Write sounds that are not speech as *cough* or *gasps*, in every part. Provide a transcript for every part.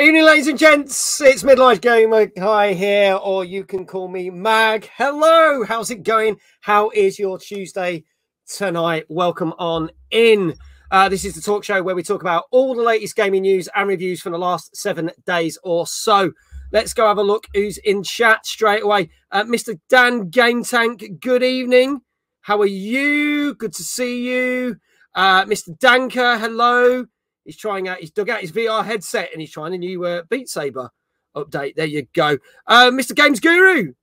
Evening, ladies and gents. It's Midlife Gamer Hi here, or you can call me Mag. Hello, how's it going? How is your Tuesday tonight? Welcome on in. Uh, this is the talk show where we talk about all the latest gaming news and reviews from the last seven days or so. Let's go have a look who's in chat straight away. Uh, Mr. Dan Game Tank, good evening. How are you? Good to see you. Uh, Mr. Danker, hello. He's trying out, he's dug out his VR headset and he's trying a new uh, Beat Saber update. There you go. Uh, Mr. Games Guru,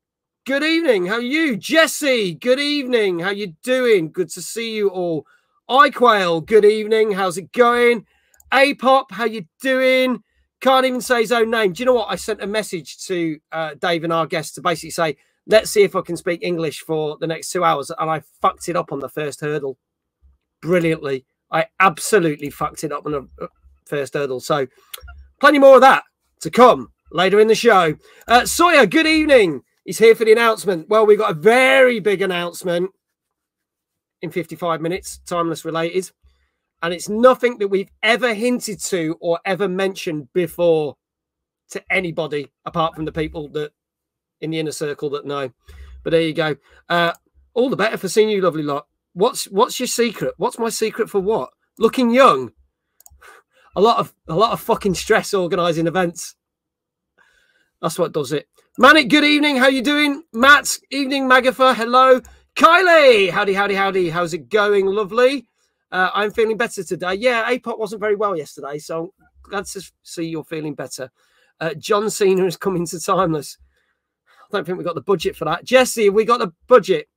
good evening. How are you? Jesse, good evening. How you doing? Good to see you all. iQuail, good evening. How's it going? A-Pop, how you doing? Can't even say his own name. Do you know what? I sent a message to uh, Dave and our guests to basically say, let's see if I can speak English for the next two hours. And I fucked it up on the first hurdle brilliantly. I absolutely fucked it up on the uh, first hurdle. So, plenty more of that to come later in the show. Uh, Sawyer, good evening. He's here for the announcement. Well, we've got a very big announcement in 55 minutes, timeless related. And it's nothing that we've ever hinted to or ever mentioned before to anybody apart from the people that in the inner circle that know. But there you go. Uh, all the better for seeing you, lovely lot. What's what's your secret? What's my secret for what? Looking young. A lot of a lot of fucking stress organising events. That's what does it. Manic, good evening. How you doing? Matt, evening. Magatha, hello. Kylie, howdy, howdy, howdy. How's it going? Lovely. Uh, I'm feeling better today. Yeah, APOT wasn't very well yesterday, so glad to see you're feeling better. Uh, John Cena is coming to Timeless. I don't think we got the budget for that. Jesse, we got the budget.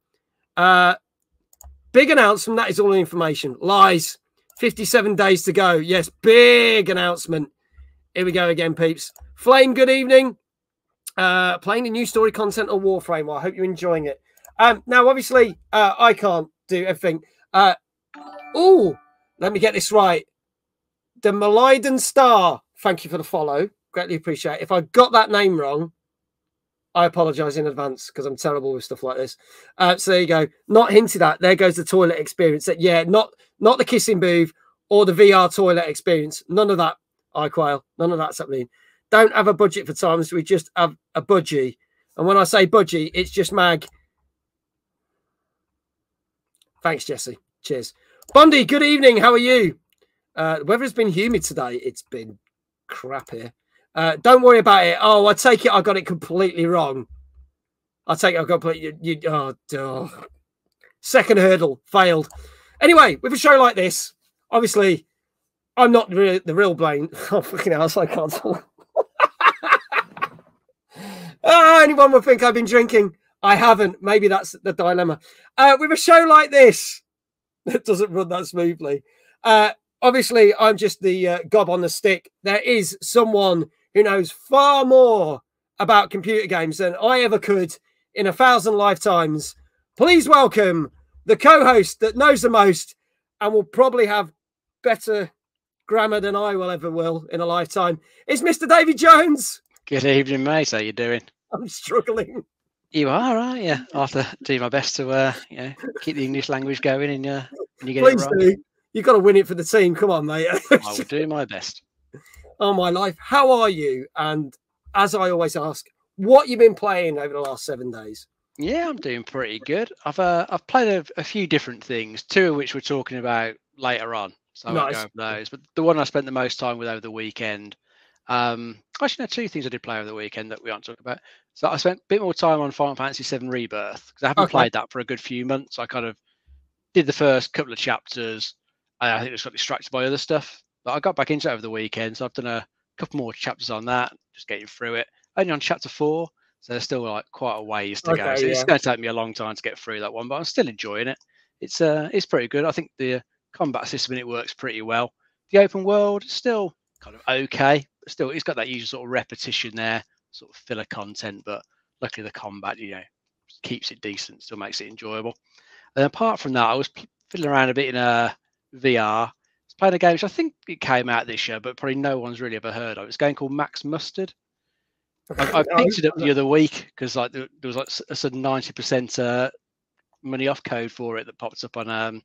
Uh, Big announcement. That is all the information. Lies. 57 days to go. Yes, big announcement. Here we go again, peeps. Flame, good evening. Uh, playing the new story content on Warframe. Well, I hope you're enjoying it. Um, now, obviously, uh, I can't do everything. Uh, oh, let me get this right. The Maliden Star. Thank you for the follow. Greatly appreciate it. If I got that name wrong, I apologize in advance because I'm terrible with stuff like this. Uh, so there you go. Not hinted at. There goes the toilet experience. That yeah, not not the kissing booth or the VR toilet experience. None of that. I iQuail. None of that's happening. Don't have a budget for times. We just have a budgie. And when I say budgie, it's just mag. Thanks, Jesse. Cheers. Bundy, good evening. How are you? Uh, the weather's been humid today. It's been crap here. Uh, don't worry about it. Oh, I take it I got it completely wrong. I take it I got completely. You, you, oh, oh, second hurdle failed. Anyway, with a show like this, obviously, I'm not the, the real Blaine. *laughs* Oh, fucking hell, I can't talk. oh, *laughs* anyone would think I've been drinking. I haven't. Maybe that's the dilemma. Uh, with a show like this *laughs* that doesn't run that smoothly, uh, obviously, I'm just the uh, gob on the stick. There is someone who knows far more about computer games than I ever could in a thousand lifetimes. Please welcome the co host that knows the most and will probably have better grammar than I will ever will in a lifetime. It's Mr. David Jones. Good evening, mate. How you doing? I'm struggling. You are, right? Yeah. I have to do my best to, uh, you know, keep the English language going, and uh, when you get Please it wrong, do. You've got to win it for the team. Come on, mate. I will do my best. Oh my life. How are you? And as I always ask, what you've been playing over the last seven days? Yeah, I'm doing pretty good. I've uh, I've played a, a, few different things, two of which we're talking about later on. So I won't go over those. But the one I spent the most time with over the weekend. Um, actually, no, two things I did play over the weekend that we aren't talking about. So I spent a bit more time on Final Fantasy VII Rebirth because I haven't okay. played that for a good few months. I kind of did the first couple of chapters. I, I think just got distracted by other stuff. But I got back into it over the weekend, so I've done a couple more chapters on that, just getting through it. Only on chapter four, so there's still like quite a ways to okay, go. So yeah. it's going to take me a long time to get through that one, but I'm still enjoying it. It's uh, it's pretty good. I think the combat system in it works pretty well. The open world is still kind of okay. Still, it's got that usual sort of repetition there, sort of filler content, but luckily the combat, you know, keeps it decent, still makes it enjoyable. And apart from that, I was fiddling around a bit in a uh, VR playing a game which I think it came out this year, but probably no one's really ever heard of. It's a game called Max Mustard. I, I picked it up the other week because like there, was like a sudden ninety percent uh, money off code for it that popped up on um,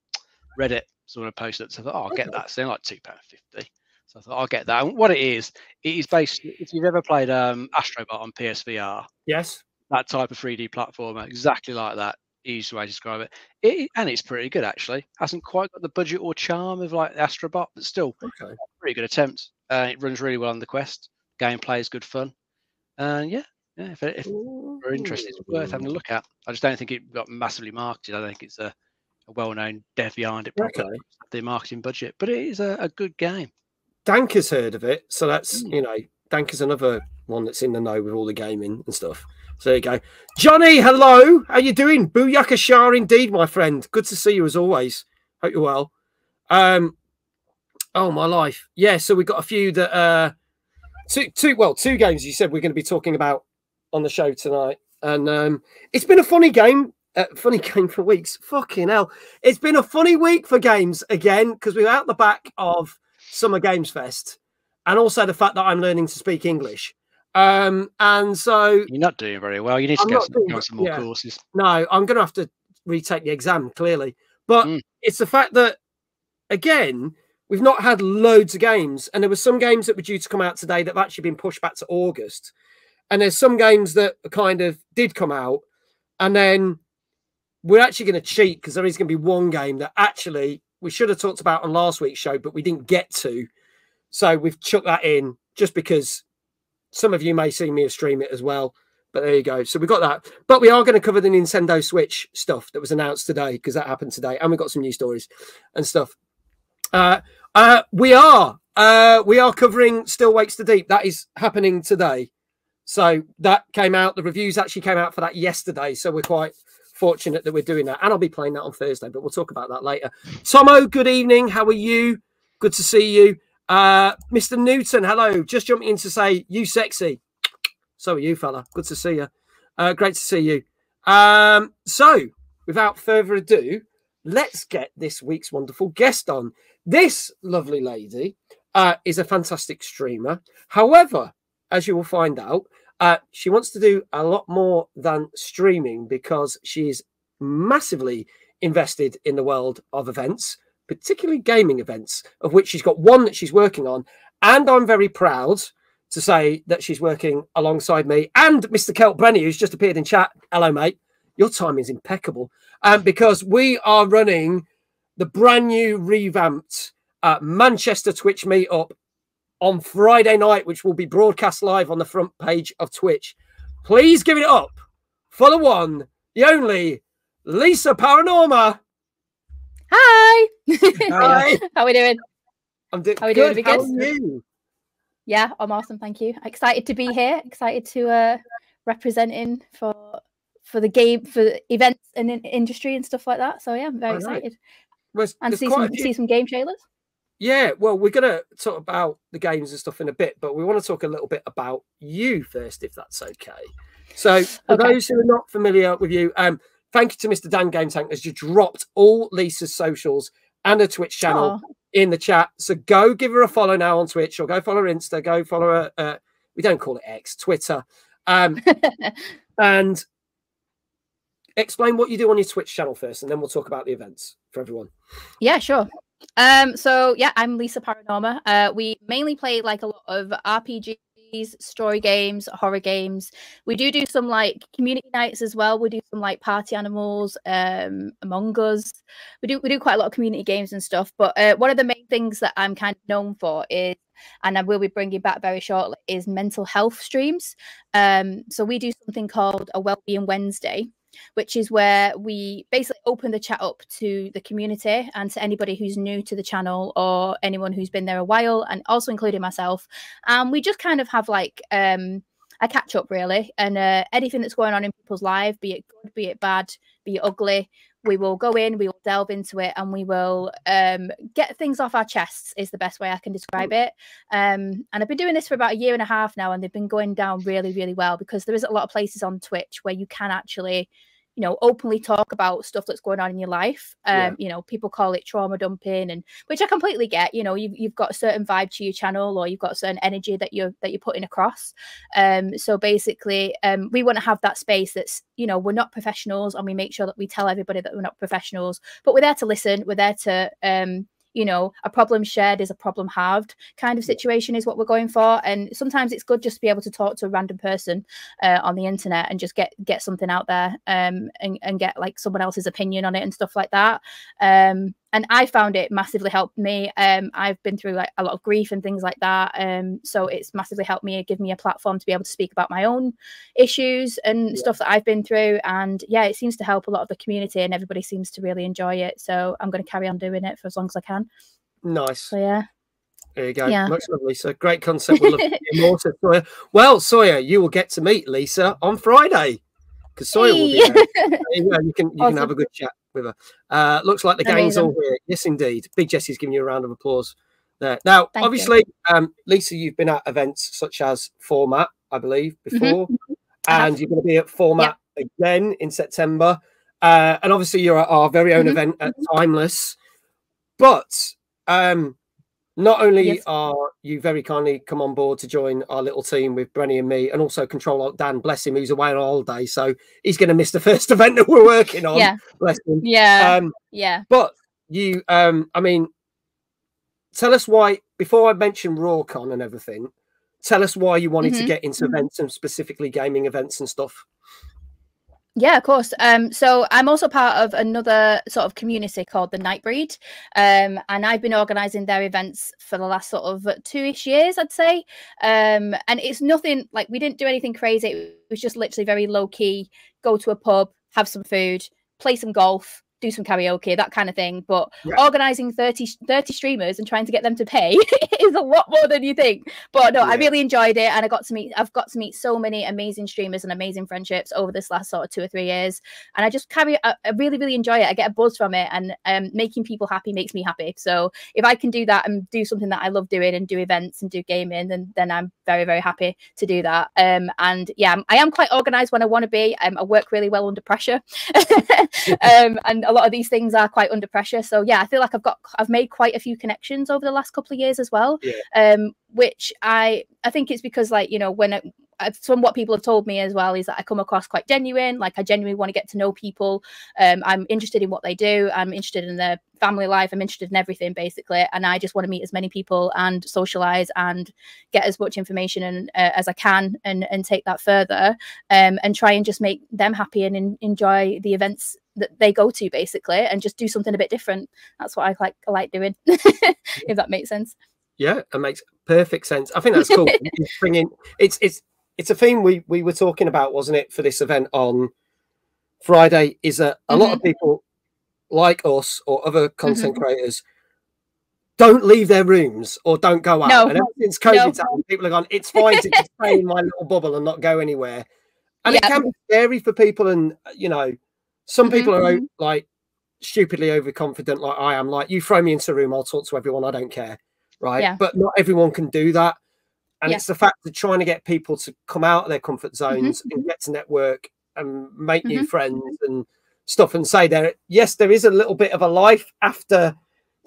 Reddit. Someone posted it, so I thought, oh, I'll get that. So like two pound fifty. So I thought I'll get that. And what it is, it is basically if you've ever played um, Astrobot on PSVR. Yes. That type of 3D platformer, exactly like that. Easy way to describe it. it. And it's pretty good actually. Hasn't quite got the budget or charm of like the Astrobot, but still okay. pretty good attempt. Uh, it runs really well on the Quest. Gameplay is good fun. And yeah, yeah, if, if you're interested, it's worth having a look at. I just don't think it got massively marketed. I don't think it's a, a well-known dev behind it. Okay. The marketing budget, but it is a, a good game. Dank has heard of it, so that's mm. you know, Dank is another one that's in the know with all the gaming and stuff. So there you go. Johnny, hello. How you doing? Booyaka Shah indeed, my friend. Good to see you as always. Hope you're well. Um, oh my life. Yeah, so we've got a few that uh two two well, two games you said we're going to be talking about on the show tonight. And um it's been a funny game. Uh, funny *laughs* game for weeks. Fucking hell. It's been a funny week for games again because we're out the back of Summer Games Fest, and also the fact that I'm learning to speak English. Um, and so you're not doing very well. You need to go, some, go some more yeah. courses. No, I'm going to have to retake the exam clearly. But mm. it's the fact that again we've not had loads of games, and there were some games that were due to come out today that have actually been pushed back to August, and there's some games that kind of did come out, and then we're actually going to cheat because there is going to be one game that actually we should have talked about on last week's show, but we didn't get to. So we've chucked that in just because some of you may see me stream it as well. But there you go. So we got that. But we are going to cover the Nintendo Switch stuff that was announced today because that happened today, and we got some new stories and stuff. Uh, uh, we are uh, we are covering Still Wakes the Deep. That is happening today. So that came out. The reviews actually came out for that yesterday. So we're quite fortunate that we're doing that. And I'll be playing that on Thursday, but we'll talk about that later. Tomo, good evening. How are you? Good to see you. Uh, Mr. Newton, hello. Just jumping in to say, you sexy. So are you, fella. Good to see you. Uh, great to see you. Um, so, without further ado, let's get this week's wonderful guest on. This lovely lady uh, is a fantastic streamer. However, as you will find out, uh, she wants to do a lot more than streaming because she's massively invested in the world of events, particularly gaming events, of which she's got one that she's working on. And I'm very proud to say that she's working alongside me and Mr. Kelt Brenny, who's just appeared in chat. Hello, mate. Your timing is impeccable. Um, because we are running the brand new revamped uh, Manchester Twitch meetup on Friday night, which will be broadcast live on the front page of Twitch. Please give it up for the one, the only Lisa Paranorma. Hi. Hi. *laughs* How are we doing? I'm doing. How are we doing? How are you? Yeah, I'm awesome. Thank you. Excited to be here. Excited to uh representing for for the game for events and in industry and stuff like that. So yeah, I'm very excited. And see some see some game trailers. Yeah, well, we're going to talk about the games and stuff in a bit, but we want to talk a little bit about you first, if that's okay. So, for okay. those who are not familiar with you, um, thank you to Mr. Dan Game Tank as you dropped all Lisa's socials and a Twitch channel oh. in the chat. So go give her a follow now on Twitch, or go follow her Insta, go follow her. Uh, we don't call it X, Twitter, um, *laughs* and explain what you do on your Twitch channel first, and then we'll talk about the events for everyone. Yeah, sure. Um, so yeah, I'm Lisa Paranorma. Uh, we mainly play like a lot of Story games, horror games. We do do some like community nights as well. We do some like party animals, um, Among Us. We do we do quite a lot of community games and stuff. But uh, one of the main things that I'm kind of known for is and I will be bringing back very shortly is mental health streams. Um, so we do something called a Wellbeing Wednesday, which is where we basically open the chat up to the community and to anybody who's new to the channel or anyone who's been there a while, and also including myself. And we just kind of have like um, a catch up, really, and uh, anything that's going on in people's life, be it good, be it bad, be it ugly, we will go in, we will delve into it, and we will um, get things off our chests. Is the best way I can describe it. Um, and I've been doing this for about a year and a half now, and they've been going down really, really well because there is a lot of places on Twitch where you can actually you know openly talk about stuff that's going on in your life um yeah. you know people call it trauma dumping and which i completely get you know you've, you've got a certain vibe to your channel or you've got a certain energy that you're that you're putting across um so basically um we want to have that space that's you know we're not professionals and we make sure that we tell everybody that we're not professionals but we're there to listen we're there to um you know a problem shared is a problem halved kind of situation is what we're going for. And sometimes it's good just to be able to talk to a random person uh, on the internet and just get get something out there um and, and get like someone else's opinion on it and stuff like that. Um and I found it massively helped me. Um, I've been through like a lot of grief and things like that. Um, so it's massively helped me, give me a platform to be able to speak about my own issues and yeah. stuff that I've been through. And yeah, it seems to help a lot of the community, and everybody seems to really enjoy it. So I'm going to carry on doing it for as long as I can. Nice. So yeah. There you go. Yeah. Much love, Lisa. Great concept. We'll more to Sawyer. Well, Sawyer, you will get to meet Lisa on Friday because Sawyer will be *laughs* there. you, know, you can you awesome. can have a good chat with her. Uh, looks like the gang's all here. Yes, indeed. Big Jesse's giving you a round of applause there. Now, Thank obviously, um, Lisa, you've been at events such as Format, I believe, mm-hmm. before, mm-hmm. and you're going to be at Format again in September. Uh, and obviously, you're at our very own mm-hmm. event at Timeless. But um, not only yes. are you very kindly come on board to join our little team with Brenny and me, and also control Dan, bless him, who's away on holiday, so he's going to miss the *laughs* first event that we're working on. Yeah, bless him. Yeah, um, yeah. But you, um, I mean, tell us why. Before I mention RawCon and everything, tell us why you wanted mm-hmm. to get into mm-hmm. events and specifically gaming events and stuff. Yeah, of course. Um, so I'm also part of another sort of community called the Nightbreed, um, and I've been organising their events for the last sort of two-ish years, I'd say. Um, and it's nothing like we didn't do anything crazy. It was just literally very low key. Go to a pub, have some food, play some golf, do some karaoke, that kind of thing. But yeah. organizing 30, 30 streamers and trying to get them to pay *laughs* is a lot more than you think. But no, yeah. I really enjoyed it, and I got to meet. I've got to meet so many amazing streamers and amazing friendships over this last sort of two or three years, and I just carry. I, I really, really enjoy it. I get a buzz from it, and um, making people happy makes me happy. So if I can do that and do something that I love doing, and do events and do gaming, then then I'm very, very happy to do that. Um, and yeah, I am quite organized when I want to be. Um, I work really well under pressure, *laughs* *laughs* um, and a lot of these things are quite under pressure. So yeah, I feel like I've got I've made quite a few connections over the last couple of years as well. Yeah. Um, which I I think it's because like you know when it, from what people have told me as well is that I come across quite genuine. Like I genuinely want to get to know people. Um, I'm interested in what they do. I'm interested in their family life. I'm interested in everything basically, and I just want to meet as many people and socialize and get as much information and, uh, as I can and and take that further. Um, and try and just make them happy and in, enjoy the events that they go to basically, and just do something a bit different. That's what I like. I like doing, *laughs* if that makes sense. Yeah, it makes perfect sense. I think that's cool. *laughs* bringing it's it's it's a theme we we were talking about, wasn't it, for this event on Friday? Is that a mm-hmm. lot of mm-hmm. people like us or other content mm-hmm. creators don't leave their rooms or don't go out. No. And ever since COVID no. time, people are gone, it's fine to just stay in my *laughs* little bubble and not go anywhere. And yeah. it can be scary for people. And, you know, some mm-hmm. people are mm-hmm. like stupidly overconfident, like I am. Like, you throw me into a room, I'll talk to everyone. I don't care. Right. Yeah. But not everyone can do that. And yeah. it's the fact of trying to get people to come out of their comfort mm-hmm. zones mm-hmm. and get to network and make mm-hmm. new friends and stuff and say there, yes, there is a little bit of a life after.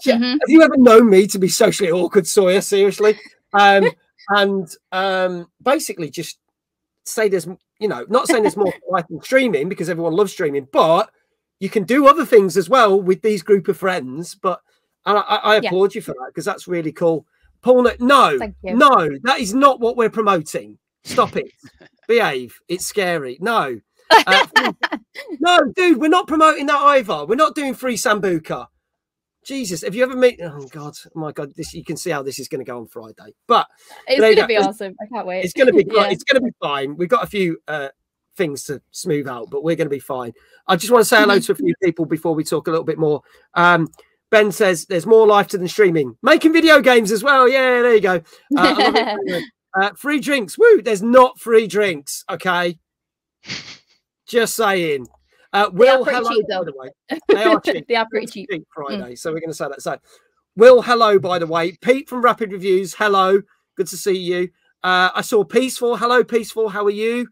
Mm-hmm. Have you ever known me to be socially awkward, Sawyer? Seriously. Um, *laughs* and um, basically just say there's, you know, not saying there's more life in streaming because everyone loves streaming, but you can do other things as well with these group of friends. But I, I applaud yeah. you for that because that's really cool. Paul, no, no, that is not what we're promoting. Stop it. *laughs* Behave. It's scary. No. *laughs* Uh, no, dude, we're not promoting that either. We're not doing free Sambuca. Jesus, have you ever met? Oh God, oh my God, this you can see how this is going to go on Friday. But it's going to be awesome. I can't wait. It's going to be *laughs* yeah. it's going to be fine. We've got a few uh, things to smooth out, but we're going to be fine. I just want to say hello to a few *laughs* people before we talk a little bit more. Um, Ben says there's more life to than streaming. Making video games as well. Yeah, there you go. Uh, *laughs* uh, free drinks. Woo! There's not free drinks. Okay. Just saying. Uh, Will, hello, cheap, by the way. *laughs* They are cheap. they are pretty cheap. cheap Friday, mm. so we're going to say that. So, Will, hello, by the way. Pete from Rapid Reviews, hello. Good to see you. Uh, I saw Peaceful. Hello, Peaceful. How are you?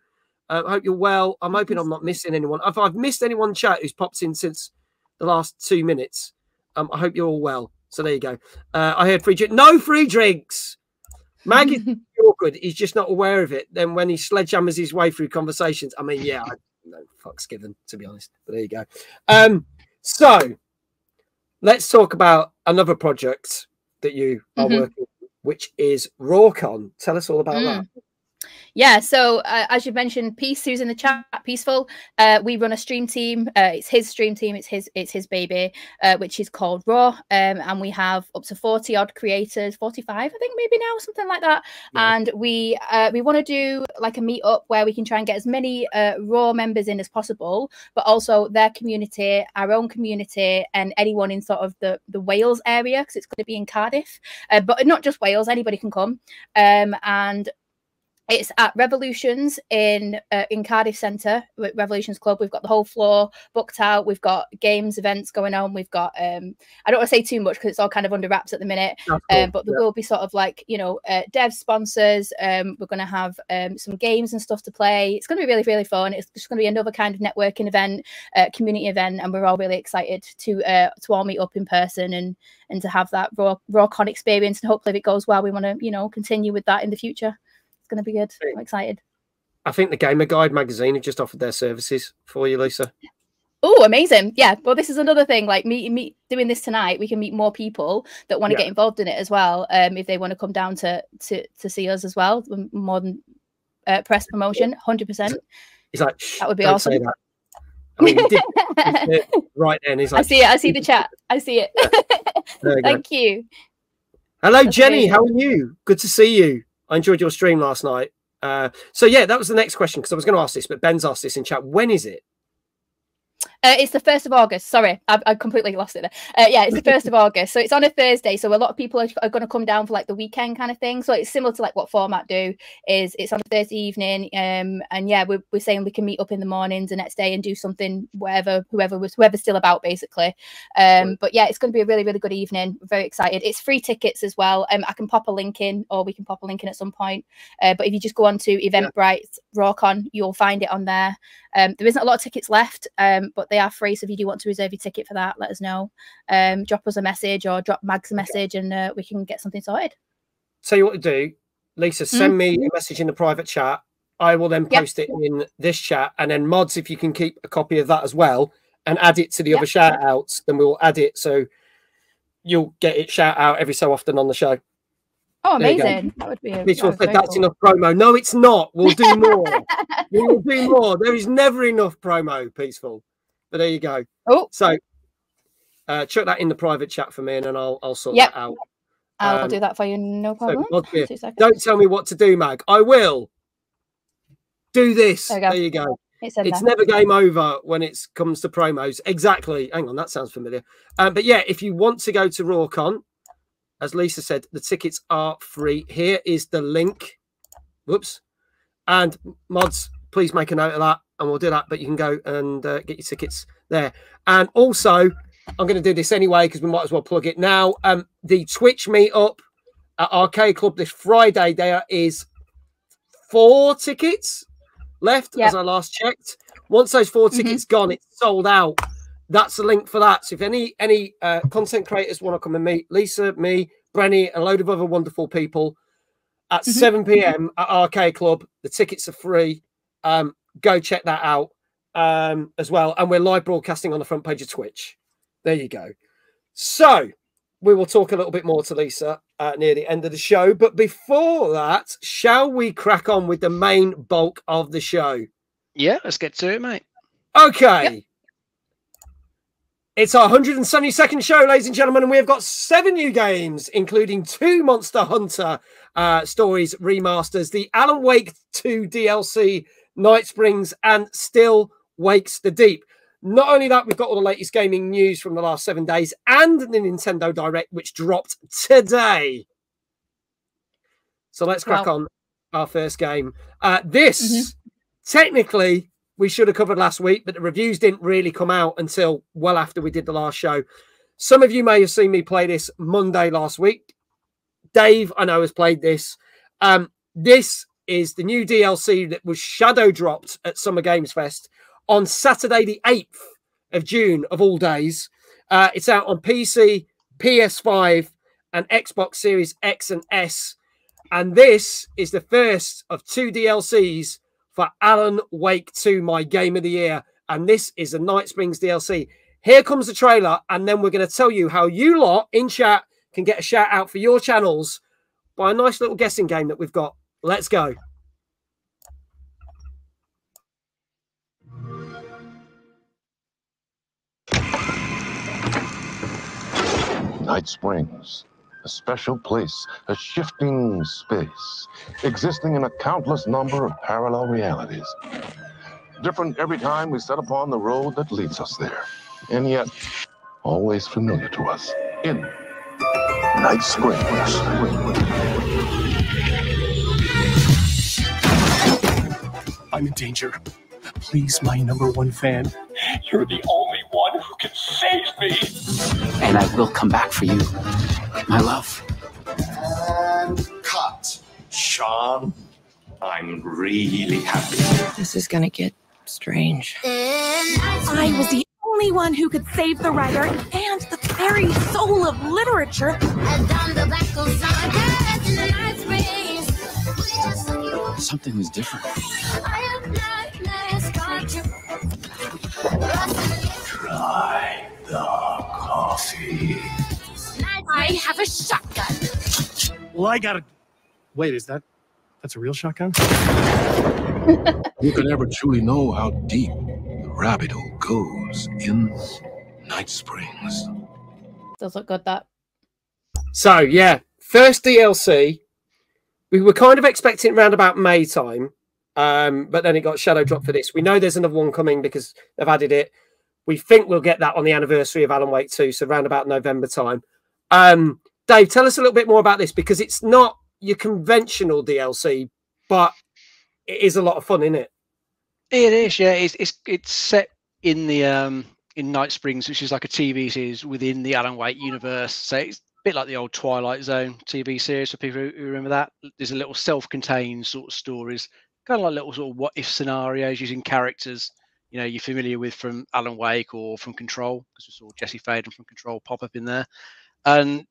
Uh, I hope you're well. I'm hoping I'm not missing anyone. If I've missed anyone chat who's popped in since the last two minutes, um, I hope you're all well. So there you go. Uh, I heard free drink. No free drinks. Mag is awkward. He's just not aware of it. Then when he sledgehammers his way through conversations, I mean, yeah, no fucks given to be honest. But there you go. Um, so let's talk about another project that you are mm-hmm. working, which is Rawcon. Tell us all about mm. that. Yeah, so uh, as you mentioned, Peace, who's in the chat, Peaceful, uh, we run a stream team. Uh, it's his stream team. It's his it's his baby, uh, which is called Raw, um, and we have up to forty odd creators, forty five, I think maybe now, something like that. Yeah. And we uh, we want to do like a meet up where we can try and get as many uh, Raw members in as possible, but also their community, our own community, and anyone in sort of the the Wales area because it's going to be in Cardiff, but not just Wales. Anybody can come, um, and it's at Revolutions in uh, in Cardiff Centre, Revolutions Club. We've got the whole floor booked out. We've got games, events going on. We've got um, I don't want to say too much because it's all kind of under wraps at the minute. Cool. Um, but there yeah. will be sort of like you know uh, dev sponsors. Um, we're going to have um, some games and stuff to play. It's going to be really really fun. It's just going to be another kind of networking event, uh, community event, and we're all really excited to uh, to all meet up in person and and to have that raw raw con experience. And hopefully, if it goes well, we want to you know continue with that in the future. It's going to be good. I'm excited. I think the Gamer Guide magazine have just offered their services for you, Lisa. Oh, amazing! Yeah, well, this is another thing. Like me, me doing this tonight, we can meet more people that want to yeah. get involved in it as well. Um, if they want to come down to to to see us as well, more than uh, press promotion, hundred percent. He's like, that would be awesome. I mean, did, *laughs* *laughs* right then. He's like, I see it. I see the chat. I see it. *laughs* Thank you. Hello, That's Jenny. Amazing. How are you? Good to see you. I enjoyed your stream last night. Uh, so yeah, that was the next question because I was going to ask this, but Ben's asked this in chat. When is it? Uh, it's the first of August. Sorry, I, I completely lost it. Uh, yeah, it's the first of *laughs* August. So it's on a Thursday. So a lot of people are, are going to come down for like the weekend kind of thing. So it's similar to like what format do is it's on a Thursday evening. Um, and yeah, we're, we're saying we can meet up in the mornings the next day and do something whatever whoever was whoever's still about basically. Um, but yeah, it's going to be a really really good evening. very excited. It's free tickets as well. Um, I can pop a link in, or we can pop a link in at some point. Uh, but if you just go on to Eventbrite yeah. Rawcon, you'll find it on there. Um, there isn't a lot of tickets left, um, but they are free. So if you do want to reserve your ticket for that, let us know. Um, drop us a message or drop Mags a message, and uh, we can get something sorted. Tell you what to do, Lisa. Send mm. me a message in the private chat. I will then post yep. it in this chat, and then mods, if you can keep a copy of that as well and add it to the yep. other shout outs, then we'll add it so you'll get it shout out every so often on the show. Oh, amazing! That would be. A, Mitchell said that's cool. enough promo. No, it's not. We'll do *laughs* more. we will do more. There is never enough promo. Peaceful, but there you go. Oh, so uh, chuck that in the private chat for me, and then I'll I'll sort yep. that out. I'll um, do that for you. No problem. So, Don't tell me what to do, Mag. I will do this. There you go. There you go. It's, it's never game over when it comes to promos. Exactly. Hang on, that sounds familiar. Um, but yeah, if you want to go to Rawcon, as Lisa said, the tickets are free. Here is the link. Whoops. And mods, please make a note of that and we'll do that. But you can go and uh, get your tickets there. And also, I'm going to do this anyway because we might as well plug it now. Um, the Twitch meetup at Arcade Club this Friday, there is four tickets left yep. as I last checked. Once those 4 mm-hmm. tickets gone, it's sold out that's the link for that. So if any any uh, content creators want to come and meet Lisa, me, Brenny, and a load of other wonderful people at mm-hmm. 7 p.m. at Arcade Club, the tickets are free. Um, go check that out um, as well. And we're live broadcasting on the front page of Twitch. There you go. So we will talk a little bit more to Lisa uh, near the end of the show. But before that, shall we crack on with the main bulk of the show? Yeah, let's get to it, mate. Okay. Yep. It's our 172nd show, ladies and gentlemen, and we have got seven new games, including two Monster Hunter uh, stories remasters, the Alan Wake 2 DLC, Night Springs, and Still Wakes the Deep. Not only that, we've got all the latest gaming news from the last seven days and the Nintendo Direct, which dropped today. So let's crack wow. on our first game. Uh, this, mm-hmm. technically, we should have covered last week, but the reviews didn't really come out until well after we did the last show. Some of you may have seen me play this Monday last week. Dave, I know, has played this. Um, this is the new DLC that was shadow dropped at Summer Games Fest on Saturday, the 8th of June, of all days. Uh, it's out on PC, PS5, and Xbox Series X and S. And this is the first of two DLCs for Alan Wake 2, my game of the year. And this is the Night Springs DLC. Here comes the trailer, and then we're going to tell you how you lot in chat can get a shout out for your channels by a nice little guessing game that we've got. Let's go. Night Springs, a special place, a shifting space, existing in a countless number of parallel realities. Different every time we set upon the road that leads us there, and yet always familiar to us in Night Springs. I'm in danger. Please, my number one fan, you're the only one who can save me. And I will come back for you, my love. And cut. Sean, I'm really happy. This is gonna get strange. I was the only one who could save the writer and the very soul of literature. Something was different. Try the coffee. I have a shotgun. Well, I gotta. Wait, is that. That's a real shotgun? You can never truly know how deep the rabbit hole goes in Night Springs. Does look good that. So yeah, first DLC. We were kind of expecting around about May time, um, but then it got shadow dropped for this. We know there's another one coming because they've added it. We think we'll get that on the anniversary of Alan Wake 2, so around about November time. Um, Dave, tell us a little bit more about this because it's not your conventional DLC, but it is a lot of fun, isn't it? It is, yeah. It's it's it's set in the um in Night Springs, which is like a TV series within the Alan Wake universe. So it's a bit like the old Twilight Zone TV series for people who remember that. There's a little self-contained sort of stories, kind of like little sort of what if scenarios using characters you know you're familiar with from Alan Wake or from Control because we saw Jesse Faden from Control pop up in there, and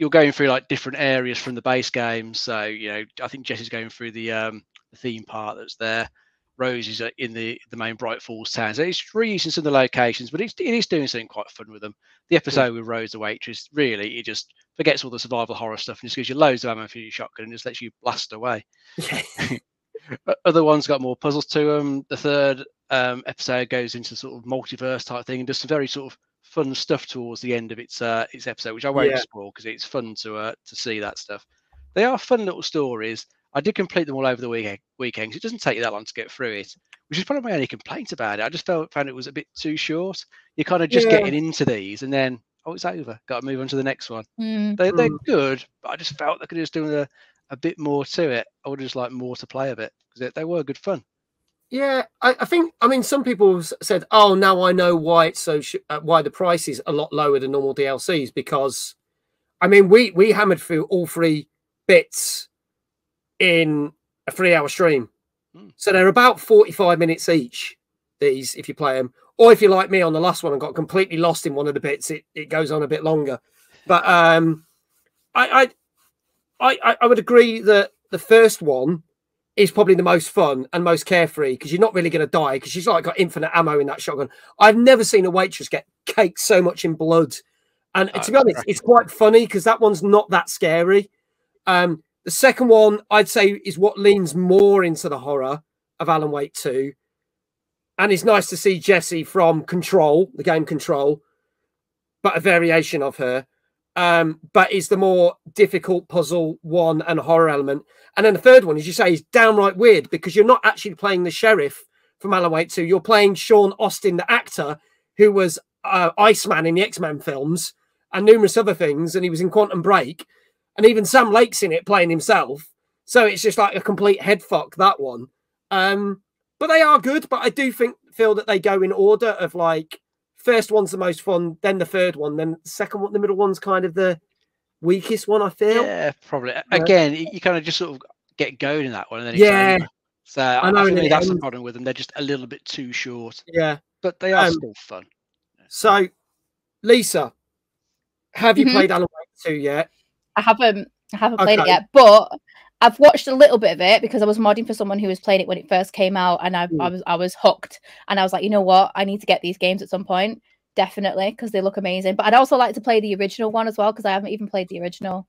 you're going through like different areas from the base game. So you know I think Jesse's going through the um the theme part that's there. Rose is uh, in the the main Bright Falls town. So it's reusing some of the locations, but it's, it is doing something quite fun with them. The episode with Rose the waitress, really, it just forgets all the survival horror stuff and just gives you loads of ammo for your shotgun and just lets you blast away. *laughs* Other ones got more puzzles to them. The third um, episode goes into sort of multiverse type thing and does some very sort of fun stuff towards the end of its uh, its episode, which I won't Yeah. spoil because it's fun to uh, to see that stuff. They are fun little stories. I did complete them all over the weekend. Weekend 'cause it doesn't take you that long to get through it, which is probably my only complaint about it. I just felt found it was a bit too short. You're kind of just Yeah. getting into these, and then oh, it's over. Got to move on to the next one. Mm. They, they're Mm. good, but I just felt they could just do a, a bit more to it. I would just like more to play a bit because they, they were good fun. Yeah, I, I think. I mean, some people said, "Oh, now I know why it's so sh- uh, why the price is a lot lower than normal DLCs." Because, I mean, we we hammered through all three bits in a three-hour stream, Hmm. so they're about forty-five minutes each. These, if you play them, or if you're like me on the last one and got completely lost in one of the bits, it, it goes on a bit longer. But um, I I I, I would agree that the first one is probably the most fun and most carefree because you're not really going to die because she's like got infinite ammo in that shotgun. I've never seen a waitress get caked so much in blood. And Oh, to be honest, it's quite funny because that one's not that scary. Um, the second one, I'd say, is what leans more into the horror of Alan Wake 2. And it's nice to see Jesse from Control, the game Control, but a variation of her. Um, but is the more difficult puzzle one and horror element. And then the third one, as you say, is downright weird because you're not actually playing the sheriff from Alan Wake 2. You're playing Sean Austin, the actor who was uh, Iceman in the X Men films and numerous other things. And he was in Quantum Break. And even Sam Lake's in it playing himself. So it's just like a complete head fuck, that one. Um, but they are good. But I do think, feel that they go in order of like, first one's the most fun, then the third one, then the second one, the middle one's kind of the weakest one, I feel. Yeah, probably. Again, you, you kind of just sort of get going in that one, and then Yeah. over. So I, know, I and think it that's the problem with them. They're just a little bit too short, Yeah. but they are Um, still fun. So, Lisa, have you Mhm. played Alan Wake 2 yet? I haven't I haven't played it yet, but I've watched a little bit of it because I was modding for someone who was playing it when it first came out, and I, I Mm. was I was hooked, and I was like, you know what, I need to get these games at some point. definitely because they look amazing. But I'd also like to play the original one as well because I haven't even played the original.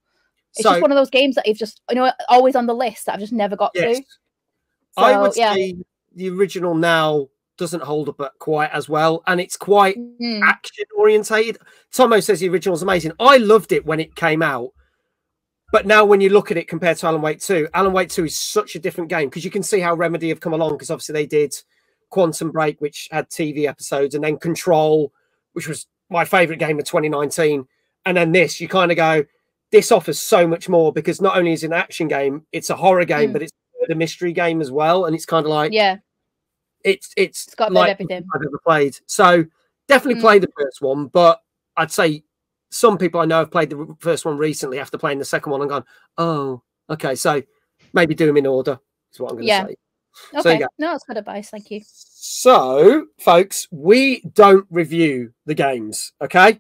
It's So- just one of those games that you've just you know always on the list that I've just never got Yes. to. I would yeah. say the original now doesn't hold up quite as well, and it's quite Mm. action orientated. Tomo says the original's amazing. I loved it when it came out, but now when you look at it compared to Alan Wake 2, Alan Wake 2 is such a different game because you can see how Remedy have come along because obviously they did Quantum Break, which had TV episodes, and then Control, which was my favorite game of 2019, and then this. You kind of go, this offers so much more because not only is it an action game, it's a horror game, Mm. but it's a mystery game as well, and it's kind of like Yeah, it's it's, it's got a bit of like everything. I've ever played. So definitely Mm. play the first one, but I'd say some people I know have played the first one recently after playing the second one and gone, oh, okay, so maybe do them in order. Is what I'm going to Yeah. say. So Okay, go. no, it's good advice. Thank you. So, folks, we don't review the games, okay?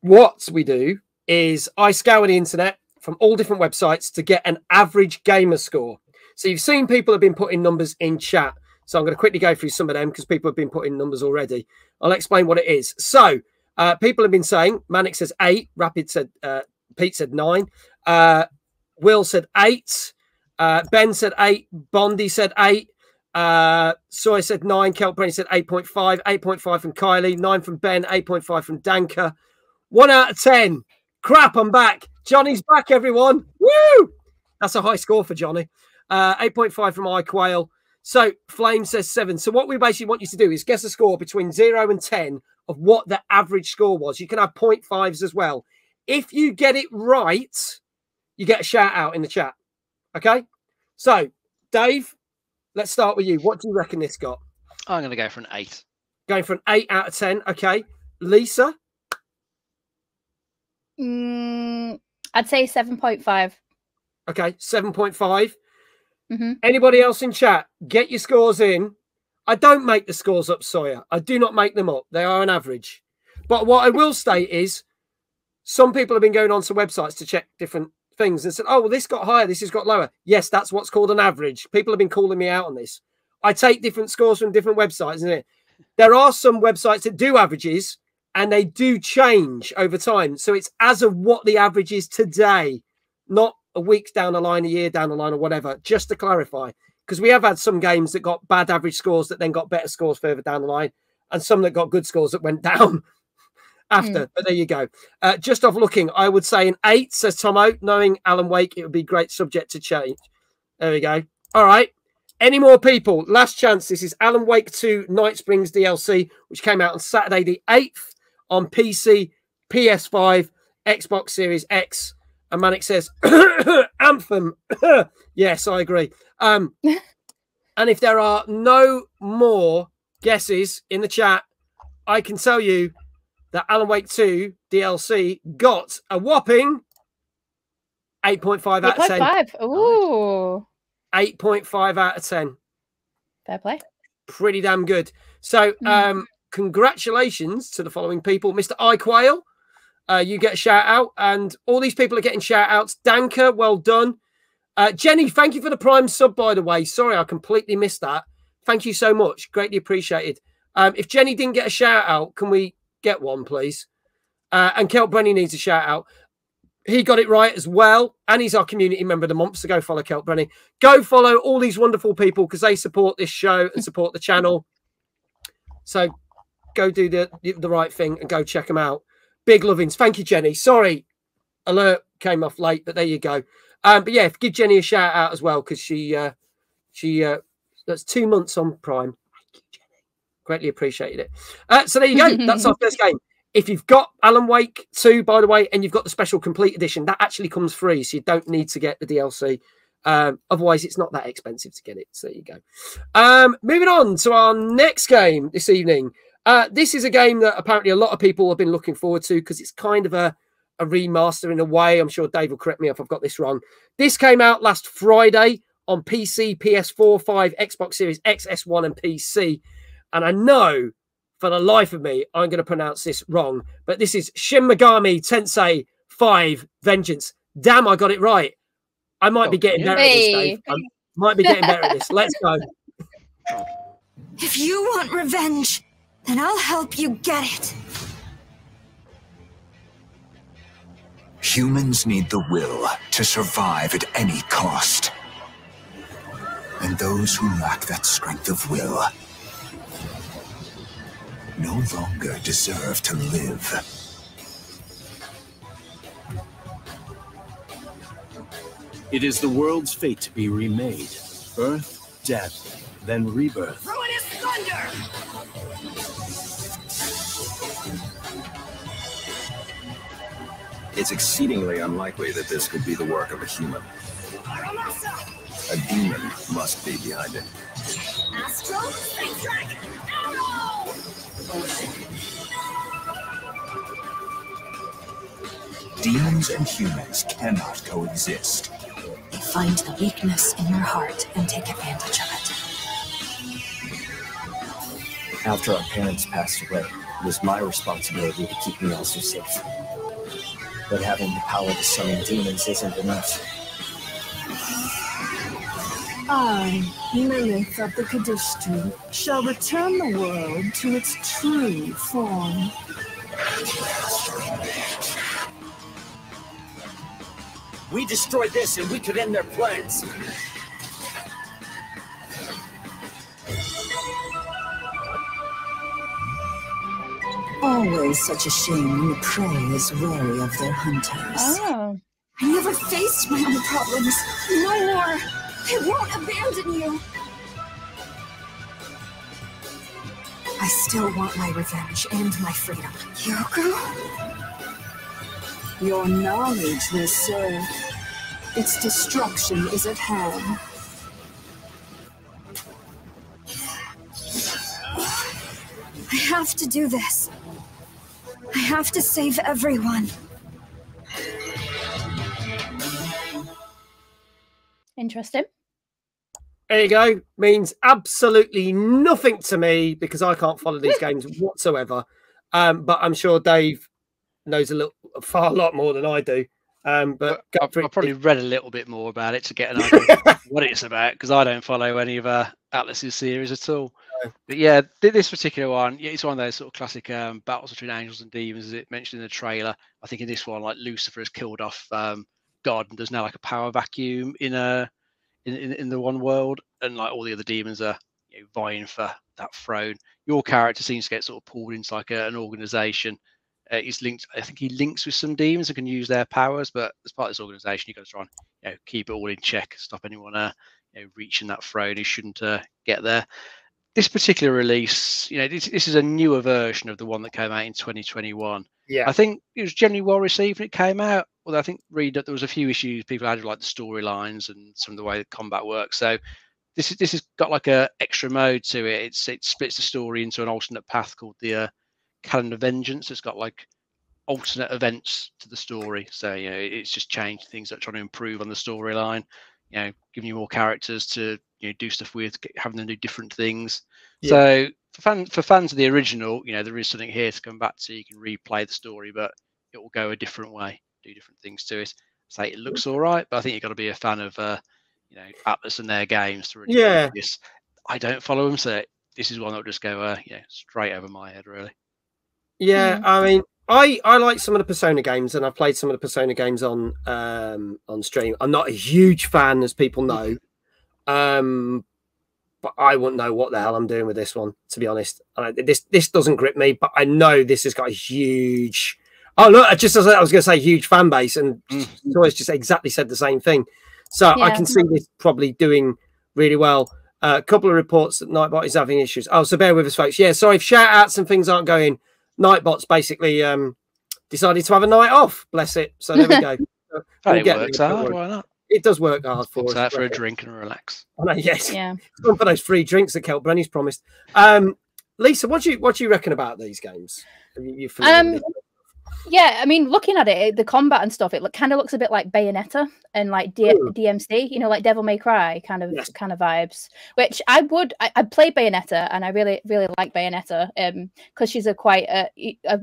What we do is I scour the internet from all different websites to get an average gamer score. So you've seen people have been putting numbers in chat. So I'm going to quickly go through some of them because people have been putting numbers already. I'll explain what it is. So uh, people have been saying Manic says eight, Rapid said uh, Pete said nine, uh, Will said eight, uh, Ben said eight, Bondi said eight, uh, Soy said nine, Kelp said 8.5, 8.5 from Kylie, nine from Ben, 8.5 from Danker, one out of 10. Crap, I'm back. Johnny's back, everyone. Woo! That's a high score for Johnny. Uh, 8.5 from iQuail. So Flame says seven. So what we basically want you to do is guess a score between zero and 10 of what the average score was. You can have 0.5s as well. If you get it right, you get a shout out in the chat. Okay. So, Dave, let's start with you. What do you reckon this got? I'm going to go for an eight. Going for an eight out of 10. Okay. Lisa, Mm, I'd say seven point five. okay. 7.5. Mm-hmm. Anybody else in chat? Get your scores in. I don't make the scores up, Sawyer. I do not make them up. They are an average. But what I will state is some people have been going on to websites to check different things and said, oh, well, this got higher, this has got lower. Yes, that's what's called an average. People have been calling me out on this. I take different scores from different websites, isn't it? There are some websites that do averages and they do change over time. So it's as of what the average is today, not a week down the line, a year down the line, or whatever, just to clarify. Because we have had some games that got bad average scores that then got better scores further down the line, and some that got good scores that went *laughs* down after. But there you go. Uh, just off looking, I would say an eight, says Tomo. Knowing Alan Wake, it would be great subject to change. There we go. All right. Any more people? Last chance. This is Alan Wake 2 Night Springs DLC, which came out on Saturday the 8th on PC, PS5, Xbox Series X. And Manic says, *coughs* Anthem. *coughs* yes, I agree. Um, and if there are no more guesses in the chat, I can tell you that Alan Wake 2 DLC got a whopping 8.5 out of 10. 8.5. Ooh, 8.5 out of 10. fair play. Pretty damn good. So, Mm. um, congratulations to the following people Mr. iQuail, uh, you get a shout out, and all these people are getting shout outs. Danker, well done. Uh, Jenny, thank you for the prime sub, by the way. Sorry, I completely missed that. Thank you so much. Greatly appreciated. Um, if Jenny didn't get a shout out, can we get one, please? Uh, and Kelt Brenny needs a shout out. He got it right as well. And he's our community member of the month. So go follow Kelt Brenny. Go follow all these wonderful people because they support this show and support the channel. So go do the, the right thing and go check them out. Big lovings. Thank you, Jenny. Sorry, alert came off late, but there you go. Um, but yeah, give Jenny a shout out as well because she uh, she uh, that's two months on Prime. Thank you, Jenny. Greatly appreciated it. Uh, so there you go. That's our *laughs* first game. If you've got Alan Wake 2, by the way, and you've got the special complete edition, that actually comes free. So you don't need to get the DLC. Um, otherwise, it's not that expensive to get it. So there you go. Um, moving on to our next game this evening. Uh, this is a game that apparently a lot of people have been looking forward to because it's kind of a, a remaster in a way. I'm sure Dave will correct me if I've got this wrong. This came out last Friday on PC, PS4, 5, Xbox Series X, S1, and PC. And I know for the life of me, I'm going to pronounce this wrong, but this is Shin Megami Tensei 5 Vengeance. Damn, I got it right. I might be getting better at this, Dave. I might be getting better at this. Let's go. *laughs* If you want revenge, Then I'll help you get it. Humans need the will to survive at any cost. And those who lack that strength of will no longer deserve to live. It is the world's fate to be remade. Birth, death, then rebirth. Ruinous thunder! It's exceedingly unlikely that this could be the work of a human. A demon must be behind it. Arrow! Demons and humans cannot coexist. They find the weakness in your heart and take advantage of it. After our parents passed away, it was my responsibility to keep Miyazu safe. But having the power to summon demons isn't enough. I, Lilith of the Qadištu, shall return the world to its true form. We destroyed this and we could end their plans. Always such a shame when the prey is wary of their hunters. Oh. I never faced my own problems. No more. I won't abandon you. I still want my revenge and my freedom. Yoko? Your knowledge will serve. Its destruction is at hand. I have to do this. I have to save everyone. Interesting. There you go. Means absolutely nothing to me because I can't follow these games *laughs* whatsoever. Um, but I'm sure Dave knows a little, far lot more than I do. Um, but I've, I've probably read a little bit more about it to get an idea of *laughs* what it's about because I don't follow any of uh, Atlus's series at all. But yeah, this particular one, yeah, it's one of those sort of classic um, battles between angels and demons, as it mentioned in the trailer. I think in this one, like Lucifer has killed off um, God, and there's now like a power vacuum in a in, in, in the one world, and like all the other demons are you know, vying for that throne. Your character seems to get sort of pulled into like a, an organization uh, he's linked. I think he links with some demons and can use their powers. But as part of this organization, you've got to try and you know, keep it all in check, stop anyone uh, you know, reaching that throne who shouldn't uh, get there. This particular release, you know, this, this is a newer version of the one that came out in 2021. Yeah, I think it was generally well received when it came out. Although I think read that there was a few issues people had with like the storylines and some of the way the combat works. So this is this has got like a extra mode to it. It's it splits the story into an alternate path called the uh, Canon of Vengeance. It's got like alternate events to the story. So you know, it's just changed things that are trying to improve on the storyline. You know, giving you more characters to you know do stuff with, having them do different things. Yeah. So for fans for fans of the original, you know, there is something here to come back to. You can replay the story, but it will go a different way, do different things to it. Say it looks all right, but I think you've got to be a fan of uh, you know Atlus and their games to really yeah. This. I don't follow them, so this is one that will just go uh, yeah straight over my head really. Yeah, I mean, I I like some of the Persona games, and I've played some of the Persona games on um on stream. I'm not a huge fan, as people know, um, but I wouldn't know what the hell I'm doing with this one, to be honest. Uh, this this doesn't grip me, but I know this has got a huge. Oh look, just as I was going to say, huge fan base, and mm. always just exactly said the same thing. So yeah. I can see this probably doing really well. A uh, couple of reports that Nightbot is having issues. Oh, so bear with us, folks. Yeah, sorry if shout outs and things aren't going Nightbot's basically um, decided to have a night off. Bless it. So there we go. *laughs* we'll it works hard. Why not? It does work hard for us. out for a drink and relax. I know, yes. Yeah. *laughs* One for those free drinks that Kelp Brenny's promised. Um, Lisa, what do you what do you reckon about these games? You, um, yeah, I mean, looking at it, the combat and stuff, it look, kind of looks a bit like Bayonetta and like D- DMC, you know, like Devil May Cry kind of yes. kind of vibes. Which I would, I, I played Bayonetta and I really really like Bayonetta, um, because she's a quite a, a,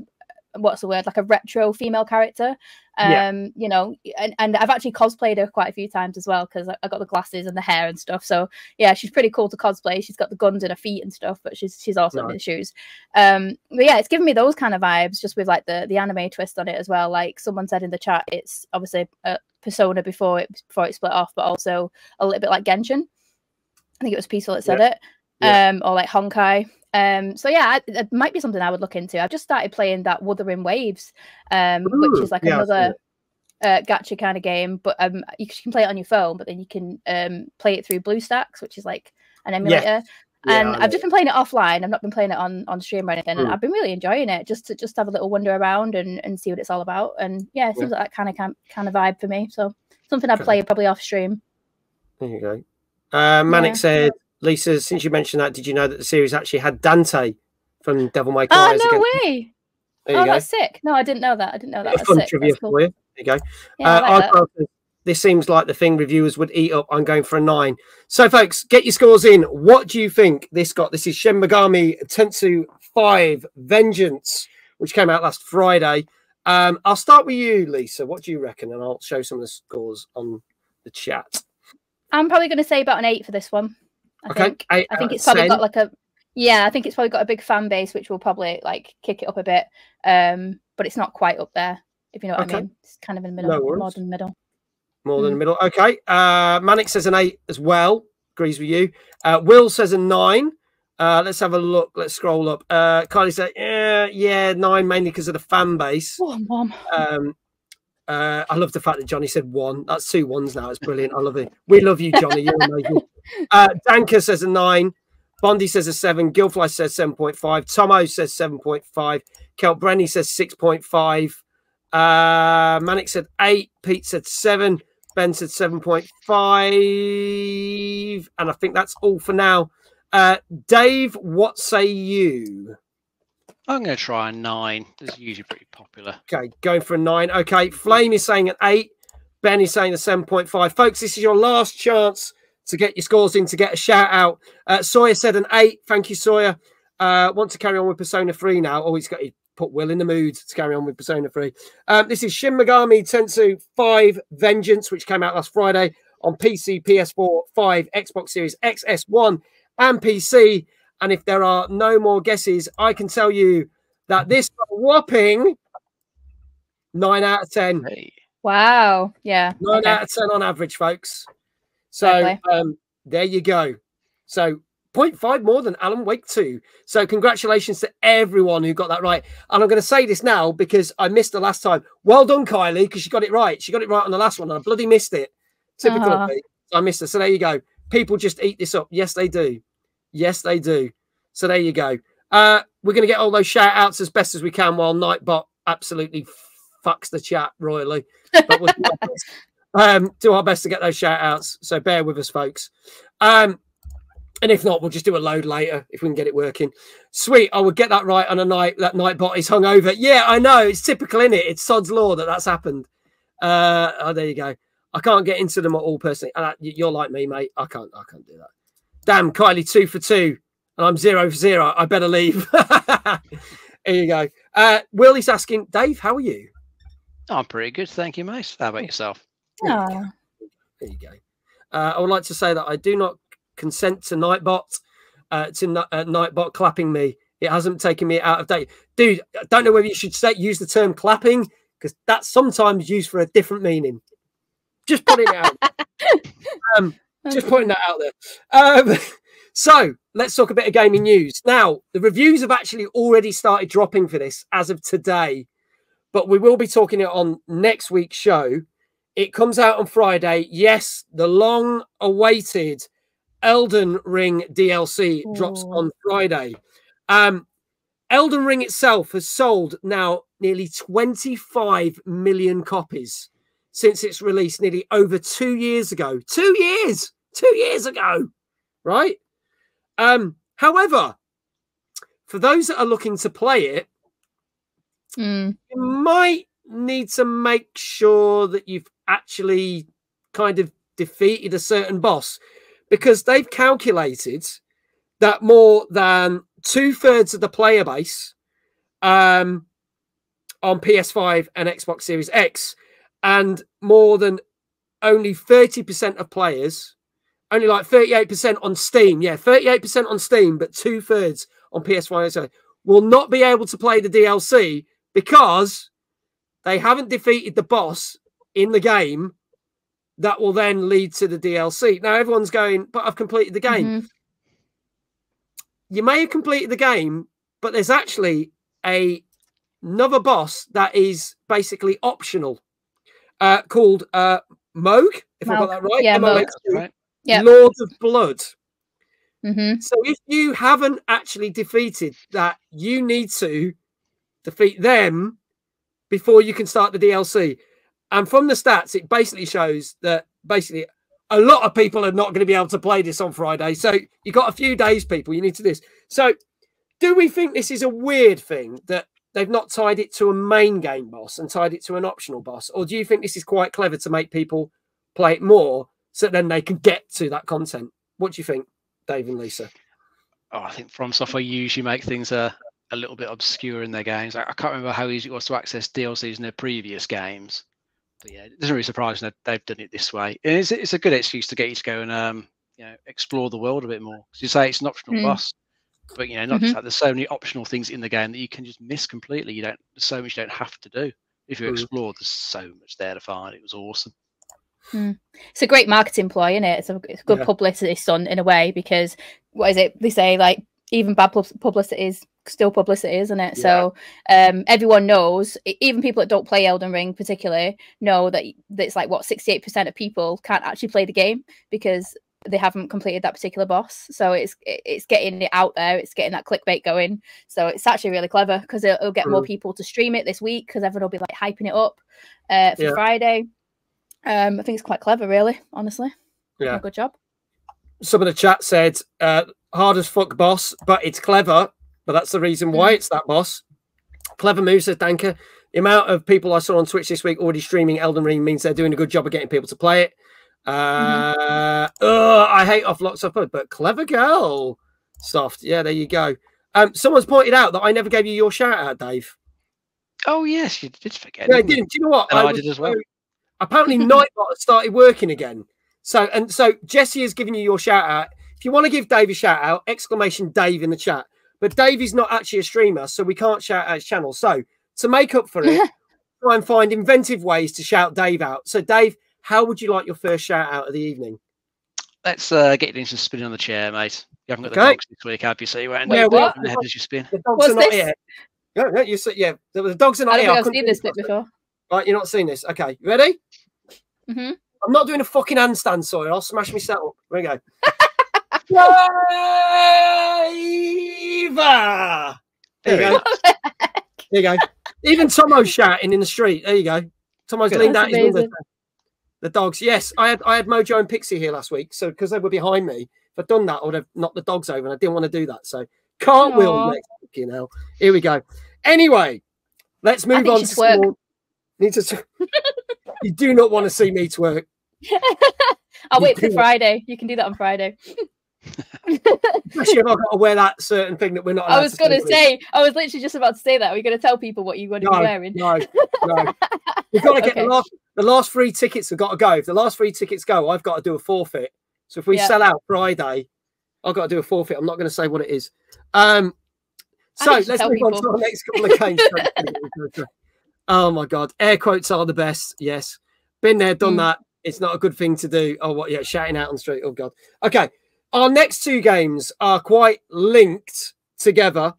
what's the word like a retro female character. Um yeah. you know and, and i've actually cosplayed her quite a few times as well because I, got the glasses and the hair and stuff. So yeah she's pretty cool to cosplay. She's got the guns in her feet and stuff but she's she's awesome nice. in the shoes. Um but yeah it's given me those kind of vibes just with like the the anime twist on it as well. Like someone said in the chat it's obviously a persona before it before it split off but also a little bit like genshin. I think it was peaceful that said yeah. it yeah. um or like honkai um, so yeah, it might be something I would look into. I've just started playing that Wuthering Waves, um, Ooh, which is like yeah, another uh, gacha kind of game, but um, you can play it on your phone, but then you can um, play it through BlueStacks, which is like an emulator. Yeah. And yeah, I've just been playing it offline. I've not been playing it on on stream or anything, and hmm. I've been really enjoying it. Just to just have a little wander around and, and see what it's all about. And yeah, it seems like that kind of kind of vibe for me. So something I'd play probably off stream. There you go. Uh, Manic said Lisa, since you mentioned that, did you know that the series actually had Dante from Devil May Cry? Oh no way! There oh, that's sick. No, I didn't know that. I didn't know that. That's fun sick. trivia that's cool. for you. There you go. Yeah, uh, like this seems like the thing reviewers would eat up. I'm going for a nine. So, folks, get your scores in. What do you think this got? This is Shin Megami Tensei 5 Vengeance, which came out last Friday. Um, I'll start with you, Lisa. What do you reckon? And I'll show some of the scores on the chat. I'm probably going to say about an eight for this one. I okay. think. I, I think it's probably got like a yeah, I think it's probably got a big fan base, which will probably like kick it up a bit. Um, but it's not quite up there, if you know what okay. I mean. It's kind of in the middle, no more than middle. More than mm. the middle. Okay. Uh, Manic says an eight as well. Agrees with you. Uh, Will says a nine. Uh, let's have a look. Let's scroll up. Uh, Kylie said, yeah, yeah, nine mainly because of the fan base. One, one. Um, uh, I love the fact that Johnny said one. That's two ones now. It's brilliant. I love it. We love you, Johnny. You're amazing. *laughs* Uh, Danka says a nine. Bondi says a seven. Gilfly says 7.5. Tomo says 7.5. Kel Brenny says 6.5. Uh, Manic said eight. Pete said seven. Ben said 7.5. And I think that's all for now. Uh, Dave, what say you? I'm going to try a nine. It's usually pretty popular. Okay, going for a nine. Okay, Flame is saying an eight. Ben is saying a 7.5. Folks, this is your last chance to get your scores in to get a shout out. Uh, Sawyer said an eight. Thank you, Sawyer. Uh, want to carry on with Persona 3 now. Oh, he's got to put Will in the mood to carry on with Persona 3. Um, this is Shin Megami Tensei 5 Vengeance, which came out last Friday on PC, PS4, 5, Xbox Series XS1, and PC. And if there are no more guesses, I can tell you that this whopping nine out of 10. Wow. Yeah. Nine okay. out of 10 on average, folks. So um, there you go. So 0.5 more than Alan Wake 2. So congratulations to everyone who got that right. And I'm going to say this now because I missed the last time. Well done, Kylie, because she got it right. She got it right on the last one and I bloody missed it. Typical uh-huh. I missed it. So there you go. People just eat this up. Yes, they do. Yes, they do. So there you go. Uh, we're going to get all those shout outs as best as we can while Nightbot absolutely fucks the chat royally. But we'll do, our best, *laughs* um, do our best to get those shout outs. So bear with us, folks. Um, and if not, we'll just do a load later if we can get it working. Sweet. I would get that right on a night that Nightbot is hung over. Yeah, I know. It's typical, in it? It's Sod's law that that's happened. Uh, oh, there you go. I can't get into them at all personally. Uh, you're like me, mate. I can't. I can't do that. Damn, Kylie, two for two, and I'm zero for zero. I better leave. *laughs* Here you go. Uh, Will is asking, Dave, how are you? I'm pretty good, thank you, mate. How about yourself? Oh. There you go. Uh, I would like to say that I do not consent to Nightbot, uh, to uh, Nightbot clapping me. It hasn't taken me out of date, dude. I don't know whether you should say use the term clapping because that's sometimes used for a different meaning. Just putting it out. *laughs* um, just pointing that out there. Um, *laughs* so let's talk a bit of gaming news. Now, the reviews have actually already started dropping for this as of today, but we will be talking it on next week's show. It comes out on Friday. Yes, the long awaited Elden Ring DLC Ooh. drops on Friday. Um, Elden Ring itself has sold now nearly 25 million copies since its release nearly over two years ago. Two years, two years ago, right? Um, however, for those that are looking to play it, mm. you might need to make sure that you've actually kind of defeated a certain boss because they've calculated that more than two thirds of the player base um, on PS5 and Xbox Series X, and more than only 30% of players, only like 38% on Steam. Yeah, 38% on Steam, but two thirds on PS5 will not be able to play the DLC because they haven't defeated the boss in the game that will then lead to the DLC. Now everyone's going, but I've completed the game. Mm-hmm. You may have completed the game, but there's actually a another boss that is basically optional, uh, called uh, Mohg, if I got that right. Yeah, Mohg. Right. Yeah. Lord of Blood. Mm-hmm. So if you haven't actually defeated that, you need to defeat them before you can start the DLC. And from the stats, it basically shows that basically a lot of people are not going to be able to play this on Friday. So you got a few days, people. You need to do this. So do we think this is a weird thing that they've not tied it to a main game boss and tied it to an optional boss? Or do you think this is quite clever to make people play it more so then they can get to that content? What do you think, Dave and Lisa? Oh, I think From Software usually make things a, a little bit obscure in their games. I, I can't remember how easy it was to access DLCs in their previous games. But yeah, it doesn't really surprise me that they've done it this way. And it's, it's a good excuse to get you to go and um, you know explore the world a bit more. Because you say it's an optional mm. boss, but you know, not mm-hmm. just that. There's so many optional things in the game that you can just miss completely. You don't. There's so much you don't have to do. If you explore, there's so much there to find. It was awesome. Mm. It's a great marketing ploy, isn't it? It's a, it's a good yeah. publicity stunt in a way because what is it? They say like even bad publicity is still publicity, isn't it? Yeah. So um, everyone knows, even people that don't play Elden Ring particularly, know that, that it's like what 68% of people can't actually play the game because they haven't completed that particular boss. So it's it's getting it out there, it's getting that clickbait going. So it's actually really clever because it'll, it'll, get more people to stream it this week because everyone will be like hyping it up uh, for yeah. Friday. Um, I think it's quite clever, really, honestly. Yeah, good job. Some of the chat said, uh, "Hard as fuck, boss," but it's clever. But that's the reason why mm. it's that boss. Clever move, says Danker. The amount of people I saw on Twitch this week already streaming Elden Ring means they're doing a good job of getting people to play it. Uh, mm-hmm. oh, I hate off lots of but clever girl. Soft. Yeah, there you go. Um, someone's pointed out that I never gave you your shout out, Dave. Oh yes, you did forget. Yeah, I didn't. Do you know what? I, I did as well. Apparently, *laughs* Nightbot started working again. So and so, Jesse has given you your shout out. If you want to give Dave a shout out, exclamation Dave in the chat. But Dave is not actually a streamer, so we can't shout out his channel. So to make up for it, *laughs* try and find inventive ways to shout Dave out. So Dave, how would you like your first shout out of the evening? Let's uh, get into spinning on the chair, mate. You haven't got the okay. dogs this week, have you? So you won't end up the head as you spin. The dogs What's are not this? here. No, no, you see, yeah, the, the dogs are not I don't here. I've seen this bit before. Right, you're not seeing this. Okay, you ready? Mm-hmm. I'm not doing a fucking handstand, sorry. I'll smash myself up. There we go. *laughs* Diva! There you go. there you go. Even Tomo's shouting in the street. There you go. Tomo's leaned out his window. The dogs, yes. I had I had Mojo and Pixie here last week, so because they were behind me, if I'd done that, I would have knocked the dogs over, and I didn't want to do that. So cartwheel next you know. Here we go. Anyway, let's move on to. Need to. *laughs* you do not want to see me twerk. *laughs* I'll you wait for Friday. You can do that on Friday. *laughs* Especially if I've got to wear that certain thing that we're not. I was going to say, I was literally just about to say that. We're going to tell people what you want to no, be wearing. No, no. We've got to get okay. the last, the last three tickets have got to go. If the last three tickets go, I've got to do a forfeit. So if we yeah. sell out Friday, I've got to do a forfeit. I'm not going to say what it is. Um, so let's move people. on to our next couple of games. oh my god, air quotes are the best. Yes, been there, done mm. that. It's not a good thing to do. Oh, what? Yeah, shouting out on the street. Oh god. Okay, our next two games are quite linked together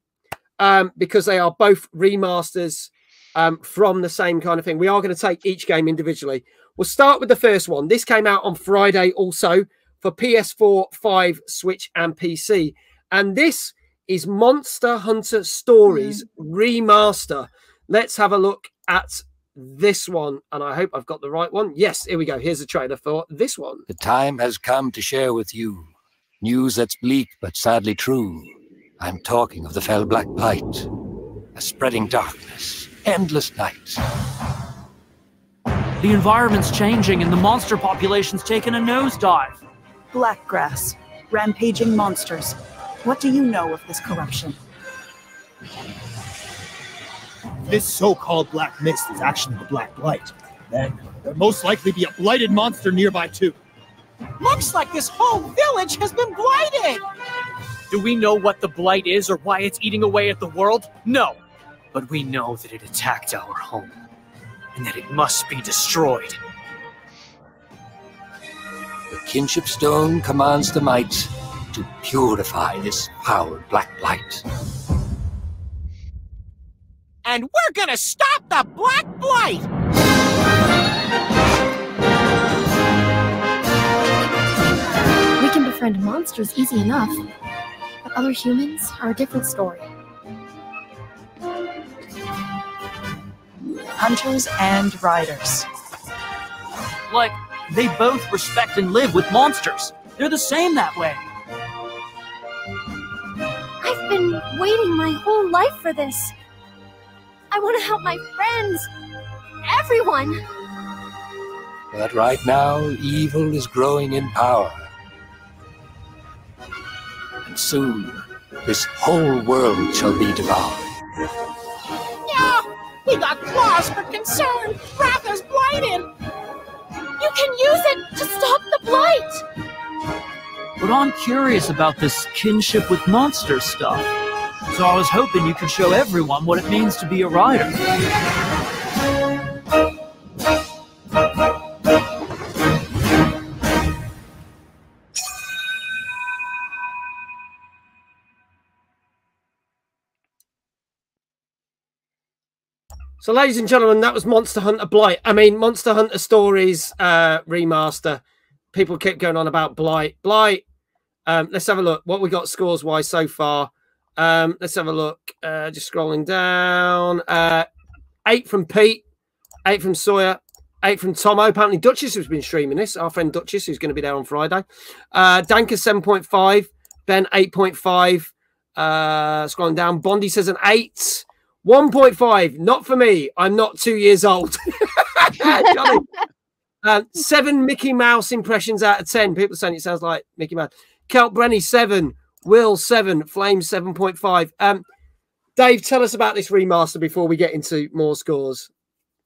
um, because they are both remasters um, from the same kind of thing. We are going to take each game individually. We'll start with the first one. This came out on Friday also for PS4, 5, Switch, and PC. And this is Monster Hunter Stories mm. Remaster. Let's have a look at this one. And I hope I've got the right one. Yes, here we go. Here's a trailer for this one. The time has come to share with you News that's bleak but sadly true. I'm talking of the fell black blight, a spreading darkness, endless night. The environment's changing and the monster population's taken a nosedive. Blackgrass, rampaging monsters. What do you know of this corruption? This so-called black mist is actually the black blight, then there'll most likely be a blighted monster nearby too. Looks like this whole village has been blighted! Do we know what the blight is or why it's eating away at the world? No. But we know that it attacked our home and that it must be destroyed. The kinship stone commands the might to purify this foul black blight. And we're gonna stop the black blight! We can befriend monsters easy enough, but other humans are a different story. Hunters and riders. Like, they both respect and live with monsters. They're the same that way. I've been waiting my whole life for this. I want to help my friends, everyone. But right now, evil is growing in power. And soon, this whole world shall be devoured. Yeah! We got claws for concern! Wrath is blighted! You can use it to stop the blight! But I'm curious about this kinship with monster stuff. So I was hoping you could show everyone what it means to be a rider. So, ladies and gentlemen, that was Monster Hunter Blight. I mean, Monster Hunter Stories uh, remaster. People keep going on about Blight. Blight. Um, let's have a look. What we got scores wise so far. Um, let's have a look. Uh, just scrolling down. Uh, eight from Pete, eight from Sawyer, eight from Tomo. Apparently, Duchess has been streaming this. Our friend Duchess, who's going to be there on Friday. Uh, Danka 7.5, Ben 8.5. Uh, scrolling down. Bondi says an eight. 1.5, not for me. I'm not two years old. *laughs* Um, seven Mickey Mouse impressions out of 10. People saying it sounds like Mickey Mouse. Kelt Brenny, seven. Will, seven. Flame, 7.5. Um, Dave, tell us about this remaster before we get into more scores.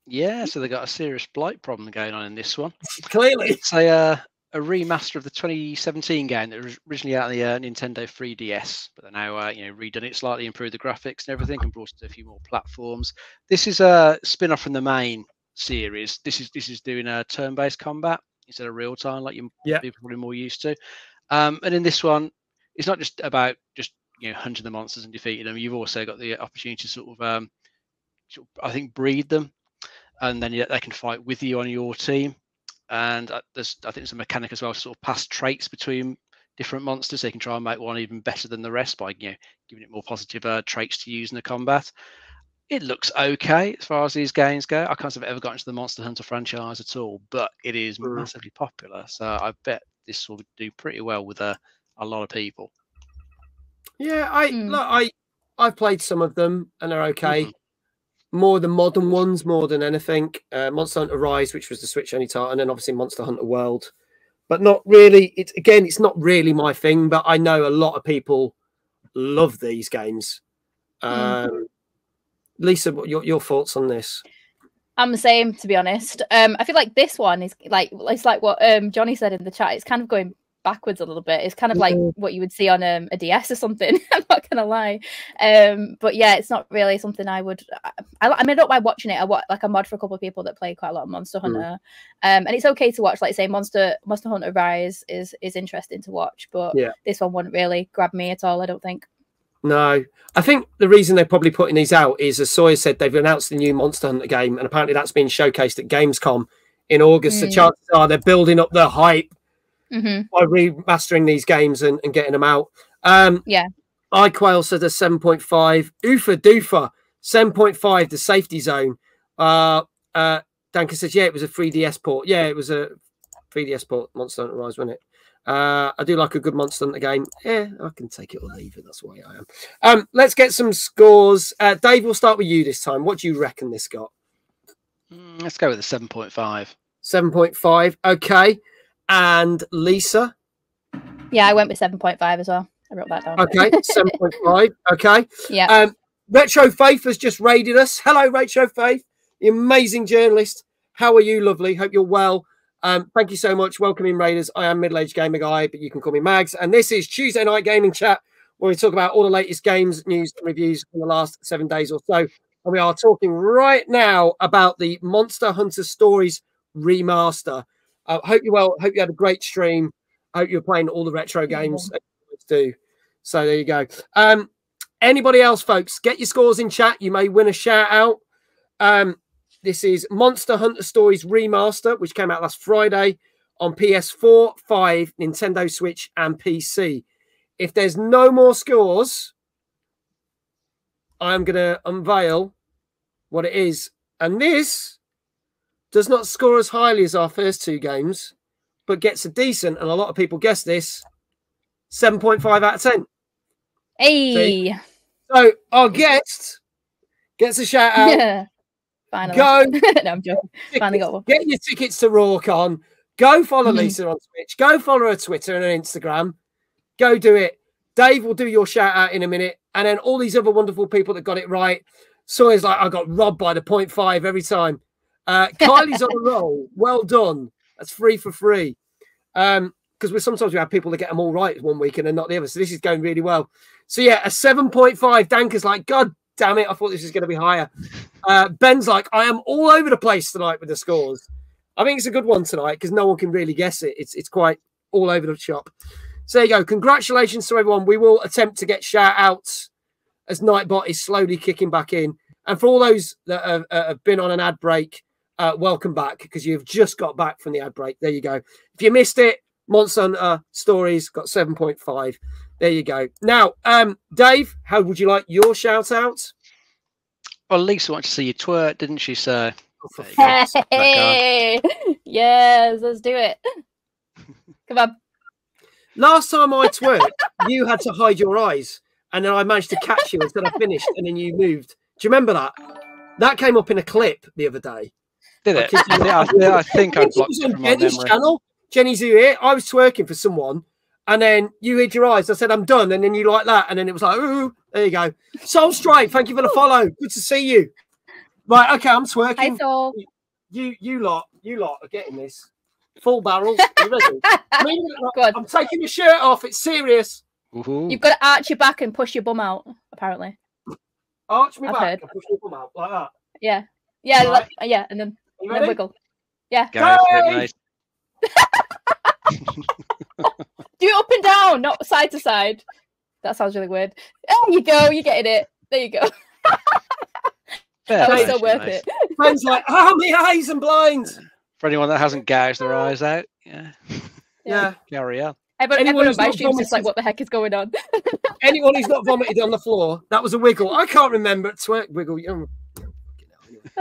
Yeah, so they got a serious blight problem going on in this one. *laughs* Clearly. It's a, uh, a remaster of the 2017 game that was originally out on the uh, Nintendo 3DS, but they're now uh, you know redone it slightly, improved the graphics and everything, and brought it to a few more platforms. This is a spin-off from the main series. This is this is doing a turn-based combat instead of real time, like you yeah. people probably more used to. Um, and in this one, it's not just about just you know hunting the monsters and defeating them. You've also got the opportunity to sort of, um, sort of I think, breed them, and then they can fight with you on your team and uh, there's I think there's a mechanic as well to sort of pass traits between different monsters. So you can try and make one even better than the rest by you know giving it more positive uh, traits to use in the combat. It looks okay as far as these games go. I can't say I've ever got into the Monster Hunter franchise at all, but it is Mm. massively popular. So I bet this will do pretty well with a, a lot of people. Yeah, I look, I I've played some of them and they're okay. More the modern ones, more than anything. Uh, Monster Hunter Rise, which was the Switch only title, and then obviously Monster Hunter World. But not really. It's again, it's not really my thing. But I know a lot of people love these games. Um, Lisa, what your your thoughts on this? I'm the same, to be honest. Um, I feel like this one is like it's like what um Johnny said in the chat. It's kind of going backwards a little bit. It's kind of like Mhm. what you would see on um, a DS or something. *laughs* I'm not gonna lie. Um, but yeah, it's not really something I would. I, I mean, I don't mind watching it. I watch like a mod for a couple of people that play quite a lot of Monster Mm. Hunter, um, and it's okay to watch. Like say, Monster Monster Hunter Rise is is interesting to watch, but Yeah. this one wouldn't really grab me at all. I don't think. No, I think the reason they're probably putting these out is, as Sawyer said, they've announced the new Monster Hunter game, and apparently that's been showcased at Gamescom in August. So Mm. chances are they're building up their hype hmm by remastering these games and, and getting them out. Um, Yeah. iQuail said a 7.5. Oofa Doofa, 7.5, the safety zone. Uh, uh, Danka says, yeah, it was a 3DS port. Yeah, it was a 3DS port, Monster Hunter Rise, wasn't it? Uh, I do like a good Monster Hunter game. Yeah, I can take it or leave it. That's the way I am. Um, let's get some scores. Uh, Dave, we'll start with you this time. What do you reckon this got? Mm, Let's go with a 7.5. 7.5. Okay. And Lisa? Yeah, I went with seven point five as well. I wrote that down. Okay, *laughs* seven point five. Okay. Yeah. Um, Retro Faith has just raided us. Hello, Retro Faith, the amazing journalist. How are you, lovely? Hope you're well. Um, thank you so much. Welcome in, Raiders. I am Middle Aged Gamer Guy, but you can call me Mags. And this is Tuesday Night Gaming Chat, where we talk about all the latest games, news, and reviews from the last seven days or so. And we are talking right now about the Monster Hunter Stories remaster. Uh, hope you well. Hope you had a great stream. Hope you're playing all the retro games. Do so. There you go. Um, anybody else, folks? Get your scores in chat. You may win a shout out. Um, this is Monster Hunter Stories Remaster, which came out last Friday on PS4, 5, Nintendo Switch, and PC. If there's no more scores, I'm going to unveil what it is. And this does not score as highly as our first two games, but gets a decent, and a lot of people guess this, 7.5 out of 10. Hey. See? So our guest gets a shout out. Yeah. Finally. Go. *laughs* no, I'm joking. Finally got one. Get your tickets to RawCon. Go follow Mhm. Lisa on Twitch. Go follow her Twitter and her Instagram. Go do it. Dave will do your shout out in a minute. And then all these other wonderful people that got it right. Sawyer's like, I got robbed by the point five every time. Uh, Kylie's on a roll. Well done. That's free for free. Um, because we sometimes we have people that get them all right one week and not the other. So this is going really well. So yeah, a 7.5. Danker's like, God damn it, I thought this was going to be higher. Uh, Ben's like, I am all over the place tonight with the scores. I think it's a good one tonight because no one can really guess it. It's it's quite all over the shop. So there you go. Congratulations to everyone. We will attempt to get shout outs as Nightbot is slowly kicking back in. And for all those that have, uh, have been on an ad break, uh, welcome back because you've just got back from the ad break. There you go. If you missed it, Monster Hunter Stories got 7.5. There you go. Now, um, Dave, how would you like your shout out? Well, Lisa wanted to see you twerk, didn't she? So there you go. Back on. Hey. yes, let's do it. Come on. Last time I twerked, you had to hide your eyes, and then I managed to catch you until I finished, and then you moved. Do you remember that? That came up in a clip the other day. Did *laughs* I it? kid you Yeah, I, not. I think I It blocked was it on from my Jenny's memory. channel. Jenny's here. I was twerking for someone, and then you hid your eyes. I said, "I'm done," and then you like that, and then it was like, "Ooh, there you go." Soul Strike, thank you for the follow. Good to see you. Right, okay, I'm twerking. Hi, Soul. You, you lot, you lot are getting this full barrels. Ready? *laughs* Mean it or I'm taking the shirt off. It's serious. You've got to arch your back and push your bum out, apparently. Arch me I've back heard. and push your bum out like that. Yeah. Yeah, Right. like- yeah, and then, You and then ready? wiggle. Yeah. Go for it. Do it up and down, not side to side. That sounds really weird. There you go. You're getting it. There you go. *laughs* Fair that was play so worth mate. it. Ben's like, "Oh, my eyes and blind." For anyone that hasn't gouged their eyes out, yeah, Yeah. carry on. Everyone, Anyone everyone who's on my not stream's just like, what the heck is going on? *laughs* Anyone who's not vomited on the floor, that was a wiggle. I can't remember. Twerk, wiggle.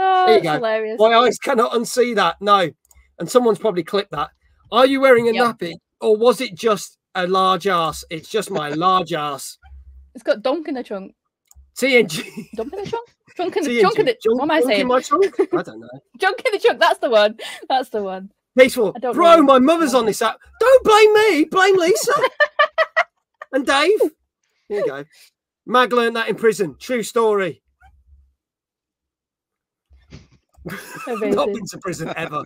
Oh, There you that's go. hilarious. My eyes cannot unsee that. No. And someone's probably clipped that. Are you wearing a Yep. nappy or was it just a large ass? It's just my large ass. It's got donk in the trunk. TNG. Dump in the trunk? Trunk in the TNG. trunk in the Junk- What am I junk in my trunk? *laughs* I don't know. Junk in the trunk. That's the one. That's the one. Peaceful. Bro, know. my mother's on this app. Don't blame me. Blame Lisa. *laughs* and Dave. Here you go. Mag learned that in prison. True story. Not Amazing. been to prison ever.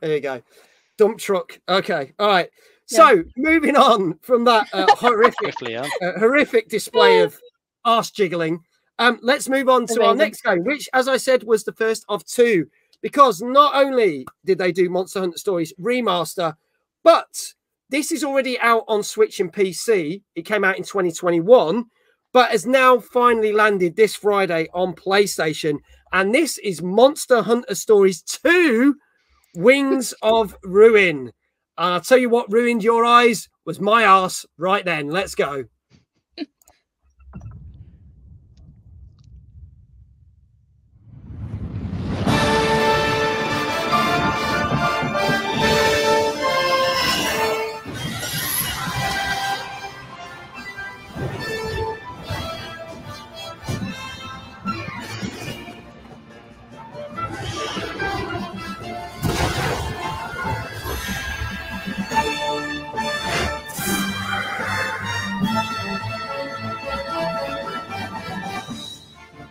There you go. Dump truck. Okay. All right. So moving on from that uh, *laughs* horrific, yeah. uh, horrific display of arse jiggling, um, let's move on to our next game, which, as I said, was the first of two. Because not only did they do Monster Hunter Stories remaster, but this is already out on Switch and PC. It came out in 2021, but has now finally landed this Friday on PlayStation. And this is Monster Hunter Stories 2 Wings of Ruin. And I'll tell you what ruined your eyes was my ass right then. Let's go.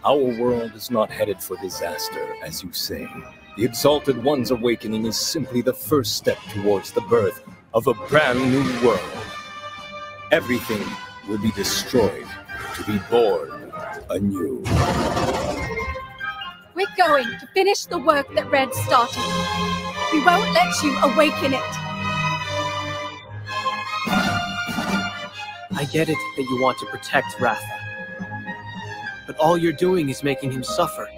Our world is not headed for disaster, as you say. The Exalted One's awakening is simply the first step towards the birth of a brand new world. Everything will be destroyed to be born anew. We're going to finish the work that Red started. We won't let you awaken it. I get it that you want to protect Ratha. But all you're doing is making him suffer.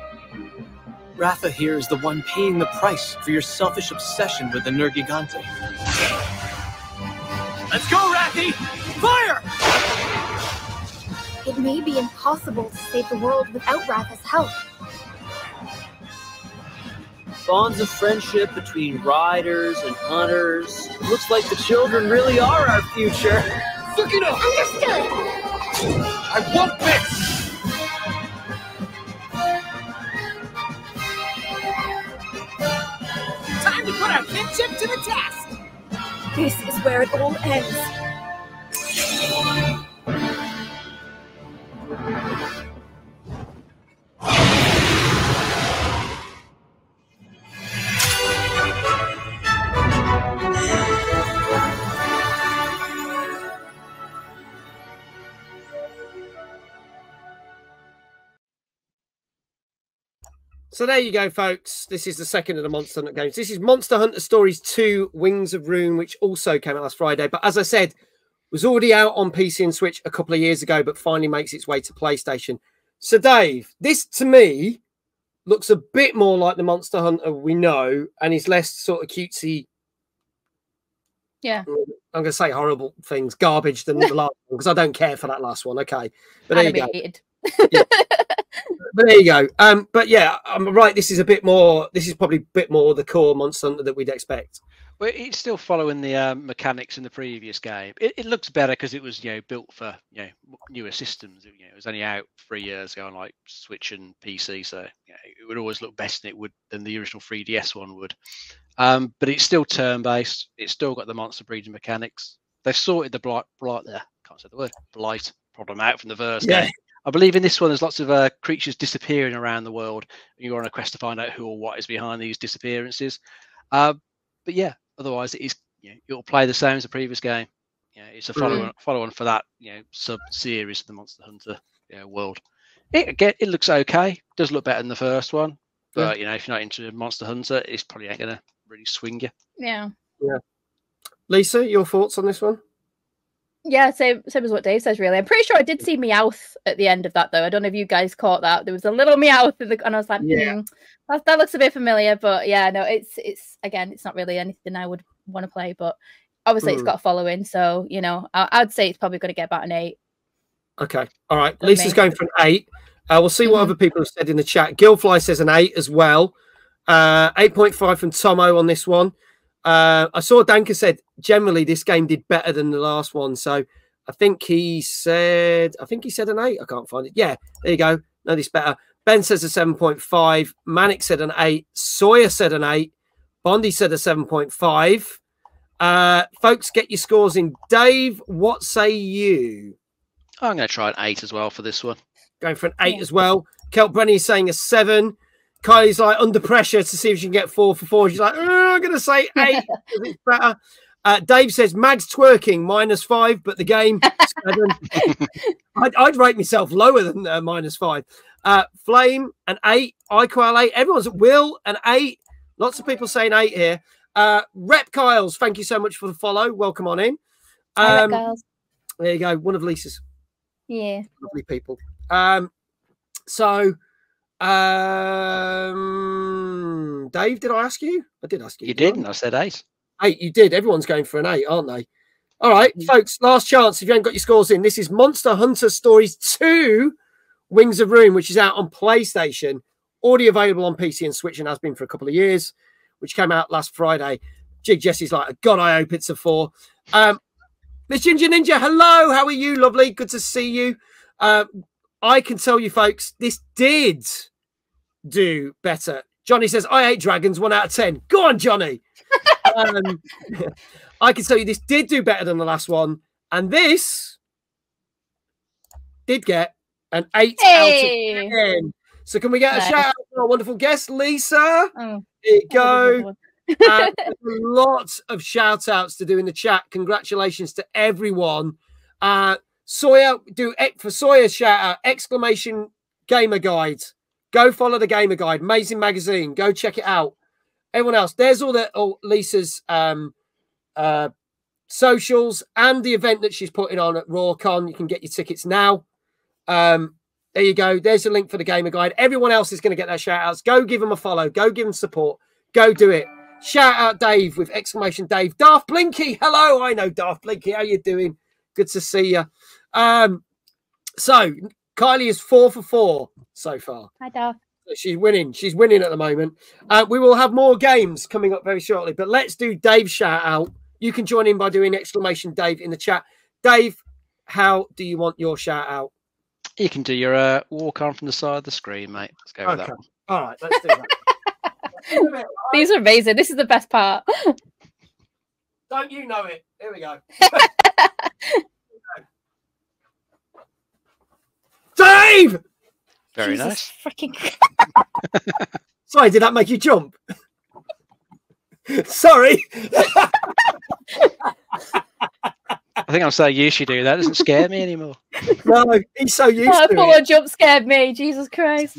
Ratha here is the one paying the price for your selfish obsession with the Nergigante. Let's go, Rathy! Fire! It may be impossible to save the world without Ratha's help. Bonds of friendship between riders and hunters. Looks like the children really are our future. Look it up! Understood! I want this! Kinship to the test! This is where it all ends. So there you go, folks. This is the second of the Monster Hunter games. This is Monster Hunter Stories 2 Wings of Ruin, which also came out last Friday. But as I said, was already out on PC and Switch a couple of years ago, but finally makes its way to PlayStation. So, Dave, this to me looks a bit more like the Monster Hunter we know, and is less sort of cutesy. Yeah. I'm going to say horrible things, garbage than the *laughs* last one because I don't care for that last one. Okay, but there you go. Animated. *laughs* But there you go. Um, but yeah, I'm right. This is a bit more. This is probably a bit more the core Monster Hunter that we'd expect. Well, it's still following the um, mechanics in the previous game. It, it looks better because it was, you know, built for you know newer systems. You know, it was only out three years ago on like Switch and PC, so you know, it would always look better than it would than the original 3DS one would. Um, but it's still turn-based. It's still got the monster breeding mechanics. They've sorted the blight, blight there. Can't say the word blight problem out from the first Yeah. game. I believe in this one, there's lots of uh, creatures disappearing around the world. And you're on a quest to find out who or what is behind these disappearances. Uh, but yeah, otherwise it is. You know, it'll play the same as the previous game. Yeah, it's a follow on, follow on for that. You know, sub series of the Monster Hunter you know, world. It again, it looks okay. Does look better than the first one. But you know, if you're not into Monster Hunter, it's probably ain't gonna really swing you. Yeah. Yeah. Lisa, your thoughts on this one? Yeah, same same as what Dave says. Really, I'm pretty sure I did see Meowth at the end of that, though. I don't know if you guys caught that. There was a little Meowth, in the, and I was like, Yeah. hmm, that, that looks a bit familiar. But yeah, no, it's it's again, it's not really anything I would want to play. But obviously, it's got a following, so you know, I, I'd say it's probably going to get about an eight. Okay. All right. Lisa's make going for an eight. Uh, we'll see what other people have said in the chat. Gilfly says an eight as well. Uh, 8.5 from Tomo on this one. Uh, I saw Danka said generally this game did better than the last one. So I think he said, I think he said an eight. I can't find it. Yeah, there you go. No, this better. Ben says a 7.5. Manic said an eight. Sawyer said an eight. Bondi said a 7.5. Uh, folks, get your scores in. Dave, what say you? I'm going to try an eight as well for this one. going for an eight as well. Kelt Brenny is saying a seven. Kylie's like under pressure to see if she can get four for four. She's like, "Oh, I'm going to say *laughs* eight it's better. Uh, Dave says Mag's twerking minus five, but the game. *laughs* I'd, I'd rate myself lower than uh, minus five. Uh, Flame an eight. iQual eight. Everyone's at Will an eight. Lots of people saying eight here. Uh, Rep Kyles, thank you so much for the follow. Welcome on in. Hi, Um, Kyles. there you go. One of Lisa's Yeah. lovely people. Um, so, um, Dave, did I ask you? I did ask you. You didn't I? I said eight. Eight, you did. Everyone's going for an eight, aren't they? All right, folks, last chance. If you haven't got your scores in, this is Monster Hunter Stories 2 Wings of Ruin, which is out on PlayStation, already available on PC and Switch, and has been for a couple of years, which came out last Friday. Jig Jesse's like, God, I hope it's a four. Um, Miss Ginger Ninja, hello. How are you? Lovely. Good to see you. Uh, I can tell you, folks, this did do better. Johnny says, I hate dragons, one out of 10. Go on, Johnny. *laughs* um, *laughs* I can tell you this did do better than the last one. And this did get An eight hey. out of ten. So can we get a shout out to our wonderful guest, Lisa? Oh, there you go. and *laughs* lots of shout outs to do in the chat. Congratulations to everyone. Uh, Sawyer, do for Sawyer shout out exclamation gamer guide. Go follow the gamer guide. Amazing magazine. Go check it out. Everyone else, there's all the all Lisa's um, uh, socials and the event that she's putting on at RawCon. You can get your tickets now. Um, there you go. There's a link for the gamer guide. Everyone else is going to get their shout outs. Go give them a follow. Go give them support. Go do it. Shout out Dave with exclamation Dave. Darth Blinky. Hello. I know Darth Blinky. How you doing? Good to see you. Um, so Kylie is four for four so far. Hi, Darth. She's winning. She's winning at the moment. Uh, we will have more games coming up very shortly, but let's do Dave's shout out. You can join in by doing exclamation Dave in the chat. Dave, how do you want your shout out? You can do your uh, walk on from the side of the screen, mate. Let's go with that one. All right, let's do that. *laughs* These are amazing. This is the best part. Don't you know it? Here we go. *laughs* Dave! Very Jesus nice. Freaking... *laughs* Sorry, did that make you jump? Sorry. I think I'm so used to do that. It doesn't scare me anymore. No, he's so used oh, to it. jump scared me. Jesus Christ.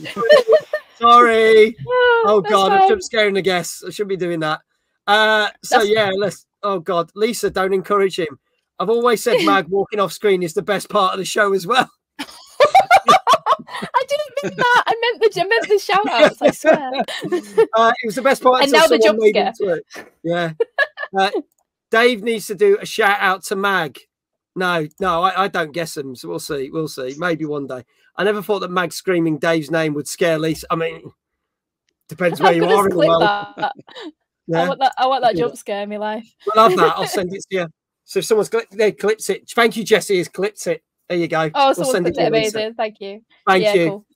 *laughs* Sorry. Oh, oh God, I'm jump scaring the guests. I shouldn't be doing that. Uh, so that's yeah, let's. Oh God, Lisa, don't encourage him. I've always said *laughs* Mag walking off screen is the best part of the show as well. I that. I meant the I meant the shout outs, I swear. *laughs* Uh, it was the best part. And now the jump scare. Yeah. Uh, Dave needs to do a shout out to Mag. No, no, I, I, don't guess them. So we'll see. We'll see. Maybe one day. I never thought that Mag screaming Dave's name would scare Lisa. I mean, depends *laughs* where I'm you are in the world. *laughs* yeah. I want that. I want that jump scare in my life. I love that. I'll send it to you. So if someone's cl- there, clips it. Thank you, Jesse. Has clipped it. There you go. Oh, we'll send it, it amazing. Thank you. Thank yeah, you. Cool.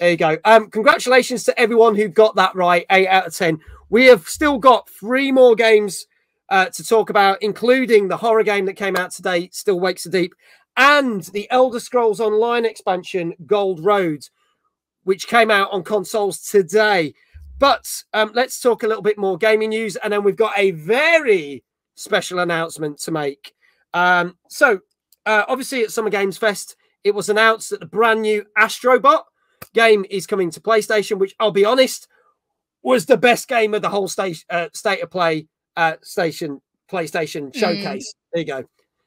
There you go. Um, congratulations to everyone who got that right. Eight out of ten. We have still got three more games uh, to talk about, including the horror game that came out today, Still Wakes the Deep, and the Elder Scrolls Online expansion, Gold Road, which came out on consoles today. But um, let's talk a little bit more gaming news, and then we've got a very special announcement to make. Um, so, uh, obviously, at Summer Games Fest, it was announced that the brand new Astrobot game is coming to PlayStation, which I'll be honest was the best game of the whole state, uh, state of play uh, station PlayStation mm. showcase. Mm. There you go.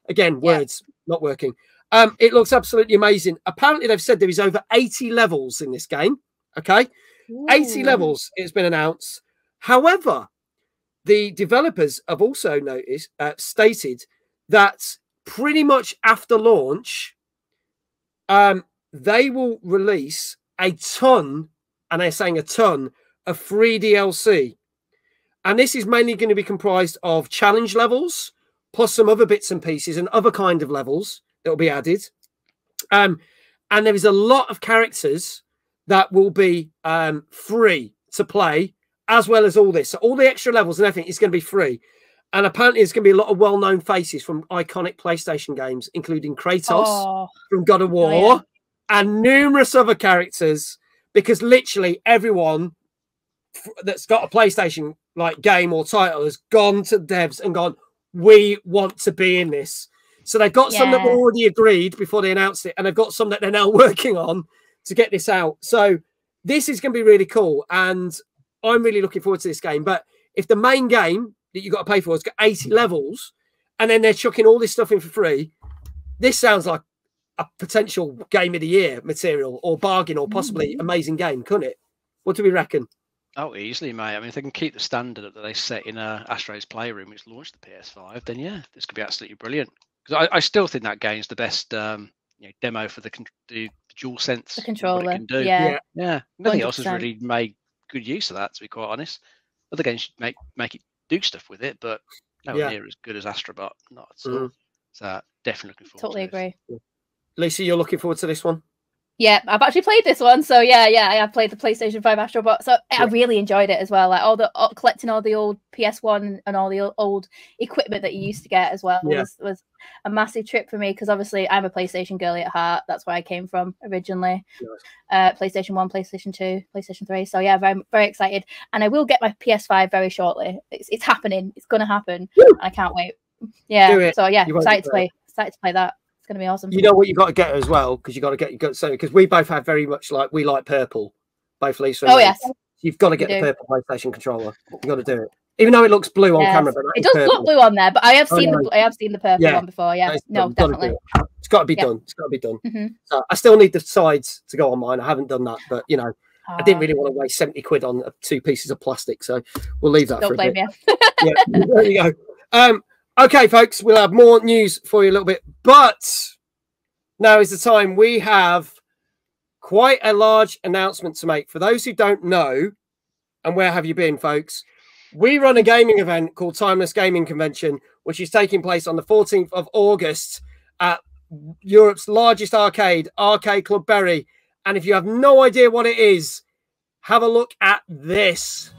Again, words yeah. not working. Um, it looks absolutely amazing. Apparently, they've said there is over 80 levels in this game. Okay, Ooh. 80 levels. It's been announced. However, the developers have also noticed uh, stated that pretty much after launch, um, they will release a ton, and they're saying a ton of free DLC and this is mainly going to be comprised of challenge levels, plus some other bits and pieces and other kind of levels that will be added. Um, and there is a lot of characters that will be um, free to play, as well as all this. So all the extra levels and everything is going to be free. And apparently, there's going to be a lot of well-known faces from iconic PlayStation games, including Kratos oh, from God of War, oh. And numerous other characters. Because literally everyone that's got a PlayStation like game or title has gone to devs and gone, we want to be in this. So they've got yeah. some that were already agreed before they announced it, and they've got some that they're now *laughs* working on to get this out. So this is going to be really cool, and I'm really looking forward to this game. But if the main game that you got to pay for has got 80 levels, and then they're chucking all this stuff in for free, this sounds like a potential game of the year material or bargain or possibly mm-hmm. amazing game, couldn't it? What do we reckon? Oh, easily, mate. I mean, if they can keep the standard that they set in uh, Astro's Playroom, which launched the PS5, then yeah, this could be absolutely brilliant. Because I, I, still think that game's the best um, you know, demo for the, the, the dual sense. The controller. Can do. Yeah. Yeah. Nothing 100%. else has really made good use of that, to be quite honest. Other games should make make it do stuff with it, but nowhere yeah. near as good as Astrobot. Not at all. Mm. So definitely looking forward totally to agree. Lisa, you're looking forward to this one? Yeah, I've actually played this one, so yeah, yeah, I have played the PlayStation Five Astrobot, so yeah. I really enjoyed it as well. Like all the all, collecting all the old PS One and all the old equipment that you used to get as well yeah. was, was a massive trip for me because obviously I'm a PlayStation girly at heart. That's where I came from originally. Uh, PlayStation One, PlayStation Two, PlayStation Three. So yeah, very very excited, and I will get my PS Five very shortly. It's it's happening. It's gonna happen. I can't wait. Yeah. So yeah, excited to play. Excited to play that. It's going to be awesome. You know what you've got to get as well because you got to get you got so because we both have very much like we like purple, both Lisa. oh yes. You've got to get the purple PlayStation controller. You've got to do it. Even though it looks blue on yes. camera, but it does purple. look blue on there. But I have seen oh, no. the I have seen the purple yeah. one before. Yeah, no, definitely. It. has got to be yeah. done. It's got to be done. Mm-hmm. So I still need the sides to go on mine. I haven't done that, but you know, I didn't really want to waste seventy quid on two pieces of plastic, so we'll leave that. Don't for blame a bit. you. *laughs* yeah, *laughs* there you go. Um, okay, folks, we'll have more news for you a little bit, but now is the time we have quite a large announcement to make. For those who don't know, and where have you been, folks? We run a gaming event called Timeless Gaming Convention, which is taking place on the 14th of August at Europe's largest arcade, Arcade Club Bury. And if you have no idea what it is, have a look at this.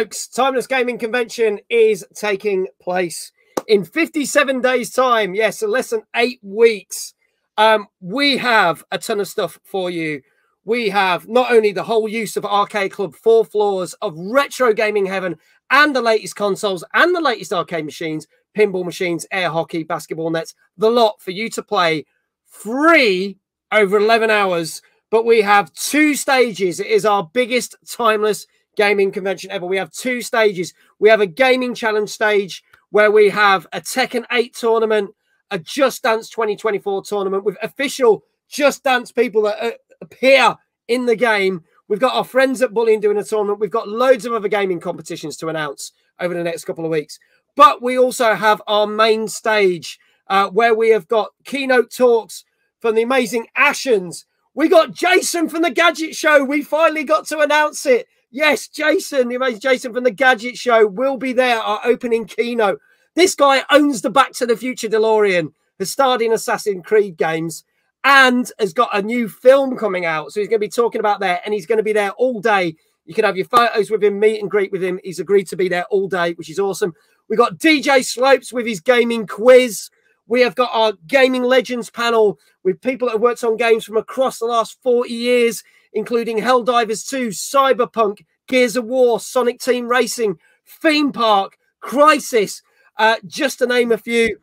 Folks, Timeless Gaming Convention is taking place in 57 days' time. Yes, less than eight weeks. Um, we have a ton of stuff for you. We have not only the whole use of Arcade Club, four floors of retro gaming heaven, and the latest consoles and the latest arcade machines, pinball machines, air hockey, basketball nets, the lot for you to play free over 11 hours. But we have two stages. It is our biggest timeless gaming convention ever. We have two stages. We have a gaming challenge stage where we have a Tekken 8 tournament, a Just Dance 2024 tournament with official Just Dance people that uh, appear in the game. We've got our friends at Bullying doing a tournament. We've got loads of other gaming competitions to announce over the next couple of weeks. But we also have our main stage uh, where we have got keynote talks from the amazing Ashens. We got Jason from the Gadget Show. We finally got to announce it. Yes, Jason, the amazing Jason from the Gadget Show will be there, our opening keynote. This guy owns the Back to the Future DeLorean, has starred in Assassin's Creed games, and has got a new film coming out. So he's going to be talking about that, and he's going to be there all day. You can have your photos with him, meet and greet with him. He's agreed to be there all day, which is awesome. We've got DJ Slopes with his gaming quiz. We have got our gaming legends panel with people that have worked on games from across the last 40 years including Helldivers 2, Cyberpunk, Gears of War, Sonic Team Racing, Theme Park, Crysis, uh, just to name a few.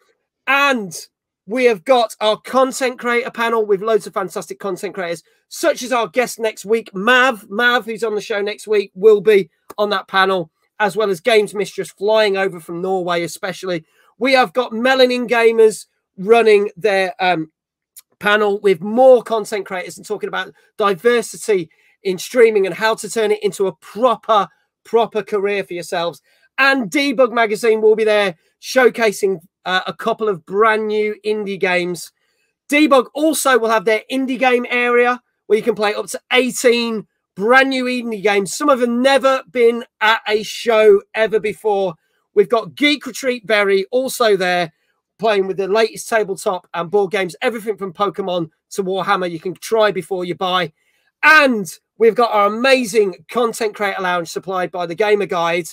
And we have got our content creator panel with loads of fantastic content creators, such as our guest next week, Mav. Mav, who's on the show next week, will be on that panel, as well as Games Mistress flying over from Norway, especially. We have got Melanin Gamers running their um, panel with more content creators and talking about diversity in streaming and how to turn it into a proper, proper career for yourselves. And Debug Magazine will be there showcasing uh, a couple of brand new indie games. Debug also will have their indie game area where you can play up to 18 brand new indie games. Some of them never been at a show ever before. We've got Geek Retreat Bury also there playing with the latest tabletop and board games, everything from Pokemon to Warhammer. You can try before you buy. And we've got our amazing content creator lounge supplied by the Gamer Guide,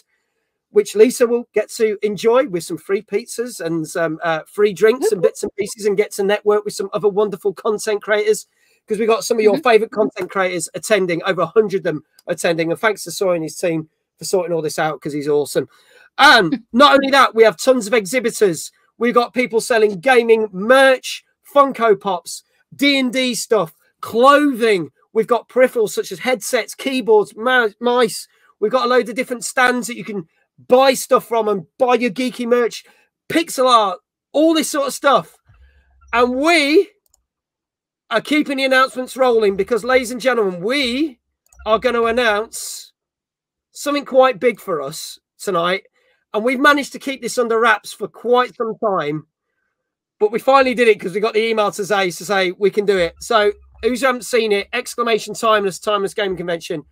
which Lisa will get to enjoy with some free pizzas and some uh, free drinks and bits and pieces and get to network with some other wonderful content creators. Because we've got some of your mm-hmm. favorite content creators attending, over 100 of them attending. And thanks to Soy and his team for sorting all this out because he's awesome. And not only that, we have tons of exhibitors We've got people selling gaming merch, Funko Pops, D&D stuff, clothing. We've got peripherals such as headsets, keyboards, mice. We've got a load of different stands that you can buy stuff from and buy your geeky merch, pixel art, all this sort of stuff. And we are keeping the announcements rolling because, ladies and gentlemen, we are going to announce something quite big for us tonight. And we've managed to keep this under wraps for quite some time. But we finally did it because we got the email to say to say we can do it. So who's haven't seen it, exclamation timeless, timeless gaming convention.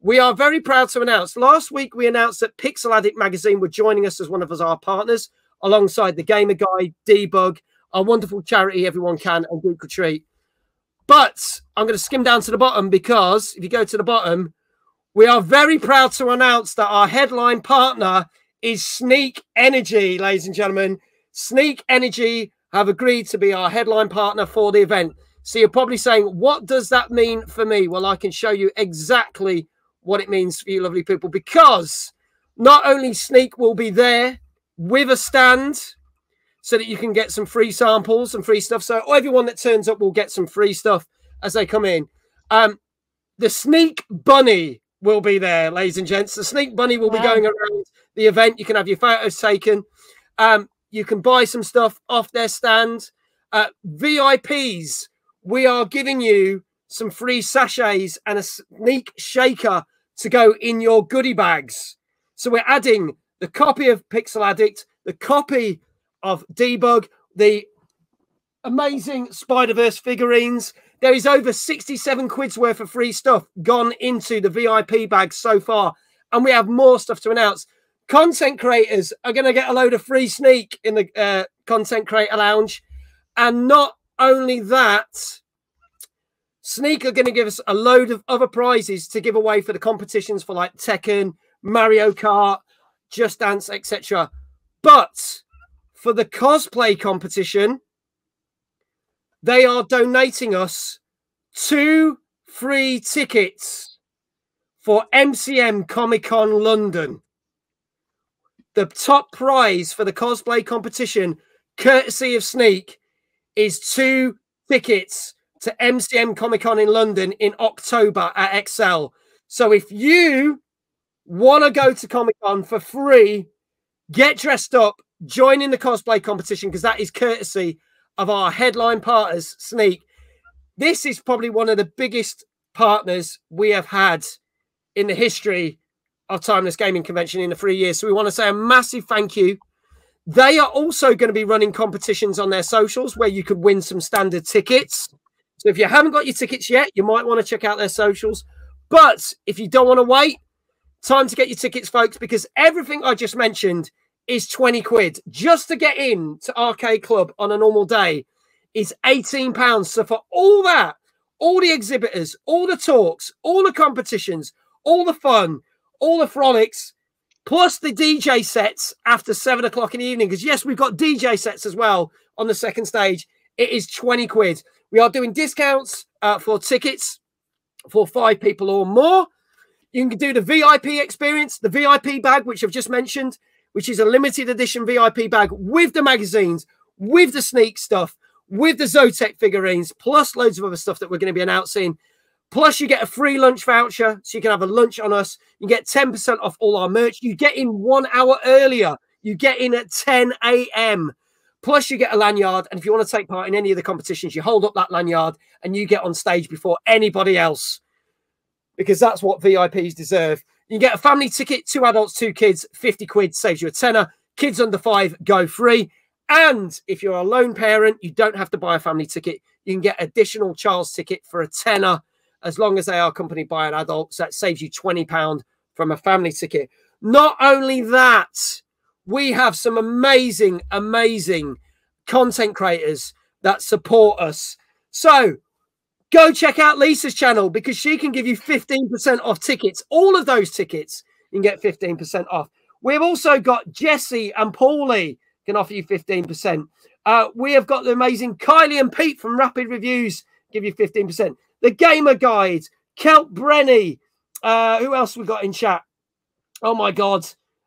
We are very proud to announce. Last week we announced that Pixel Addict magazine were joining us as one of us our partners, alongside the Gamer Guide, Debug, our wonderful charity Everyone Can, and Geek Retreat. But I'm going to skim down to the bottom because if you go to the bottom, we are very proud to announce that our headline partner is Sneak Energy, ladies and gentlemen. Sneak Energy have agreed to be our headline partner for the event. So you're probably saying, what does that mean for me? Well, I can show you exactly what it means for you, lovely people, because not only Sneak will be there with a stand so that you can get some free samples and free stuff. So everyone that turns up will get some free stuff as they come in. Um, the Sneak Bunny will be there, ladies and gents. The Sneak Bunny will wow. be going around the event. You can have your photos taken. Um, you can buy some stuff off their stand. Uh, VIPs, we are giving you some free sachets and a sneak shaker to go in your goodie bags. So we're adding the copy of Pixel Addict, the copy of Debug, the amazing Spider Verse figurines. There is over 67 quid's worth of free stuff gone into the VIP bag so far. And we have more stuff to announce. Content creators are going to get a load of free sneak in the uh, Content Creator Lounge. And not only that, Sneak are going to give us a load of other prizes to give away for the competitions for like Tekken, Mario Kart, Just Dance, etc. But for the cosplay competition, they are donating us two free tickets for MCM Comic Con London. The top prize for the cosplay competition, courtesy of Sneak, is two tickets to MCM Comic Con in London in October at ExCeL. So if you want to go to Comic Con for free, get dressed up join in the cosplay competition because that is courtesy of our headline partners, Sneak. This is probably one of the biggest partners we have had in the history of Timeless Gaming Convention in the three years. So we want to say a massive thank you. They are also going to be running competitions on their socials where you could win some standard tickets. So if you haven't got your tickets yet, you might want to check out their socials. But if you don't want to wait, time to get your tickets, folks, because everything I just mentioned is 20 quid. Just to get in to Arcade Club on a normal day is 18 pounds. So for all that, all the exhibitors, all the talks, all the competitions, all the fun, all the frolics, plus the DJ sets after seven o'clock in the evening. Because yes, we've got DJ sets as well on the second stage. It is 20 quid. We are doing discounts uh, for tickets for five people or more. You can do the VIP experience, the VIP bag, which I've just mentioned which is a limited edition VIP bag with the magazines, with the sneak stuff, with the Zotec figurines, plus loads of other stuff that we're going to be announcing. Plus, you get a free lunch voucher, so you can have a lunch on us. You get 10% off all our merch. You get in one hour earlier. You get in at 10 a.m. Plus, you get a lanyard. And if you want to take part in any of the competitions, you hold up that lanyard and you get on stage before anybody else because that's what VIPs deserve. You get a family ticket, two adults, two kids, 50 quid saves you a tenner. Kids under five go free. And if you're a lone parent, you don't have to buy a family ticket. You can get additional child's ticket for a tenner as long as they are accompanied by an adult. So that saves you £20 from a family ticket. Not only that, we have some amazing, amazing content creators that support us. So Go check out Lisa's channel because she can give you 15% off tickets. All of those tickets, you can get 15% off. We've also got Jesse and Paulie can offer you 15%. Uh, we have got the amazing Kylie and Pete from Rapid Reviews give you 15%. The Gamer Guide, Kelt Brenny. Uh, who else we got in chat? Oh my God.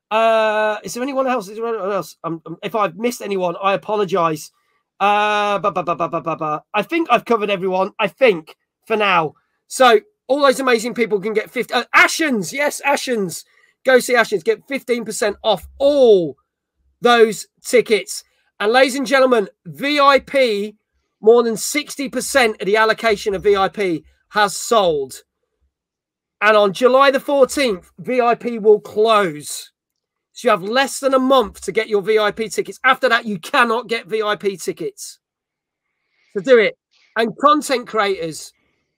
Uh, is there anyone else? Is there anyone else? Um, um, if I've missed anyone, I apologize. Uh, ba, ba, ba, ba, ba, ba, ba. I think I've covered everyone. I think for now. So all those amazing people can get 50. Uh, Ashens, yes, Ashens. Go see Ashens. Get 15% off all those tickets. And ladies and gentlemen, VIP, more than 60% of the allocation of VIP has sold. And on July the 14th, VIP will close. So you have less than a month to get your VIP tickets. After that, you cannot get VIP tickets. So do it. And content creators,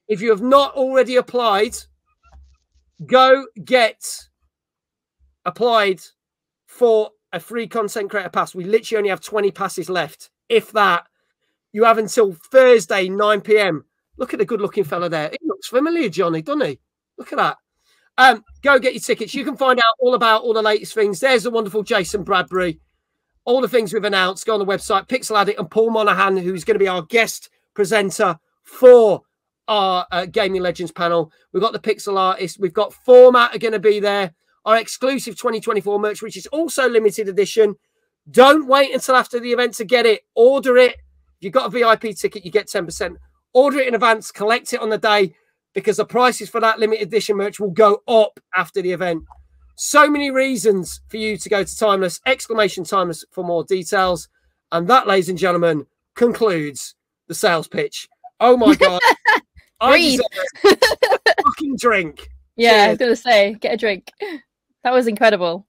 if you have not already applied, go get applied for a free content creator pass. We literally only have 20 passes left. If that, you have until Thursday, 9 p.m. Look at the good looking fella there. He looks familiar, Johnny, doesn't he? Look at that. Um, go get your tickets. You can find out all about all the latest things. There's the wonderful Jason Bradbury. All the things we've announced. Go on the website, Pixel Addict, and Paul Monahan, who's going to be our guest presenter for our uh, Gaming Legends panel. We've got the Pixel Artist. We've got Format are going to be there. Our exclusive 2024 merch, which is also limited edition. Don't wait until after the event to get it. Order it. If you've got a VIP ticket, you get 10%. Order it in advance, collect it on the day because the prices for that limited edition merch will go up after the event. So many reasons for you to go to Timeless, exclamation Timeless for more details. And that, ladies and gentlemen, concludes the sales pitch. Oh my God. *laughs* I deserve a *laughs* fucking drink. Yeah, Cheers. I was gonna say, get a drink. That was incredible.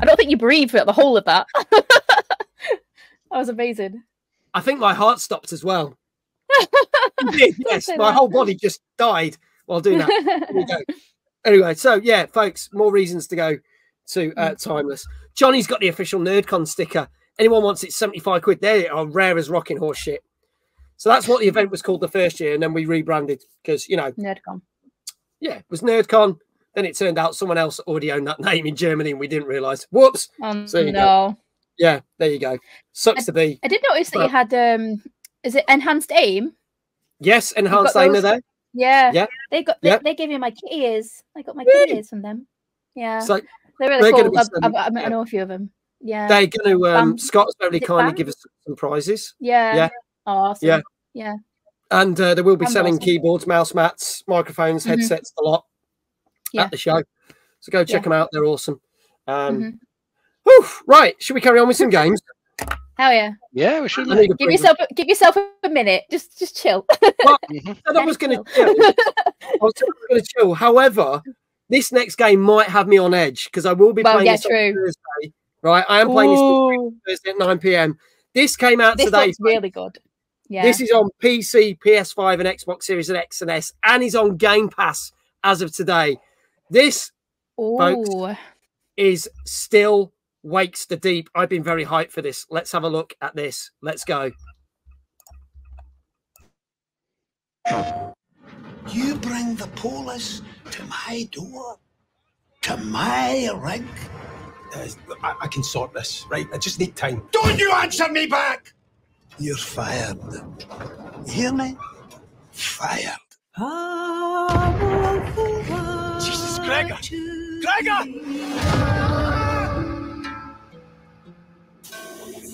I don't think you breathed throughout the whole of that. *laughs* that was amazing. I think my heart stopped as well. *laughs* Yes, my whole body just died while doing that. There you go. *laughs* Anyway, so yeah, folks, more reasons to go to uh, Timeless. Johnny's got the official NerdCon sticker. Anyone wants it, 75 quid. They are rare as rocking horse shit. So that's what the event was called the first year, and then we rebranded because, you know, Nerdcon. yeah, it was NerdCon. Then it turned out someone else already owned that name in Germany, and we didn't realize. Whoops. Um, So you go. Yeah, there you go. Sucks to be. I did notice that But- you had um is it enhanced aim? Yes, enhanced aim are those- there. Yeah. Yeah. They got they, Yeah. they gave me my kitty ears. I got my kitty ears from them. Yeah. So they're really they're really cool. some- I've, I yeah. know a few of them. Yeah. They're going to, um, Scott's very kindly give us some prizes. Yeah. Yeah. Oh, awesome. Yeah. Yeah. And uh, they will be Bam selling awesome. keyboards, mouse mats, microphones, Mhm. headsets, a lot Yeah. at the show. So go check Yeah. them out. They're awesome. Um, Mhm. Whew, right. Should we carry on with some games? Hell yeah. Yeah, we should. I need a Give break. yourself give yourself a minute. Just just chill. Well, I mm-hmm. was going to chill. I was going to chill. However, this next game might have me on edge because I will be Well, playing yeah, this on true. Thursday. Right, I am playing Ooh. this Thursday at 9 p.m. This came out this today. looks really good. Yeah. This is on PC, PS5, and Xbox Series and X and S, and is on Game Pass as of today. This folks, is still wakes the deep. I've been very hyped for this. Let's have a look at this. Let's go. You bring the police to my door, to my rig. Uh, I, I can sort this, right? I just need time. Don't you answer me back! You're fired. You hear me? Fired. Jesus, Gregor! Gregor!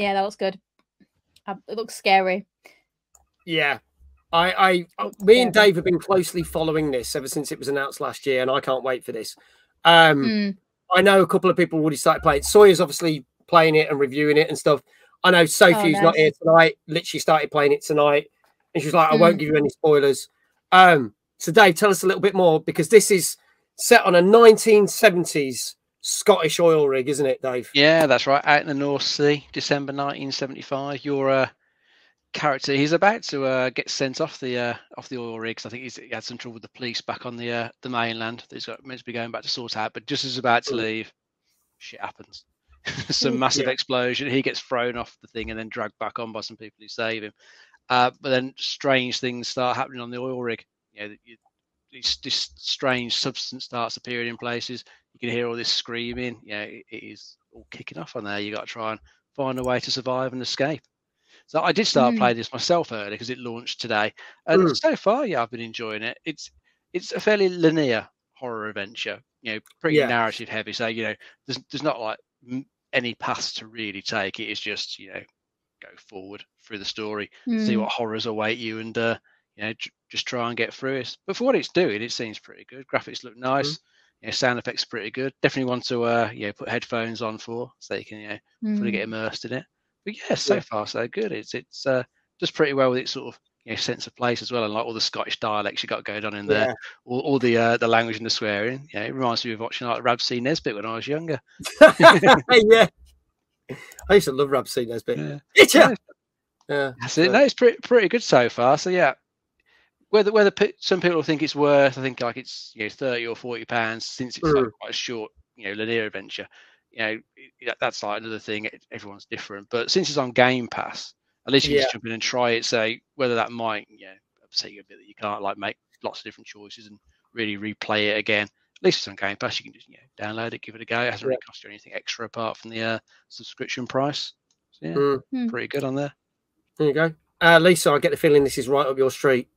Yeah, that looks good. Uh, It looks scary. Yeah. I, I, me and Dave have been closely following this ever since it was announced last year, and I can't wait for this. Um, Mm. I know a couple of people already started playing. Sawyer's obviously playing it and reviewing it and stuff. I know Sophie's not nice. here tonight. Literally started playing it tonight, and she's like, "I won't Mm. give you any spoilers." Um, so Dave, tell us a little bit more because this is set on a 1970s Scottish oil rig, isn't it, Dave? Yeah, that's right. Out in the North Sea, December 1975. You're a character. He's about to uh, get sent off the uh, off the oil rigs. I think he's, he had some trouble with the police back on the uh, the mainland. He's got meant to be going back to sort out, but just as about to leave, shit happens. *laughs* some massive yeah. explosion. He gets thrown off the thing and then dragged back on by some people who save him. Uh, but then strange things start happening on the oil rig. You know, you, this, this strange substance starts appearing in places. You can hear all this screaming. Yeah, it, it is all kicking off on there. You got to try and find a way to survive and escape. So I did start mm. playing this myself earlier because it launched today, and mm. so far, yeah, I've been enjoying it. It's it's a fairly linear horror adventure. You know, pretty yeah. narrative heavy. So you know, there's there's not like any paths to really take. It is just you know, go forward through the story, mm. see what horrors await you, and uh, you know, j- just try and get through it. But for what it's doing, it seems pretty good. Graphics look nice. Mm. You know, sound effects pretty good. Definitely want to uh, you know, put headphones on for so you can you know fully get immersed in it. But yeah, so yeah. far so good. It's it's uh, just pretty well with its sort of you know, sense of place as well, and like all the Scottish dialects you got going on in there, yeah. all, all the uh, the language and the swearing. Yeah, it reminds me of watching like Rab C Nesbitt when I was younger. *laughs* yeah, I used to love Rab C Nesbitt. Yeah, yeah. yeah. That's it. No, it's pretty pretty good so far. So yeah, whether whether some people think it's worth, I think like it's you know thirty or forty pounds since it's mm. like quite a short you know linear adventure you know that's like another thing. Everyone's different, but since it's on Game Pass, at least you yeah. can just jump in and try it. Say whether that might, you know, upset you a bit that you can't like make lots of different choices and really replay it again. At least it's on Game Pass. You can just you know download it, give it a go. It hasn't yeah. really cost you anything extra apart from the uh, subscription price. So, yeah, mm. pretty good on there. There you go, uh, Lisa. I get the feeling this is right up your street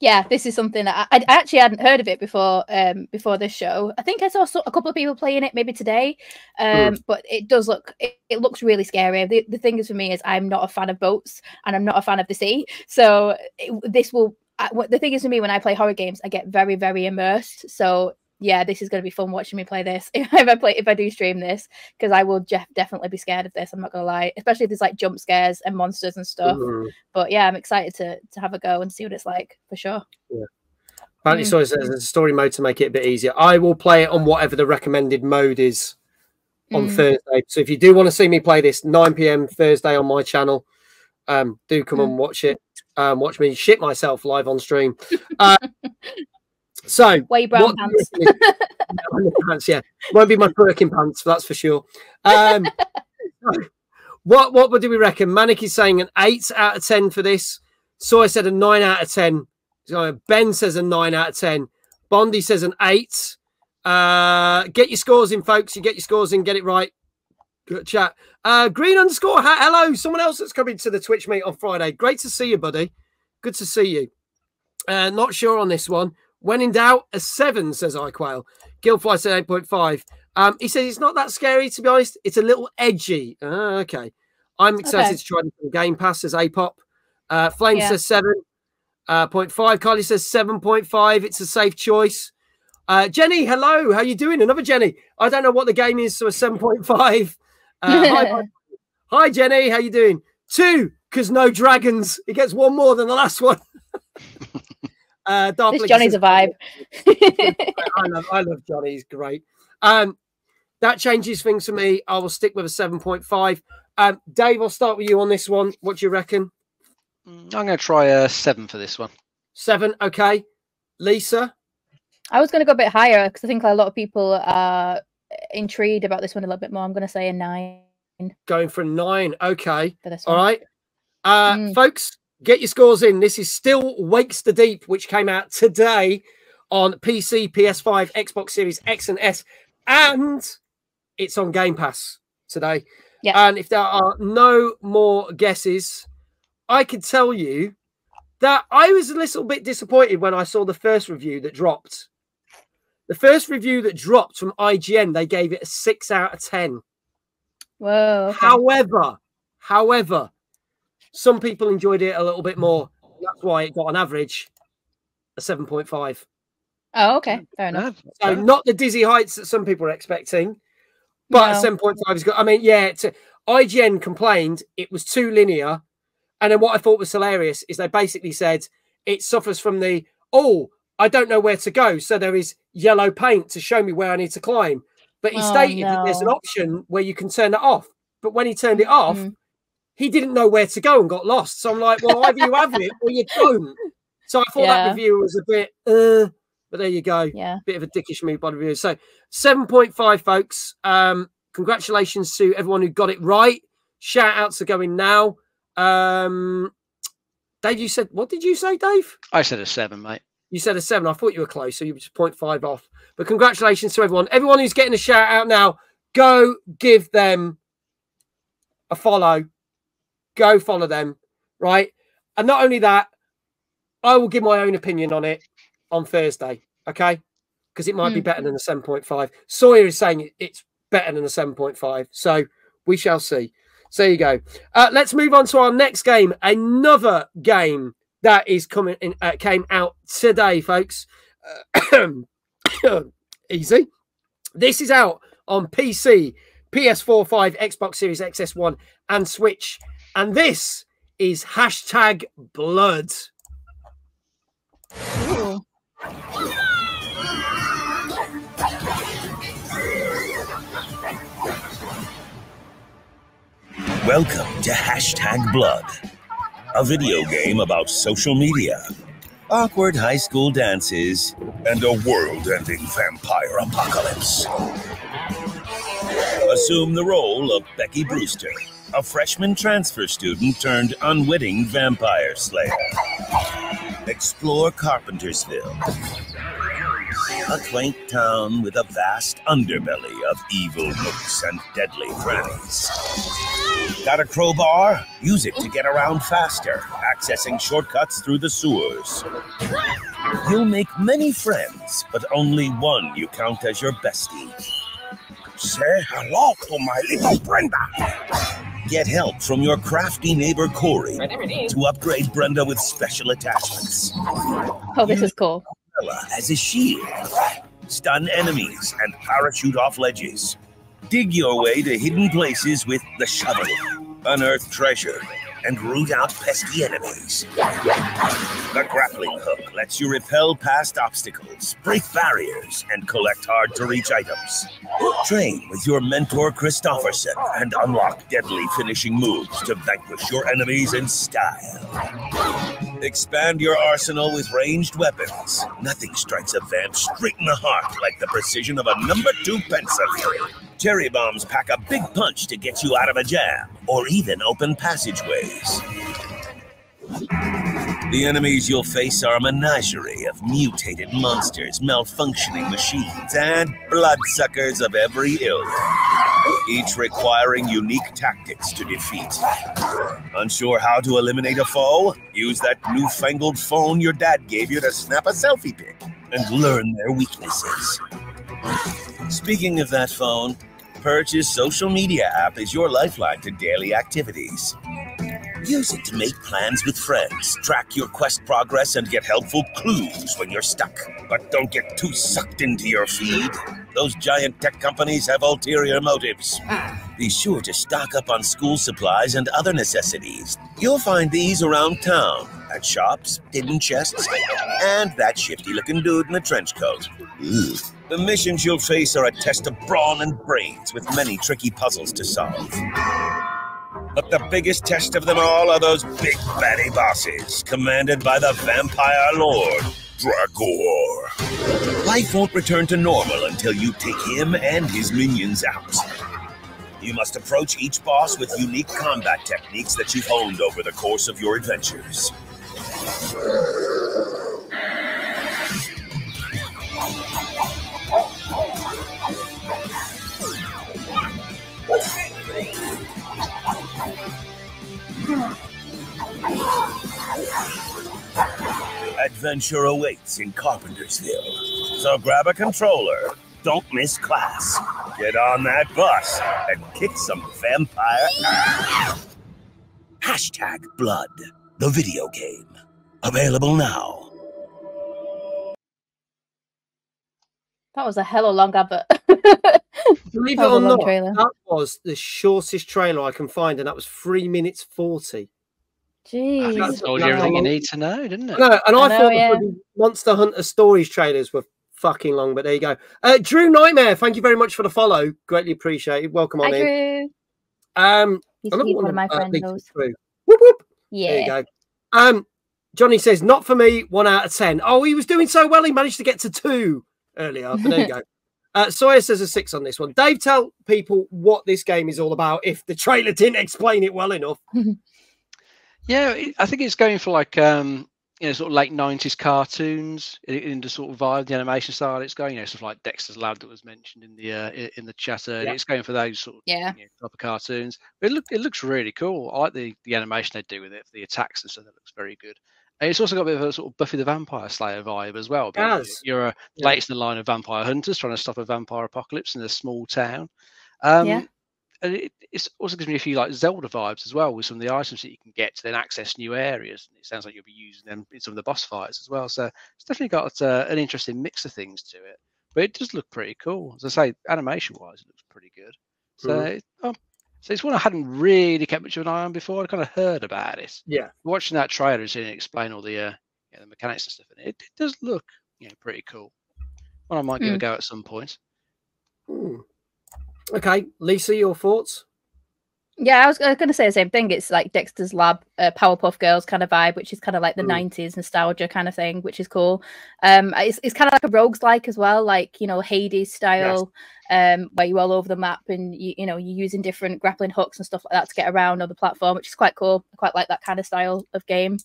yeah, this is something that I, I, actually hadn't heard of it before. Um, before this show, I think I saw a couple of people playing it maybe today. Um, mm. but it does look it, it, looks really scary. The, the thing is for me is I'm not a fan of boats and I'm not a fan of the sea, so it, this will. I, the thing is for me when I play horror games, I get very very immersed. So yeah, this is going to be fun watching me play this *laughs* if I play if I do stream this because I will Jeff definitely be scared of this. I'm not gonna lie, especially if there's like jump scares and monsters and stuff. Mm-hmm. But yeah, I'm excited to to have a go and see what it's like for sure. Yeah. Apparently, mm. so there's a story mode to make it a bit easier. I will play it on whatever the recommended mode is on mm. Thursday. So if you do want to see me play this 9 p.m. Thursday on my channel, um, do come mm. and watch it. Um, watch me shit myself live on stream. Uh, *laughs* so, way brown pants. pants. Yeah, won't be my working pants, that's for sure. Um, *laughs* what what do we reckon? Manic is saying an eight out of ten for this. So I said a nine out of ten. So ben says a nine out of ten. Bondi says an eight. Uh, get your scores in, folks. You get your scores in, get it right. Good chat. Uh, green underscore. hat. Hello, someone else that's coming to the Twitch meet on Friday. Great to see you, buddy. Good to see you. Uh, not sure on this one. When in doubt, a seven, says iQuail. Gilfly said 8.5. Um, he says it's not that scary, to be honest. It's a little edgy. Uh, okay. I'm excited okay. to try the Game Pass, says Apop. Uh, Flame yeah. says 7. Uh, 0.5. Carly says 7.5. It's a safe choice. Uh, Jenny, hello. How you doing? Another Jenny. I don't know what the game is, so a 7.5. *laughs* Uh, hi, hi, Jenny. How you doing? Two, because no dragons. It gets one more than the last one. *laughs* Uh, Darth this Johnny's a vibe. *laughs* I love, I love Johnny. He's great. Um, that changes things for me. I will stick with a seven point five. Um, Dave, I'll start with you on this one. What do you reckon? Mm, I'm going to try a seven for this one. Seven, okay. Lisa, I was going to go a bit higher because I think a lot of people are intrigued about this one a little bit more. I'm going to say a nine. Going for a nine, okay. All right, uh, mm. folks. Get your scores in. This is still Wakes the Deep, which came out today on PC, PS5, Xbox Series X and S, and it's on Game Pass today. Yeah. And if there are no more guesses, I could tell you that I was a little bit disappointed when I saw the first review that dropped. The first review that dropped from IGN, they gave it a six out of ten. Whoa. Okay. However, however, some people enjoyed it a little bit more. That's why it got on average a 7.5. Oh, okay. Fair enough. So not the dizzy heights that some people are expecting, but no. 7.5 is good. I mean, yeah, it's IGN complained it was too linear. And then what I thought was hilarious is they basically said it suffers from the, oh, I don't know where to go. So there is yellow paint to show me where I need to climb. But he oh, stated no. that there's an option where you can turn it off. But when he turned it off, mm-hmm he didn't know where to go and got lost. So I'm like, well, either you have it or you don't. So I thought Yeah. that review was a bit, uh, but there you go. Yeah. Bit of a dickish move by the reviewer. So 7.5, folks. Um, congratulations to everyone who got it right. Shout outs are going now. Um, Dave, you said, what did you say, Dave? I said a seven, mate. You said a seven. I thought you were close, so you were just 0.5 off. But congratulations to everyone. Everyone who's getting a shout out now, go give them a follow. Go follow them, right? And not only that, I will give my own opinion on it on Thursday, okay? Because it might be Mm. better than a 7.5. Sawyer is saying it's better than a 7.5. So we shall see. So there you go. Uh, let's move on to our next game. Another game that is coming in, uh, came out today, folks. Uh, *coughs* easy. This is out on PC, PS4, 5, Xbox Series XS1, and Switch. And this is hashtag blood. Welcome to Hashtag Blud, a video game about social media, awkward high school dances, and a world ending vampire apocalypse. Assume the role of Becky Brewster, a freshman transfer student turned unwitting vampire slayer. Explore Carpentersville, a quaint town with a vast underbelly of evil nooks and deadly crannies. Got a crowbar? Use it to get around faster, accessing shortcuts through the sewers. You'll make many friends, but only one you count as your bestie. Say hello to my little Brenda. Get help from your crafty neighbor Corey to upgrade Brenda with special attachments. Oh, this is cool. Umbrella as a shield. Stun enemies and parachute off ledges. Dig your way to hidden places with the shovel. Unearth treasure and root out pesky enemies. The grappling hook lets you repel past obstacles, break barriers, and collect hard to reach items. Train with your mentor Christofferson and unlock deadly finishing moves to vanquish your enemies in style. Expand your arsenal with ranged weapons. Nothing strikes a vamp straight in the heart like the precision of a number two pencil. Cherry bombs pack a big punch to get you out of a jam or even open passageways. The enemies you'll face are a menagerie of mutated monsters, malfunctioning machines, and bloodsuckers of every ilk, each requiring unique tactics to defeat. Unsure how to eliminate a foe? Use that newfangled phone your dad gave you to snap a selfie pic and learn their weaknesses. Speaking of that phone, Purchase social media app is your lifeline to daily activities. Use it to make plans with friends, track your quest progress, and get helpful clues when you're stuck. But don't get too sucked into your feed. Those giant tech companies have ulterior motives. Be sure to stock up on school supplies and other necessities. You'll find these around town at shops, hidden chests, and that shifty looking dude in a trench coat. The missions you'll face are a test of brawn and brains with many tricky puzzles to solve. But the biggest test of them all are those big baddie bosses, commanded by the vampire lord, Dragor. Life won't return to normal until you take him and his minions out. You must approach each boss with unique combat techniques that you've honed over the course of your adventures. Adventure awaits in Carpentersville. So grab a controller, don't miss class, get on that bus, and kick some vampire ass. Hashtag Blud, the video game. Available now. That was a hell of a long advert. *laughs* Believe it was a or not, trailer. that was the shortest trailer I can find, and that was three minutes forty. Jeez. That's- Told you everything you need to know, didn't it? No, and I, I know, thought yeah. the Monster Hunter Stories trailers were fucking long, but there you go. Uh, Drew Nightmare, thank you very much for the follow. Greatly appreciated. Welcome on Hi, in. Drew. Um, He's, I love he's one one of my uh, friends. Lisa those. True. Whoop, whoop. There Yeah. you go. Um, Johnny says, not for me, one out of 10. Oh, he was doing so well, he managed to get to two earlier. But there you go. *laughs* Uh, Sawyer says a six on this one. Dave, tell people what this game is all about if the trailer didn't explain it well enough. *laughs* Yeah, I think it's going for like um, you know, sort of late nineties cartoons in, in the sort of vibe, the animation style it's going. You know, stuff like Dexter's Lab that was mentioned in the uh, in the chat. earlier. Yeah. It's going for those sort of Yeah. you know, type of cartoons. But it look it looks really cool. I like the the animation they do with it, the attacks and stuff. That looks very good. And it's also got a bit of a sort of Buffy the Vampire Slayer vibe as well. because. You're a Yeah. latest in the line of vampire hunters trying to stop a vampire apocalypse in a small town. Um, Yeah. And it it's also gives me a few like Zelda vibes as well with some of the items that you can get to then access new areas. And it sounds like you'll be using them in some of the boss fights as well. So it's definitely got uh, an interesting mix of things to it. But it does look pretty cool. As I say, animation wise, it looks pretty good. So, Mhm. um, so it's one I hadn't really kept much of an eye on before. I kind of heard about it. Yeah. Watching that trailer and seeing it explain all the uh, yeah, the mechanics and stuff in it, it, it does look you know pretty cool. Well, I might give it a Mm. go at some point. Hmm. Okay, Lisa, your thoughts? Yeah, I was, going to say the same thing. It's like Dexter's Lab, uh, Powerpuff Girls kind of vibe, which is kind of like the Mm. 90s nostalgia kind of thing, which is cool. Um, it's, it's kind of like a rogues like as well, like, you know, Hades style, um, where you're all over the map and, you, you know, you're using different grappling hooks and stuff like that to get around on the platform, which is quite cool. I quite like that kind of style of game.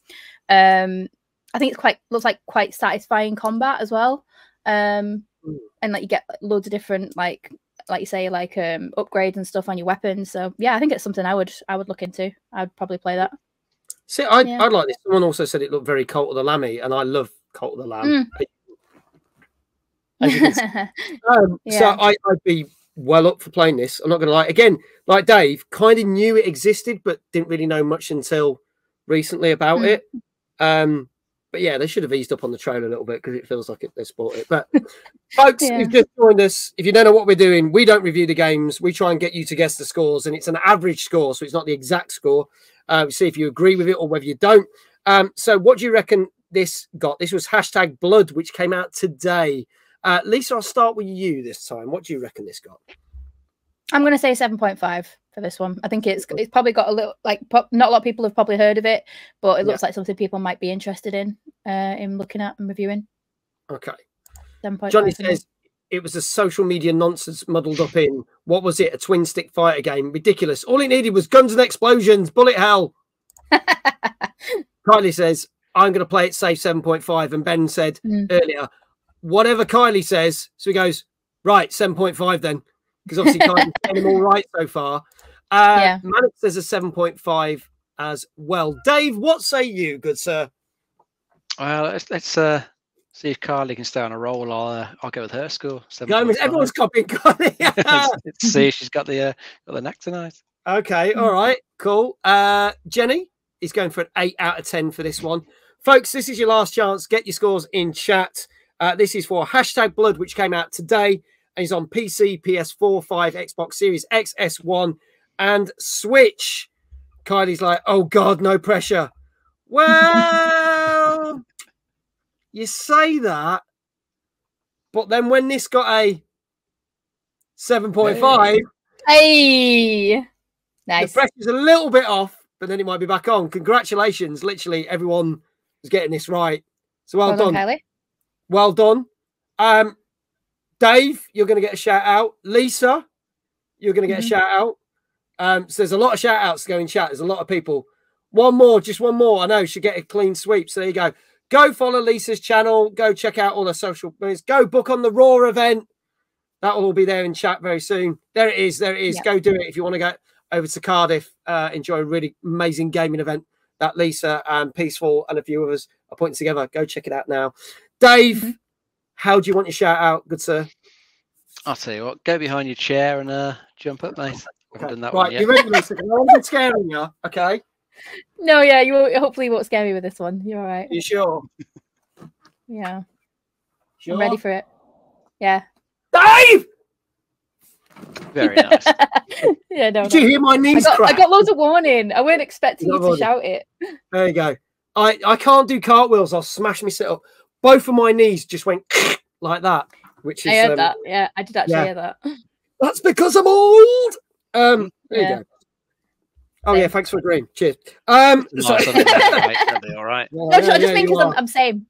Um, I think it's quite, looks like quite satisfying combat as well. Um, and like you get loads of different like like you say like um upgrades and stuff on your weapons so yeah i think it's something i would i would look into i'd probably play that See, I, Yeah. I'd like this. Someone also said it looked very Cult of the Lammy, and I love Cult of the Lamb. Mm. As you can see. *laughs* Um, So I, I'd be well up for playing this. I'm not going to lie. Again, like Dave, kind of knew it existed, but didn't really know much until recently about Mm. it. Um, but yeah, they should have eased up on the trailer a little bit because it feels like it, they sport it. But *laughs* folks, Yeah. who've just joined us, if you don't know what we're doing, we don't review the games. We try and get you to guess the scores, and it's an average score, so it's not the exact score. Uh, we see if you agree with it or whether you don't. Um, so, what do you reckon this got? This was hashtag Blud, which came out today. Uh, Lisa, I'll start with you this time. What do you reckon this got? I'm going to say 7.5 for this one i think it's it's probably got a little like not a lot of people have probably heard of it but it looks like something people might be interested in uh in looking at and reviewing Okay. 7.5 Johnny says it was a social media nonsense muddled up in what was it? A twin stick fighter game? Ridiculous. All it needed was guns and explosions. Bullet hell. *laughs* Kylie says I'm going to play it safe 7.5, and Ben said Mm. earlier whatever Kylie says. So he goes right 7.5 then, because obviously Kylie's getting them all right so far. Uh, Yeah. Manic says a 7.5 as well. Dave, what say you, good sir? Well, let's let's uh, see if Carly can stay on a roll. I'll uh, I'll go with her score. Go, everyone's copying Kylie. *laughs* let's, let's *laughs* see if she's got the uh, got the knack tonight. Okay, all right, cool. Uh Jenny is going for an eight out of ten for this one. Folks, this is your last chance. Get your scores in chat. Uh, this is for hashtag Blud, which came out today and is on PC, PS4, 5, Xbox Series X, S1, and Switch. Kylie's like, oh god, no pressure. Well, you say that, but then when this got a 7.5, hey nice the pressure's a little bit off, but then it might be back on. Congratulations. Literally, everyone is getting this right. So well, Well done, done. Kylie. Well done. Um, Dave, you're going to get a shout out. Lisa, you're going to get Mhm. a shout out. Um, so there's a lot of shout outs to go in chat. There's a lot of people. One more, just one more. I know should get a clean sweep. So there you go. Go follow Lisa's channel. Go check out all her social medias. Go book on the Raw event. That will all be there in chat very soon. There it is. There it is. Go do it if you want to go over to Cardiff. Uh, enjoy a really amazing gaming event that Lisa and Peaceful and a few of us are putting together. Go check it out now. Dave, Mm-hmm. How do you want your shout out, good sir? I'll tell you what. Go behind your chair and uh, jump up, mate. I haven't done that one Right, yet. you ready, Lisa? 'Cause I want to be scaring you. Okay. no yeah you won't, hopefully you won't scare me with this one you're all right You sure? yeah Sure. i'm ready for it yeah Dave! Very nice. *laughs* yeah no Did you hear my I knees got, I got loads of warning i weren't expecting You you to warning. shout it There you go. I, I can't do cartwheels. I'll smash myself. up. Both of my knees just went *laughs* like that, which is i heard um, that yeah i did actually yeah. hear that That's because I'm old. Um, there Yeah. you go. Oh yeah, thanks for agreeing. Cheers. Um, Nice so- on the mate, that'll be all right. Yeah, No, yeah, I just yeah, mean because I'm, are. I'm same.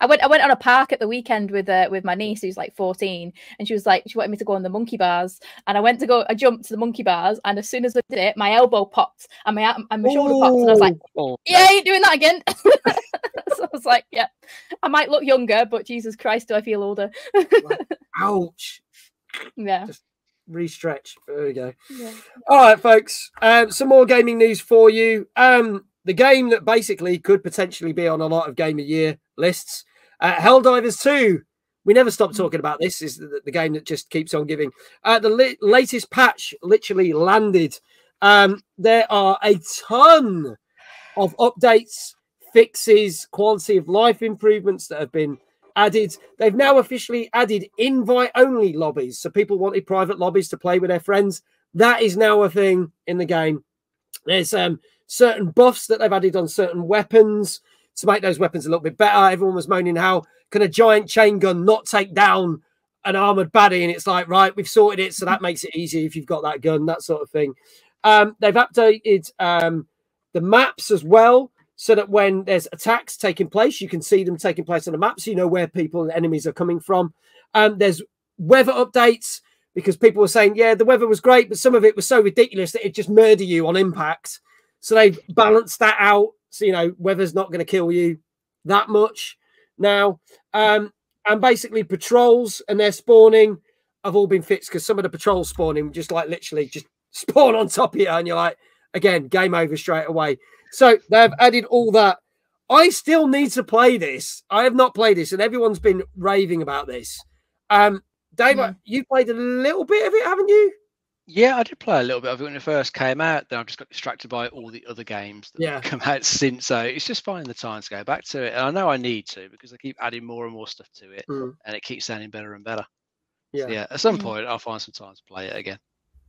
I went I went on a park at the weekend with uh, with my niece who's like 14 and she was like she wanted me to go on the monkey bars and I went to go I jumped to the monkey bars and as soon as I did it my elbow popped and my and my shoulder popped and I was like Oh, yeah ain't doing that again *laughs* so I was like yeah I might look younger but Jesus Christ do I feel older *laughs* Ouch. yeah Just restretch There we go. Yeah. All right, folks. Um, some more gaming news for you. Um, the game that basically could potentially be on a lot of Game of Year lists. Uh, Helldivers 2. We never stop talking about this. Is the, the game that just keeps on giving. Uh, the li- latest patch literally landed. Um, there are a ton of updates, fixes, quality of life improvements that have been added. They've now officially added invite only lobbies. So people wanted private lobbies to play with their friends. That is now a thing in the game. There's um, certain buffs that they've added on certain weapons to make those weapons a little bit better. Everyone was moaning how can a giant chain gun not take down an armored baddie? And it's like, right, we've sorted it. So that makes it easy if you've got that gun, that sort of thing. Um, they've updated um, the maps as well so that when there's attacks taking place, you can see them taking place on the map, so you know where people and enemies are coming from. Um, there's weather updates because people were saying, yeah, the weather was great, but some of it was so ridiculous that it just murder you on impact. So they've balanced that out. So you know, weather's not going to kill you that much now. Um, and basically, patrols and their spawning have all been fixed because some of the patrols spawning just like literally just *laughs* spawn on top of you, and you're like, again, game over straight away. So they've added all that. I still need to play this. I have not played this, and everyone's been raving about this. Um, Dave, you played a little bit of it, haven't you? Yeah, I did play a little bit of it when it first came out. Then I just got distracted by all the other games that Yeah. have come out since. So it's just finding the time to go back to it. And I know I need to because I keep adding more and more stuff to it, Mm. and it keeps sounding better and better. Yeah. So yeah, at some Mm. point I'll find some time to play it again.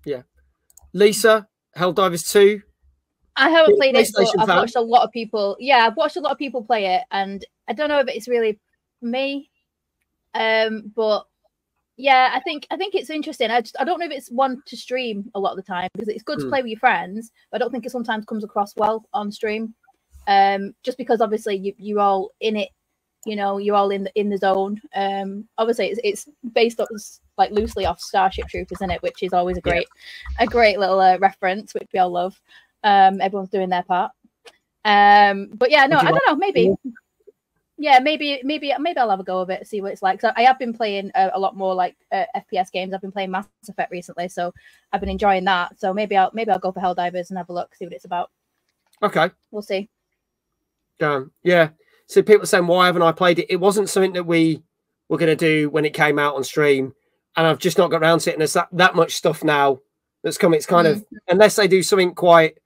Yeah. Lisa, Helldivers 2. I haven't Big played it, but I've fan? watched a lot of people. Yeah, I've watched a lot of people play it, and I don't know if it's really for me. Um, but yeah, I think I think it's interesting. I just I don't know if it's one to stream a lot of the time because it's good to Hmm. play with your friends, but I don't think it sometimes comes across well on stream. Um, just because obviously you you're all in it, you know, you're all in the in the zone. Um, obviously it's it's based on like loosely off Starship Troopers in it, which is always a Yeah. great a great little uh, reference, which we all love. Um, everyone's doing their part. Um, but yeah, no, I don't know. Maybe, yeah, maybe, maybe, maybe I'll have a go of it, see what it's like. So I have been playing a, a lot more like uh, FPS games. I've been playing Mass Effect recently, so I've been enjoying that. So maybe I'll maybe I'll go for Helldivers and have a look, see what it's about. Okay. We'll see. Um, yeah. So people are saying, why haven't I played it? It wasn't something that we were going to do when it came out on stream. And I've just not got around to it. And there's that, that much stuff now that's coming. It's kind of, unless they do something quite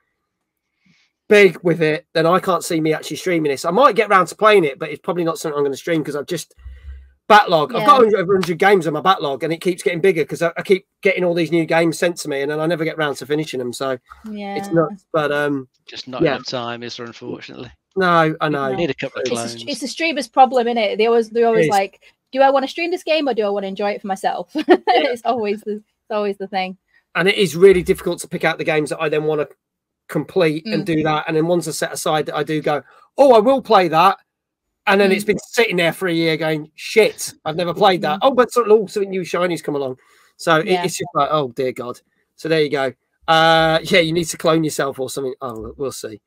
big with it, then I can't see me actually streaming this. I might get around to playing it, but it's probably not something I'm going to stream because I've just backlog. I've got over 100 games on my backlog and it keeps getting bigger because I, I keep getting all these new games sent to me and then I never get around to finishing them. So Yeah, it's not. But um, Just not Yeah. enough time, is there? Unfortunately, no, I know. need a couple of It's clones. a, it's a streamer's problem, is it? They always they're always like, do I want to stream this game or do I want to enjoy it for myself? *laughs* it's always the it's always the thing. and it is really difficult to pick out the games that I then want to complete and Mm. do that. And then ones are set aside that I do go, oh, I will play that. And then it's been sitting there for a year going, shit, I've never played that. Oh, but sort of, oh, something new shinies come along. So it- it's just like, oh, dear God. So there you go. Uh, *laughs* yeah, you need to clone yourself or something. Oh, we'll- we'll see.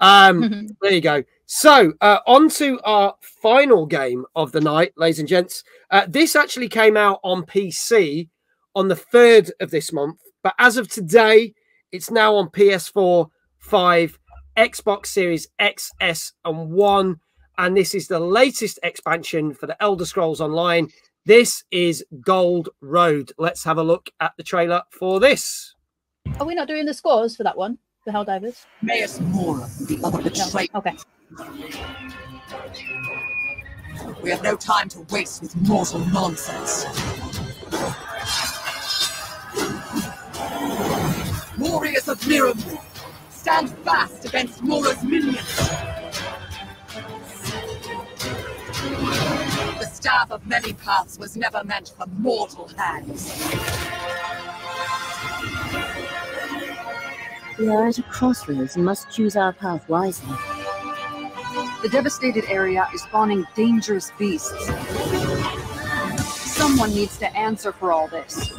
Um, *laughs* there you go. So, uh, on to our final game of the night, ladies and gents. Uh, this actually came out on PC on the 3rd of this month, but as of today, it's now on PS4, 5, Xbox Series X, S, and 1. And this is the latest expansion for the Elder Scrolls Online. This is Gold Road. Let's have a look at the trailer for this. Are we not doing the scores for that one? The Helldivers? Mayus Mora, the other No. betrayed. Okay. We have no time to waste with mortal nonsense. Warriors of Mirrormoor, stand fast against Mora's minions. The staff of many paths was never meant for mortal hands. We are at a crossroads and must choose our path wisely. The devastated area is spawning dangerous beasts. Someone needs to answer for all this.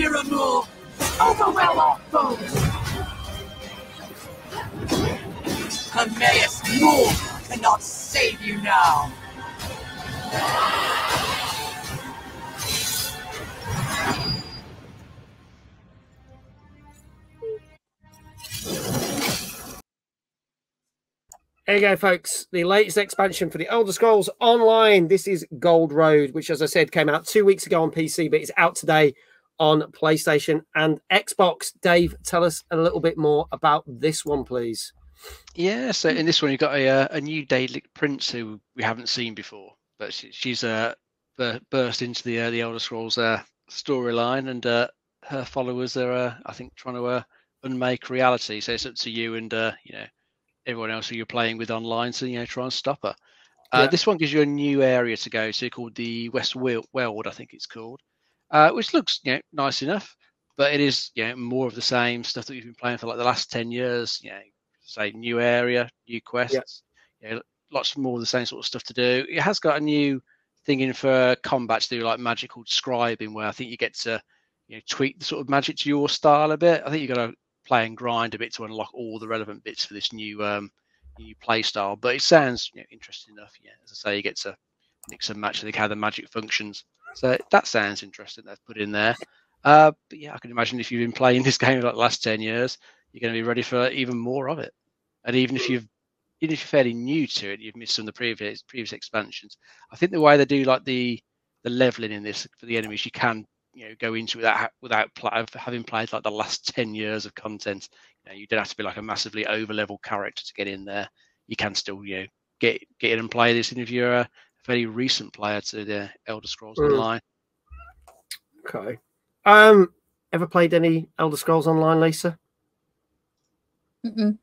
Mirrormoor! Overwhelm all foes! Hermaeus Mora cannot save you now! There you go, folks. The latest expansion for the Elder Scrolls Online. This is Gold Road, which, as I said, came out two weeks ago on PC, but it's out today on PlayStation and Xbox. Dave, tell us a little bit more about this one, please. Yeah, so in this one, you've got a, uh, a new Daedric Prince who we haven't seen before, but she, she's uh, burst into the uh, the Elder Scrolls uh, storyline, and uh, her followers are, uh, I think, trying to uh, unmake reality. So it's up to you and uh, you know everyone else who you're playing with online to you know try and stop her. Uh, Yeah. This one gives you a new area to go to called the West Weald, I think it's called, uh, which looks you know nice enough, but it is you know more of the same stuff that you've been playing for like the last ten years. You know, say new area, new quests, you know, lots more of the same sort of stuff to do. It has got a new thing in for combat to do like magic called scribing, where I think you get to you know tweak the sort of magic to your style a bit. I think you've got to play and grind a bit to unlock all the relevant bits for this new um new play style. But it sounds you know, interesting enough. Yeah, as I say, you get to mix and match. I think how the magic functions. So that sounds interesting. They've put in there. Uh, but yeah, I can imagine if you've been playing *laughs* this game like the last ten years, you're going to be ready for even more of it. And even if you've even if you're fairly new to it, you've missed some of the previous previous expansions. I think the way they do like the the leveling in this for the enemies, you can you know go into without without pl- having played like the last ten years of content. You know, you don't have to be like a massively over level character to get in there. You can still you know get get in and play this, and if you're a very recent player to the Elder Scrolls Mm. Online, Okay. Um, ever played any Elder Scrolls Online, Lisa? Mm-mm.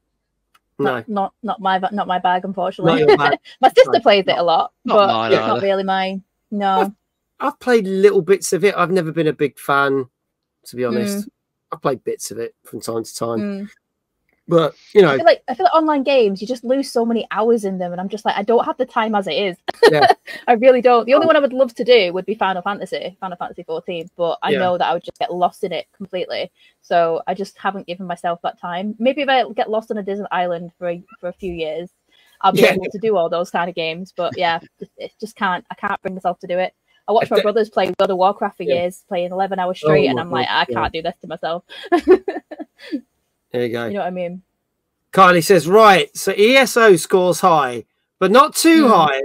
No. Not, not not my ba- not my bag, unfortunately. Not bag. *laughs* my sister plays it a lot, not but mine it's not really mine. No. I've played little bits of it. I've never been a big fan, to be honest. Mm. I've played bits of it from time to time, Mm. But you know, I feel like I feel like online games, you just lose so many hours in them, and I'm just like, I don't have the time as it is. yeah, *laughs* I really don't. The only um, one I would love to do would be Final Fantasy, Final Fantasy 14, but I Yeah. know that I would just get lost in it completely. So I just haven't given myself that time. Maybe if I get lost on a desert island for a, for a few years, I'll be Yeah. able to do all those kind of games. But yeah, it just can't. I can't bring myself to do it. I watched my brothers play God of Warcraft for years, playing 11 hours oh straight, Oh and I'm like, I can't do this to myself. *laughs* there you go. You know what I mean? Kylie says, right, so ESO scores high, but not too Hmm. high,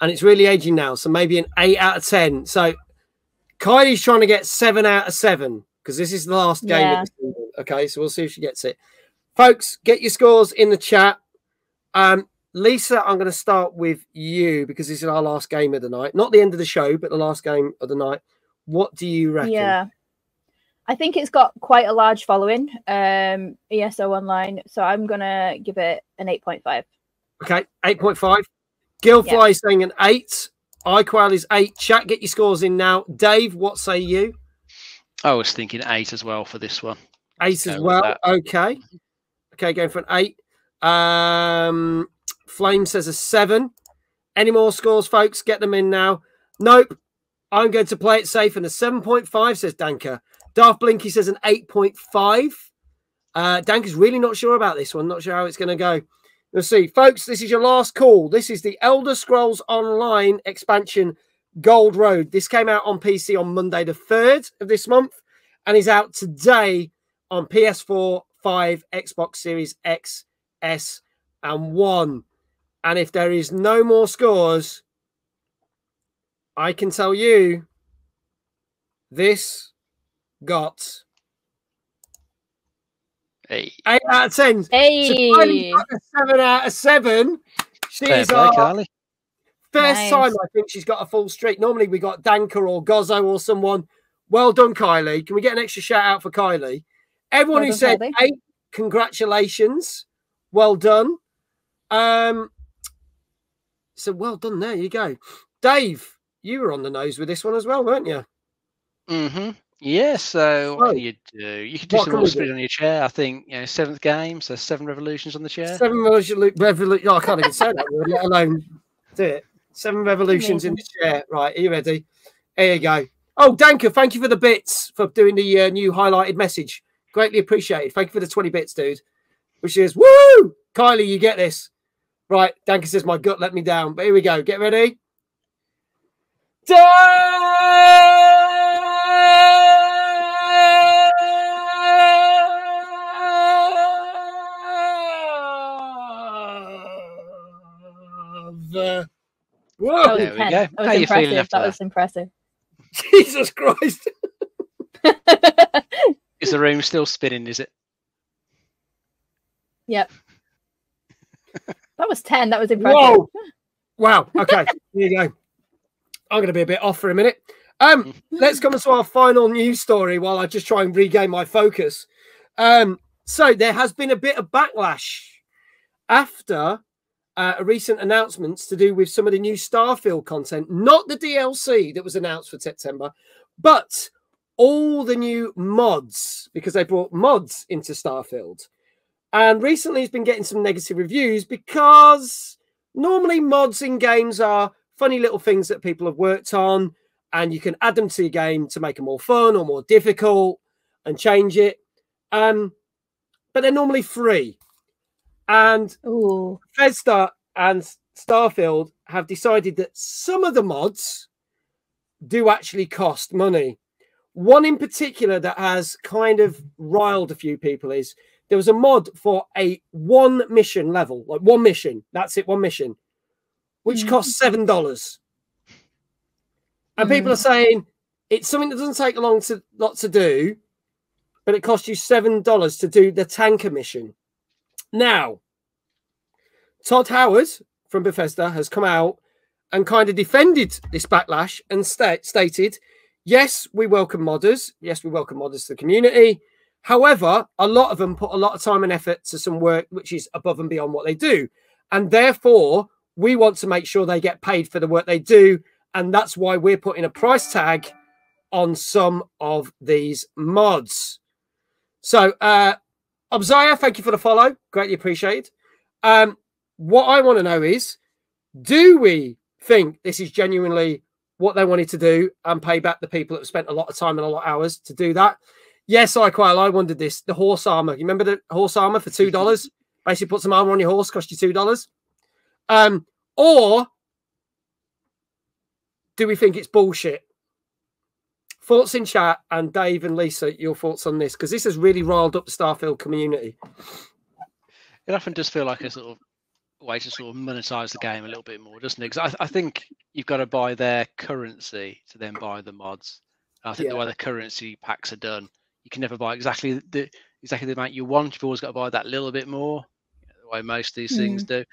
and it's really aging now. So maybe an eight out of ten. So Kylie's trying to get seven out of seven because this is the last game Yeah. of the season. Okay, so we'll see if she gets it. Folks, get your scores in the chat. Um, Lisa, I'm going to start with you because this is our last game of the night. Not the end of the show, but the last game of the night. What do you reckon? Yeah. I think it's got quite a large following, um, ESO Online. So I'm going to give it an 8.5. Okay, 8.5. Gilfly is saying an 8. iQual is 8. Chat, get your scores in now. Dave, what say you? I was thinking eight as well for this one. 8 Let's as well. Okay. Okay, going for an 8. Um, Flame says a 7. Any more scores, folks? Get them in now. Nope. I'm going to play it safe and a 7.5, says Danker. Darth Blinky says an 8.5. Uh, is really not sure about this one. Not sure how it's going to go. We'll see. Folks, this is your last call. This is the Elder Scrolls Online expansion Gold Road. This came out on PC on Monday, the 3rd of this month, and is out today on PS4, 5, Xbox Series X, S, and 1. And if there is no more scores, I can tell you this got Hey. 8 out of 10. So Hey. Kylie's got a 7 out of 7. She Fair is play, our Carly. First Nice. time I think she's got a full streak. Normally we got Danker or Gozzo or someone. Well done, Kylie. Can we get an extra shout out for Kylie? Everyone Well who done, said Kylie. eight, congratulations. Well done. Um, so well done. There you go. Dave, you were on the nose with this one as well, weren't you? Mm-hmm. Yeah, so what can you do? You could do what some more spin on your chair. I think, you know, seventh game, so seven revolutions on the chair. Seven revolution, revolution. Oh, I can't even say that word, let alone do it. Seven revolutions in the chair. Right, are you ready? Here you go. Oh, Danker, thank you for the bits for doing the uh, new highlighted message. Greatly appreciated. Thank you for the 20 bits, dude. Which is woo! Kylie, you get this. Right, Danker says my gut let me down. But here we go. Get ready. Dave! Whoa! That was There we go. That was How impressive. That that? was impressive. Jesus Christ. *laughs* Is the room still spinning? Is it? Yep. that was ten. That was impressive. Whoa! Wow. Okay. Here you go. I'm going to be a bit off for a minute. Um, *laughs* let's come to our final news story while I just try and regain my focus. Um, so there has been a bit of backlash after uh, recent announcements to do with some of the new Starfield content, not the DLC that was announced for September, but all the new mods because they brought mods into Starfield. And recently, it's been getting some negative reviews because normally mods in games are funny little things that people have worked on, and you can add them to your game to make it more fun or more difficult and change it. Um, but they're normally free. And Ooh. Bethesda and Starfield have decided that some of the mods do actually cost money. One in particular that has kind of riled a few people is there was a mod for a one mission level, like one mission. That's it, one mission, which Mm. costs seven dollars. And people Mm. are saying it's something that doesn't take a long to lot to do, but it costs you seven dollars to do the tanker mission. Now, Todd Howard from Bethesda has come out and kind of defended this backlash and sta- stated, yes, we welcome modders. Yes, we welcome modders to the community. However, a lot of them put a lot of time and effort to some work which is above and beyond what they do. And therefore, we want to make sure they get paid for the work they do. And that's why we're putting a price tag on some of these mods. So, uh, Obzaya, thank you for the follow. Greatly appreciated. Um, what I want to know is do we think this is genuinely what they wanted to do and pay back the people that have spent a lot of time and a lot of hours to do that? Yes, I quite I wondered this. The horse armor. You remember the horse armor for two dollars? *laughs* Basically, put some armor on your horse, cost you two dollars. Um, or do we think it's bullshit? Thoughts in chat and Dave and Lisa, your thoughts on this because this has really riled up the Starfield community. It often does feel like a sort of way to sort of monetize the game a little bit more, doesn't it? 'Cause I, I think you've got to buy their currency to then buy the mods. And I think the way the currency packs are done, you can never buy exactly the exactly the amount you want. You've always got to buy that little bit more, you know, the way most of these things hmm. do.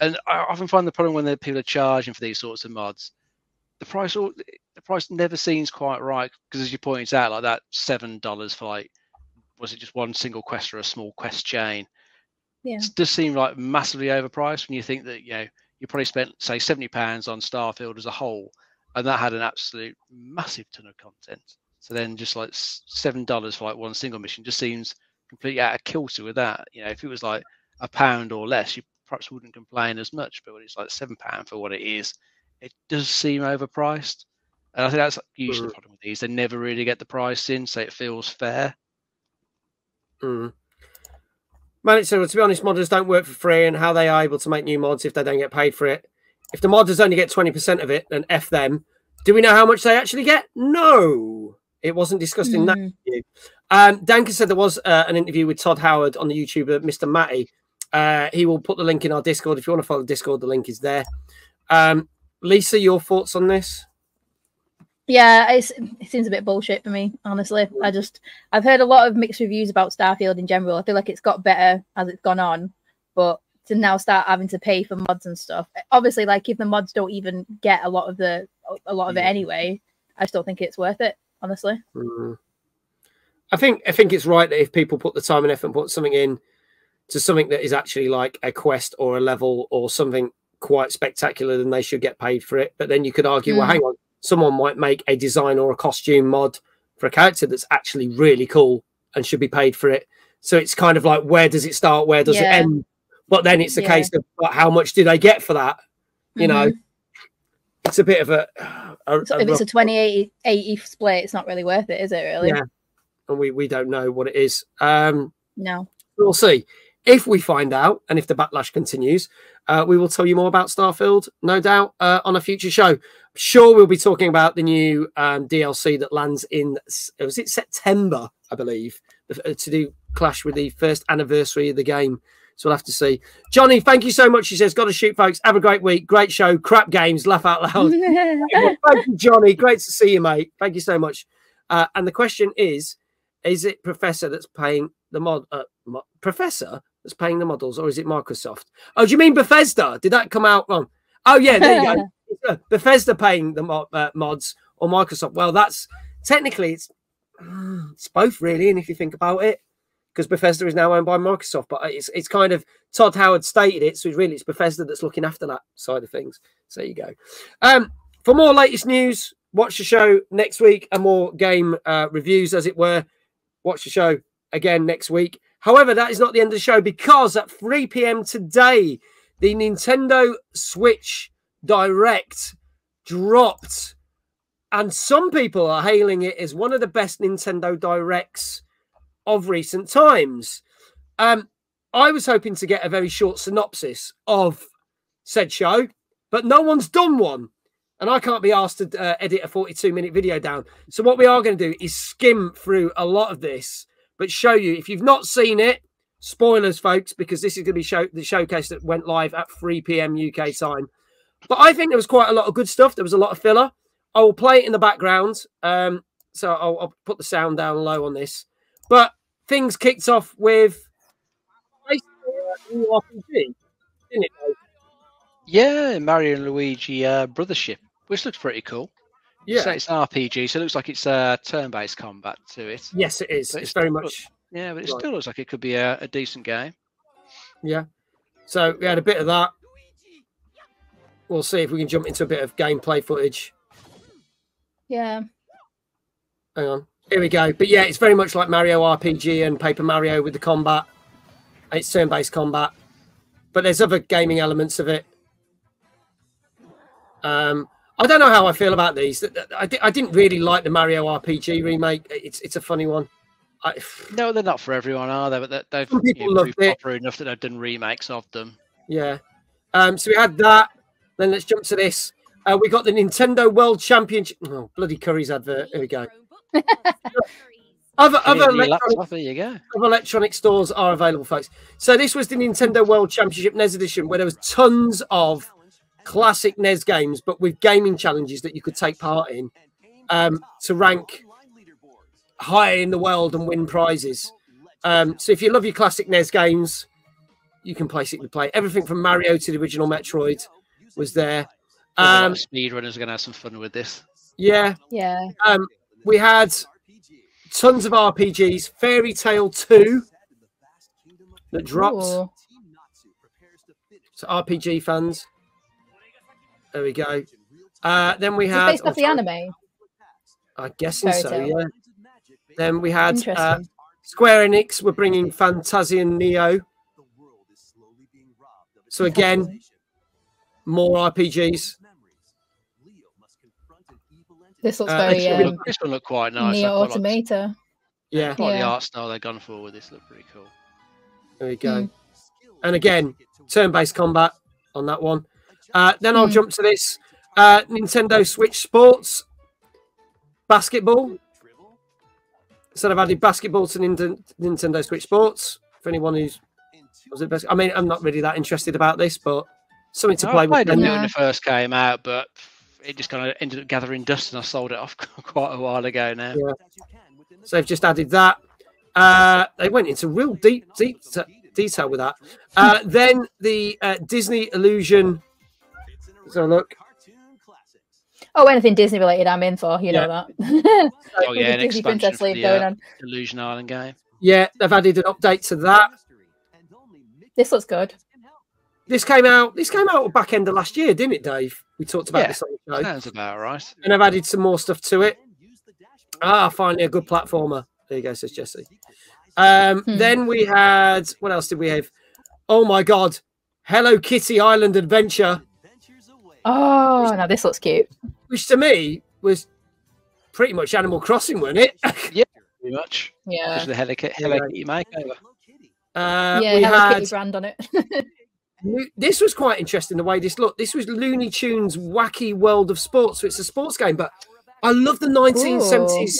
And I often find the problem when the people are charging for these sorts of mods, the price al- the price never seems quite right because as you pointed out, like that seven dollars for like was it just one single quest or a small quest chain? Yeah. It does seem like massively overpriced when you think that you know you probably spent say seventy pounds on Starfield as a whole, and that had an absolute massive ton of content. So then just like seven dollars for like one single mission just seems completely out of kilter with that. You know, if it was like a pound or less, you perhaps wouldn't complain as much. But when it's like seven pound for what it is, it does seem overpriced. And I think that's usually the problem with these. They never really get the price in, so it feels fair. Mm. Man, so to be honest, modders don't work for free, and how they are able to make new mods if they don't get paid for it. If the modders only get twenty percent of it, then f them. Do we know how much they actually get? No, it wasn't discussed in that Mm. interview. Um, Danker said there was uh, an interview with Todd Howard on the YouTuber Mr. Matty. Uh, he will put the link in our Discord. If you want to follow Discord, the link is there. Um, Lisa, your thoughts on this? Yeah, it's, it seems a bit bullshit for me, honestly. I just I've heard a lot of mixed reviews about Starfield in general. I feel like it's got better as it's gone on, but to now start having to pay for mods and stuff. Obviously, like if the mods don't even get a lot of the a lot of it anyway, I still think it's worth it. Honestly. Mm. I think I think it's right that if people put the time and effort and put something in to something that is actually like a quest or a level or something quite spectacular, then they should get paid for it. But then you could argue, mm. well, hang on, someone might make a design or a costume mod for a character that's actually really cool and should be paid for it. So it's kind of like where does it start, where does yeah. it end? But then it's a yeah. case of like, how much do they get for that? You mm-hmm. know, it's a bit of a. a, so if it's a 20 80 split, it's not really worth it, is it? Really? Yeah. And we we don't know what it is. Um, no. We'll see. If we find out, and if the backlash continues, uh, we will tell you more about Starfield, no doubt, uh, on a future show. sure, we'll be talking about the new um, DLC that lands in was it September, I believe, uh, to do clash with the first anniversary of the game. So we'll have to see. Johnny, thank you so much. He says, "Got to shoot, folks. Have a great week. Great show. Crap games. Laugh out loud." *laughs* thank you, Johnny. Great to see you, mate. Thank you so much. Uh, and the question is: Is it Professor that's paying the mod? Uh, mo- Professor that's paying the models, or is it Microsoft? Oh, do you mean Bethesda? Did that come out wrong? Oh, yeah, there you go. *laughs* *laughs* Bethesda paying the mod, uh, mods or Microsoft? Well, that's technically it's *sighs* it's both really, and if you think about it, because Bethesda is now owned by Microsoft, but it's it's kind of Todd Howard stated it, so it's really it's Bethesda that's looking after that side of things. So there you go. Um, for more latest news, watch the show next week and more game uh, reviews, as it were. Watch the show again next week. However, that is not the end of the show because at 3 p.m. today, the Nintendo Switch Direct dropped. And some people are hailing it as one of the best Nintendo Directs of recent times. Um, I was hoping to get a very short synopsis of said show, but no one's done one. And I can't be asked to uh, edit a 42 minute video down. So, what we are going to do is skim through a lot of this but show you if you've not seen it. Spoilers, folks, because this is going to be show, the showcase that went live at 3 p.m. UK time. But I think there was quite a lot of good stuff. There was a lot of filler. I will play it in the background. Um, so I'll, I'll put the sound down low on this. But things kicked off with? Yeah, Mario and Luigi uh, Brothership, which looks pretty cool. Yeah, it's an RPG, so it looks like it's a turn-based combat to it. Yes, it is. It's, it's very much. yeah, but it right. still looks like it could be a, a decent game. Yeah. So we had a bit of that. We'll see if we can jump into a bit of gameplay footage. Yeah. Hang on. Here we go. But yeah, it's very much like Mario RPG and Paper Mario with the combat. It's turn-based combat, but there's other gaming elements of it. Um, I don't know how I feel about these. I, I didn't really like the Mario RPG remake. It's it's a funny one. I... No, they're not for everyone, are they? But they've Some people you know, loved it. popular enough that they've done remakes of them. Yeah. Um. So we had that. Then let's jump to this. Uh, we got the Nintendo World Championship. Oh, bloody Curry's advert. Here we go. *laughs* other other electronic, there you go. other electronic stores are available, folks. So this was the Nintendo World Championship NES edition, where there was tons of classic NES games, but with gaming challenges that you could take part in um, to rank higher in the world and win prizes. Um, so if you love your classic NES games, you can basically play everything from Mario to the original Metroid was there. Um, speedrunners are going to have some fun with this. Yeah, yeah. Um, we had tons of RPGs. Fairy Tail Two that dropped. Ooh. So RPG fans, there we go. Uh, then we have based off the anime. I guess so. Yeah. Then we had uh, Square Enix We're bringing Fantasian Neo. So again, more RPGs. This looks uh, very. Um, this one looked quite nice. Neo Automata. Like, yeah. Quite yeah. the art style they've gone for with this look pretty cool. There we go. Mm. And again, turn-based combat on that one. Uh, then I'll mm. jump to this uh, Nintendo Switch Sports basketball. So I've added basketball to Nintendo Switch Sports for anyone who's was it best? I mean, I'm not really that interested about this, but something to no, play I played with. it when it first came out, but it just kind of ended up gathering dust, and I sold it off *laughs* quite a while ago now. Yeah. So they've just added that. Uh, they went into real deep, deep detail with that. Uh, then the uh, Disney Illusion. So look. Oh, anything Disney related, I'm in for. You Yeah. know that. Oh *laughs* yeah, an Disney expansion Princess for the going uh, on. Illusion Island game. Yeah, they've added an update to that. This looks good. This came out. This came out back end of last year, didn't it, Dave? We talked about Yeah, this on the show, sounds about right. and I've added some more stuff to it. Ah, finally a good platformer. There you go, says Jesse. Um, Hmm. Then we had what else did we have? Oh my god, Hello Kitty Island Adventure, Oh, now this looks cute. which to me was pretty much Animal Crossing, wasn't it? Yeah, *laughs* pretty much. Yeah. Just the Hello Kitty, Hello Kitty makeover. Uh, yeah, we Hello had Kitty brand on it. This was quite interesting the way this looked. This was Looney Tunes Wacky World of Sports. So it's a sports game, but I love the 1970s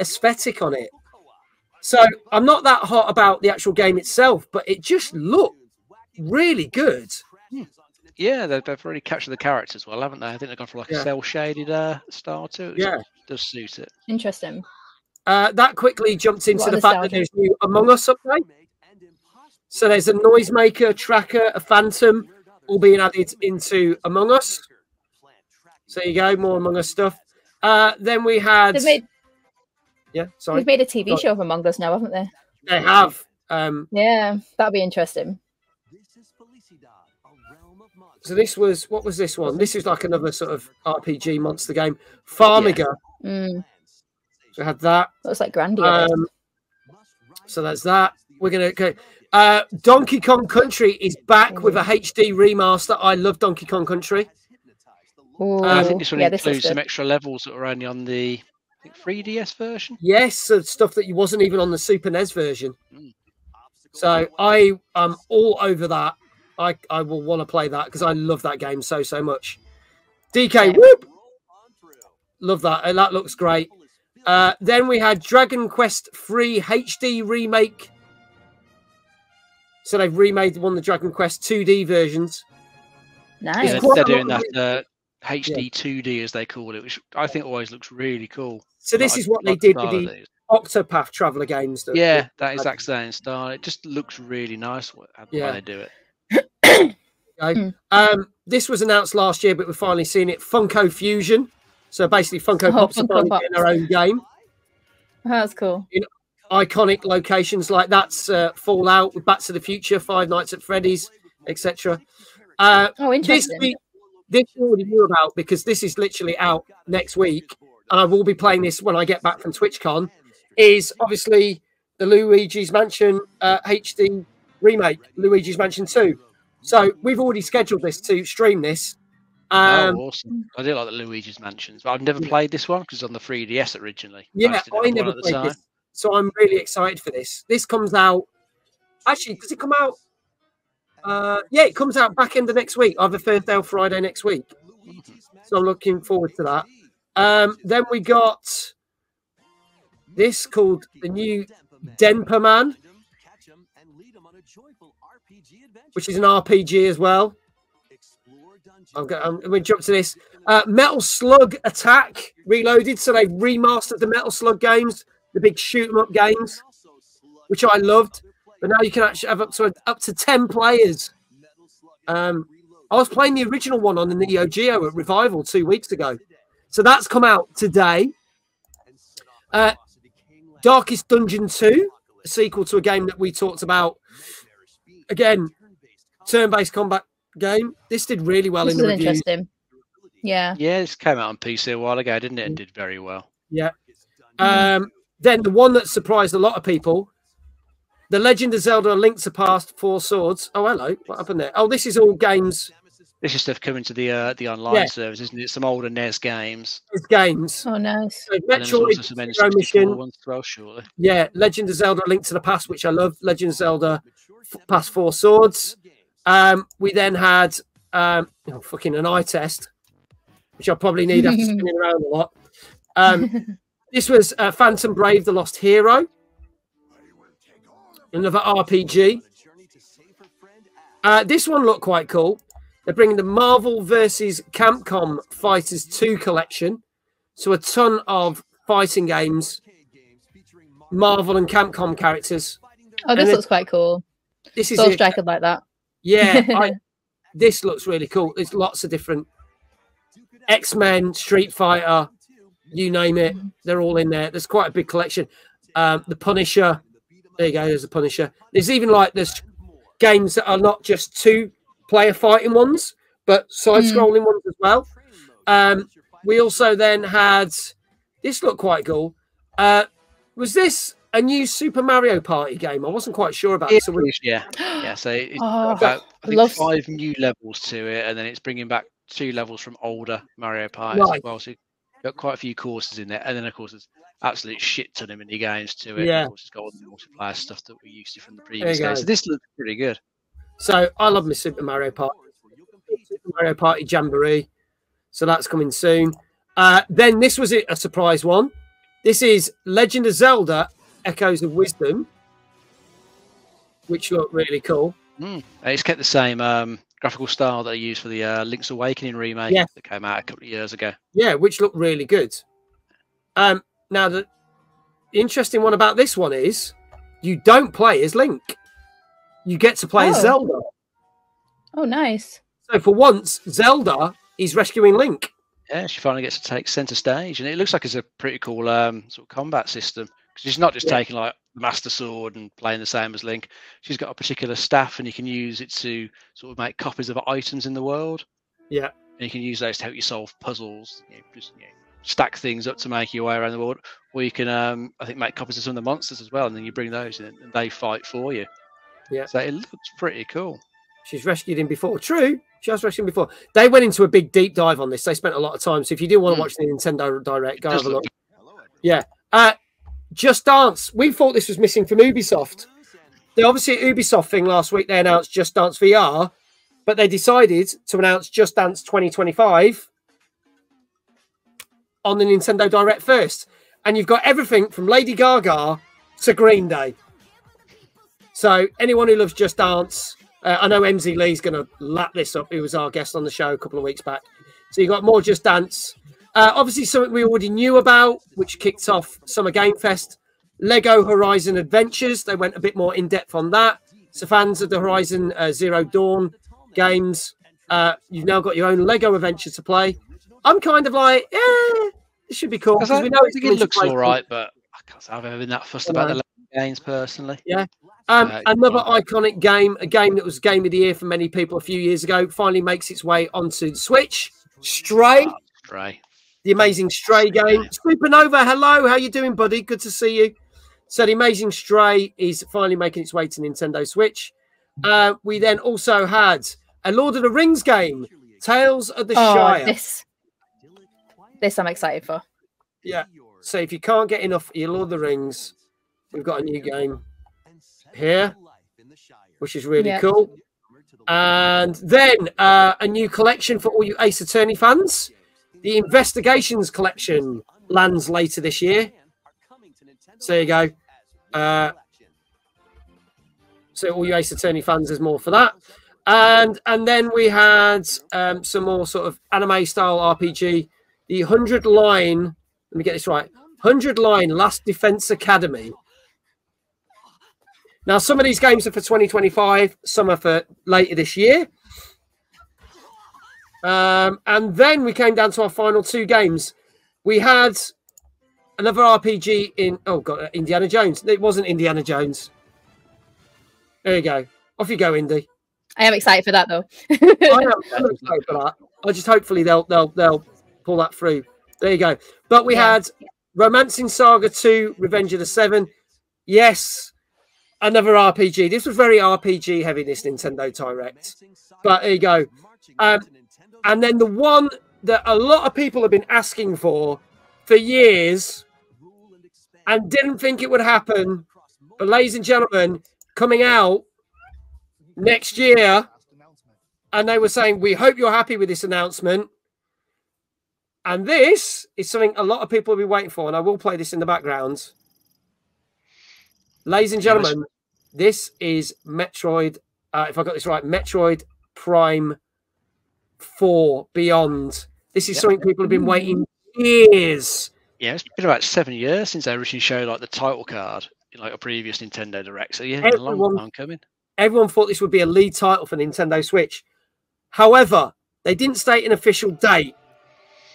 aesthetic on it. So I'm not that hot about the actual game itself, but it just looked really good. Yeah, they've, they've really captured the characters well, haven't they? I think they've gone for like Yeah. a cell shaded uh, style to it. Yeah. does suit it. Interesting. Uh, that quickly jumps into the fact that there's new Among Us update. So there's a noisemaker, tracker, a phantom, all being added into Among Us. So there you go, more Among Us stuff. Uh, then we had, They've made yeah, sorry, they've made a TV Go on. show of Among Us now, haven't they? they have. Um, Yeah, that'd be interesting. So this was what was this one? This is like another sort of RPG monster game, Farmagia. Mm, So we had that. looks like Grandia. Um, so that's that. We're gonna go. Uh, Donkey Kong Country is back with a HD remaster. I love Donkey Kong Country. Ooh, I think this one yeah, this includes some extra levels that were only on the I think 3DS version. Yes, so stuff that you wasn't even on the Super NES version. Mm. So I am all over that. I I will want to play that because I love that game so so much. DK, whoop! Love that. and that looks great. Uh, then we had Dragon Quest 3 HD remake. So they've remade one of the Dragon Quest 2D versions. Nice. Yeah, they're doing that uh, HD 2D as they call it, which I think always looks really cool. So this Like- is what like they did with the. Octopath Traveler games. that- Yeah, that exact same style. It just looks really nice wh- how Yeah. they do it. Okay. Um, this was announced last year, but we're finally seeing it. Funko Fusion. So basically, Funko Oh, Pops are Funko finally Pops. getting their own game. That's cool. In iconic locations like that's uh, Fallout, with Back to the Future, Five Nights at Freddy's, etc. Uh, Oh, this interesting. this we already knew about because this is literally out next week, and I will be playing this when I get back from TwitchCon. Is obviously the Luigi's Mansion uh, HD remake, Luigi's Mansion Two. So we've already scheduled this to stream this. Um, oh, awesome! I do like the Luigi's Mansions, but I've never played this one because it's on the 3DS originally. Yeah, just I never played this, so I'm really excited for this. This comes out. Actually, does it come out? Uh, yeah, it comes out back end of next week, either Thursday or Friday next week. So I'm looking forward to that. Um, then we got this called the new Denpa which is an RPG as well. I'm going, I'm to jump to this. Uh, Metal Slug Attack Reloaded. So they remastered the Metal Slug games, the big shoot 'em up games, which I loved. But now you can actually have up to up to ten players. Um, I was playing the original one on the Neo Geo at Revival two weeks ago, so that's come out today. Uh, Darkest Dungeon Two, a sequel to a game that we talked about. Again, turn-based combat game. This did really well This in the reviews. interesting. Yeah. Yeah, this came out on PC a while ago, didn't it? And did very well. Yeah. Um, then the one that surprised a lot of people, The Legend of Zelda: A Link to Past, Four Swords. Oh, hello. What happened there? Oh, this is all games. This is stuff coming to the uh, the online Yeah. service, isn't it? Some older NES games. It's games. Oh, nice. So And then there's also Metroid Zero Mission. ones as well, surely. Yeah, Legend of Zelda: A Link to the Past, which I love. Legend of Zelda: F- Past Four Swords. Um, we then had um, oh, fucking an eye test, which I'll probably need after *laughs* spinning around a lot. Um, *laughs* this was uh, Phantom Brave: The Lost Hero, another RPG. Uh, this one looked quite cool. They're bringing the Marvel versus Capcom Fighters 2 collection. So a ton of fighting games, Marvel and Capcom characters. Oh, this looks quite cool. this is Soul. Striker like that. Yeah, I, *laughs* this looks really cool. There's lots of different X Men, Street Fighter, you name it. They're all in there. There's quite a big collection. Um, the Punisher. There you go. There's the Punisher. There's even like there's games that are not just two player fighting ones, but side scrolling ones as well. Um, we also then had this looked quite cool. Uh, was this a new Super Mario Party game? I wasn't quite sure about It. So we- is, yeah, yeah. So *gasps* it's Oh, about I think love- five new levels to it, and then it's bringing back two levels from older Mario Party as Right. well. So you've got quite a few courses in there, and then of course there's absolute shit ton of mini games to it. Yeah. Of course, it's got all the multiplayer stuff that we used to from the you previous go. So this looks pretty good. So I love my Super Mario Party. Super Mario Party Jamboree. So that's coming soon. Uh, then this was a a surprise one. This is Legend of Zelda: Echoes of Wisdom, which look really cool. Mm. It's kept the same um, graphical style that they used for the uh, Link's Awakening remake Yes. that came out a couple of years ago. Yeah, which looked really good. Um, now the interesting one about this one is you don't play as Link. You get to play as Oh. Zelda. Oh, nice. So for once, Zelda is rescuing Link. Yeah, she finally gets to take center stage, and it looks like it's a pretty cool um, sort of combat system because she's not just Yeah. taking like Master Sword and playing the same as Link. She's got a particular staff, and you can use it to sort of make copies of items in the world, Yeah. and you can use those to help you solve puzzles. You know, just you know, stack things up to make your way around the world, or you can, um, I think, make copies of some of the monsters as well, and then you bring those in, and they fight for you. Yeah. So it looks pretty cool. She's rescued him before. True, she has rescued him before. They went into a big deep dive on this. They spent a lot of time. So if you do want to Mm. watch the Nintendo Direct, go have a look. look Yeah. Uh, Just Dance. We thought this was missing from Ubisoft. They obviously Ubisoft thing last week. They announced Just Dance VR, but they decided to announce Just Dance 2025 on the Nintendo Direct first. And you've got everything from Lady Gaga to Green Day. So anyone who loves Just Dance, uh, I know MZ Lee's going to lap this up. He was our guest on the show a couple of weeks back. So you got more Just Dance. Uh, obviously, something we already knew about, which kicked off Summer Game Fest. Lego Horizon Adventures. They went a bit more in depth on that. So fans of the Horizon uh, Zero Dawn games, uh, you've now got your own Lego adventure to play. I'm kind of like, yeah, it should be cool Because because I, we know I think it looks all right, but I can't say I've ever been that fussed about the Lego games personally. Yeah. Um, Uh, another iconic game, a game that was game of the year for many people a few years ago, finally makes its way onto the Switch. Stray, Stray. The amazing Stray game. Supernova, hello, how you doing, buddy? Good to see you. So the amazing Stray is finally making its way to Nintendo Switch. Uh, we then also had a Lord of the Rings game, Tales of the Oh, Shire. this, this I'm excited for. Yeah. So if you can't get enough of your Lord of the Rings, we've got a new game here, which is really Yeah. cool. And then uh, a new collection for all you Ace Attorney fans. The Investigations collection lands later this year. So there you go. Uh, so all you Ace Attorney fans, there's more for that. And and then we had um, some more sort of anime style RPG. The hundred line. Let me get this right. Hundred line Last Defense Academy. Now some of these games are for 2025. Some are for later this year. Um, and then we came down to our final two games. We had another RPG in oh god, uh, Indiana Jones. It wasn't Indiana Jones. There you go. Off you go, Indy. I am excited for that though. *laughs* I am I'm *laughs* excited for that. I just hopefully they'll they'll they'll pull that through. There you go. But we had Romancing Saga 2, Revenge of the Seven. Yes, another RPG. This was very RPG heavy, this Nintendo Direct. But there you go. Um, and then the one that a lot of people have been asking for for years and didn't think it would happen. But ladies and gentlemen, coming out next year, and they were saying, We hope you're happy with this announcement. And this is something a lot of people have been waiting for, and I will play this in the background. Ladies and gentlemen, this is Metroid, uh, if I got this right, Metroid Prime 4 Beyond. This is Yep. something people have been waiting years. Yeah, it's been about seven years since they originally showed like the title card in like a previous Nintendo Direct. So yeah, a long Everyone- time coming. everyone thought this would be a lead title for Nintendo Switch. However, they didn't state an official date.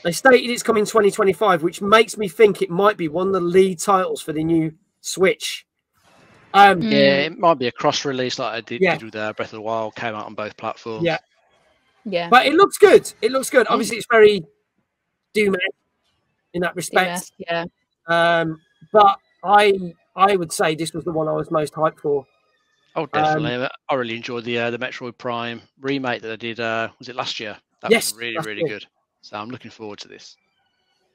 They stated it's coming 2025, which makes me think it might be one of the lead titles for the new Switch. Um, yeah, it might be a cross release like I did, Yeah. did with uh, Breath of the Wild, came out on both platforms. Yeah. Yeah. But it looks good. It looks good. Obviously, it's very doom in that respect. Yes, yeah. Um, but I I would say this was the one I was most hyped for. Oh, Um, definitely. I really enjoyed the uh, the Metroid Prime remake that I did. Uh, was it last year? That Yes, was really, really year. good. So I'm looking forward to this.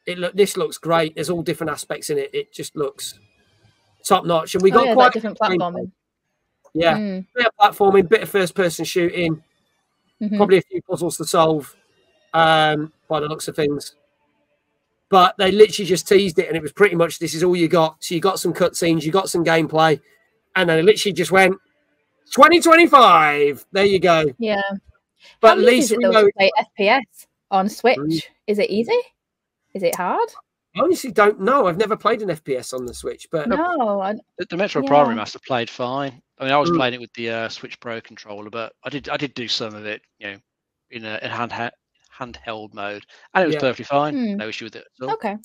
It look this looks great. There's all different aspects in it. It just looks top notch, and we Oh, got yeah, quite that different gameplay. platforming. Yeah, Mm. bit of platforming, bit of first person shooting, Mhm. probably a few puzzles to solve um, by the looks of things. But they literally just teased it, and it was pretty much this is all you got. So you got some cutscenes, you got some gameplay, and then it literally just went 2025. There you go. Yeah. But How at least is it we know. to play FPS on Switch? Is it easy? Is it hard? I honestly don't know. I've never played an FPS on the Switch, but No. I, The, Metro Metroid Prime Yeah. remaster played fine. I mean, I was Mm. playing it with the uh, Switch Pro controller, but I did I did do some of it, you know, in a in hand handheld mode, and it was Yeah. perfectly fine. Hmm. No issue with it. At all. okay.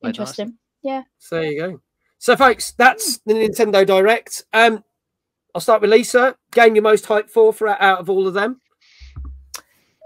Played nicely. Interesting. Yeah. So there you go. So, folks, that's the Nintendo Direct. Um, I'll start with Lisa. Game you're most hyped for, for out of all of them?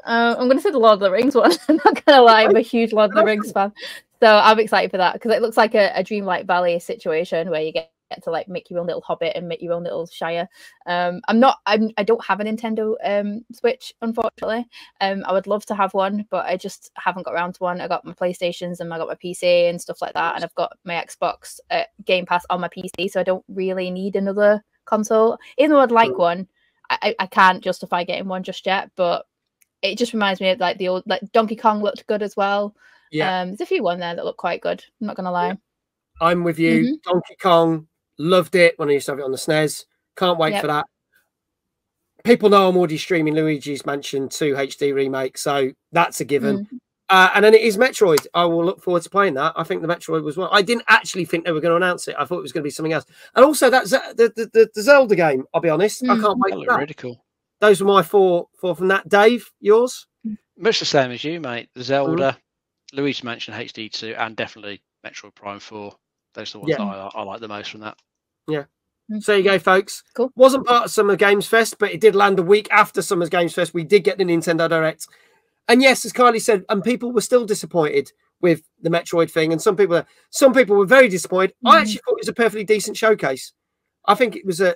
Uh, I'm going to say the Lord of the Rings one. *laughs* I'm not going to lie, I'm a huge Lord of the *laughs* Rings fan. So I'm excited for that because it looks like a, a Dreamlight Valley situation where you get, get to like make your own little hobbit and make your own little shire. Um, I'm not, I'm, I don't have a Nintendo um, Switch, unfortunately. Um, I would love to have one, but I just haven't got around to one. I got my PlayStations and I got my PC and stuff like that, and I've got my Xbox uh, Game Pass on my PC, so I don't really need another console. Even though I'd like one, I, I can't justify getting one just yet, but it just reminds me of like the old like Donkey Kong looked good as well. Yeah. Um, there's a few one there that look quite good. I'm not gonna lie. I'm with you. Mm-hmm. Donkey Kong, loved it when I used to have it on the SNES. Can't wait Yep. for that. People know I'm already streaming Luigi's Mansion 2 HD remake, so that's a given. Mm. Uh, and then it is Metroid. I will look forward to playing that. I think the Metroid was one. I didn't actually think they were going to announce it. I thought it was going to be something else. And also that Ze- the, the, the, the Zelda game. I'll be honest, I Mm. can't wait That for looked that. really cool. Those were my four four from that. Dave, yours? Much the same as you, mate. Zelda, Mm-hmm. Luigi Mansion HD two, and definitely Metroid Prime four. Those are the ones Yeah. that I, I like the most from that. Yeah. So there you go, folks. Cool. Wasn't part of Summer Games Fest, but it did land a week after Summer Games Fest. We did get the Nintendo Direct. And yes, as Kylie said, and people were still disappointed with the Metroid thing. And some people some people were very disappointed. I Mhm. actually thought it was a perfectly decent showcase. I think it was a,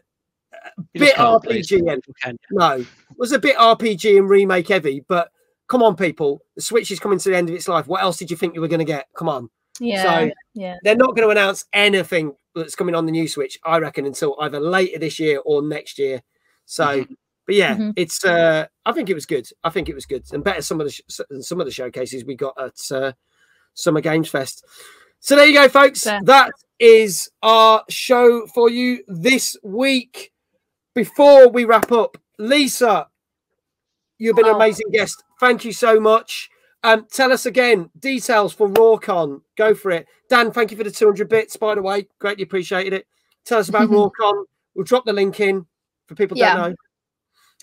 a bit RPG and no, it was a bit RPG and remake heavy, but come on, people. The Switch is coming to the end of its life. What else did you think you were going to get? Come on. Yeah. So yeah. they're not going to announce anything that's coming on the new Switch, I reckon, until either later this year or next year. So, but yeah, Mhm. it's. uh I think it was good. I think it was good and better some of the sh- some of the showcases we got at uh, Summer Games Fest. So there you go, folks. That is our show for you this week. Before we wrap up, Lisa, you've been an Oh. amazing guest. Thank you so much. Um, tell us again details for RawCon. Go for it. Dan, thank you for the 200 bits, by the way. Greatly appreciated it. Tell us about *laughs* RawCon. We'll drop the link in for people Yeah. don't know.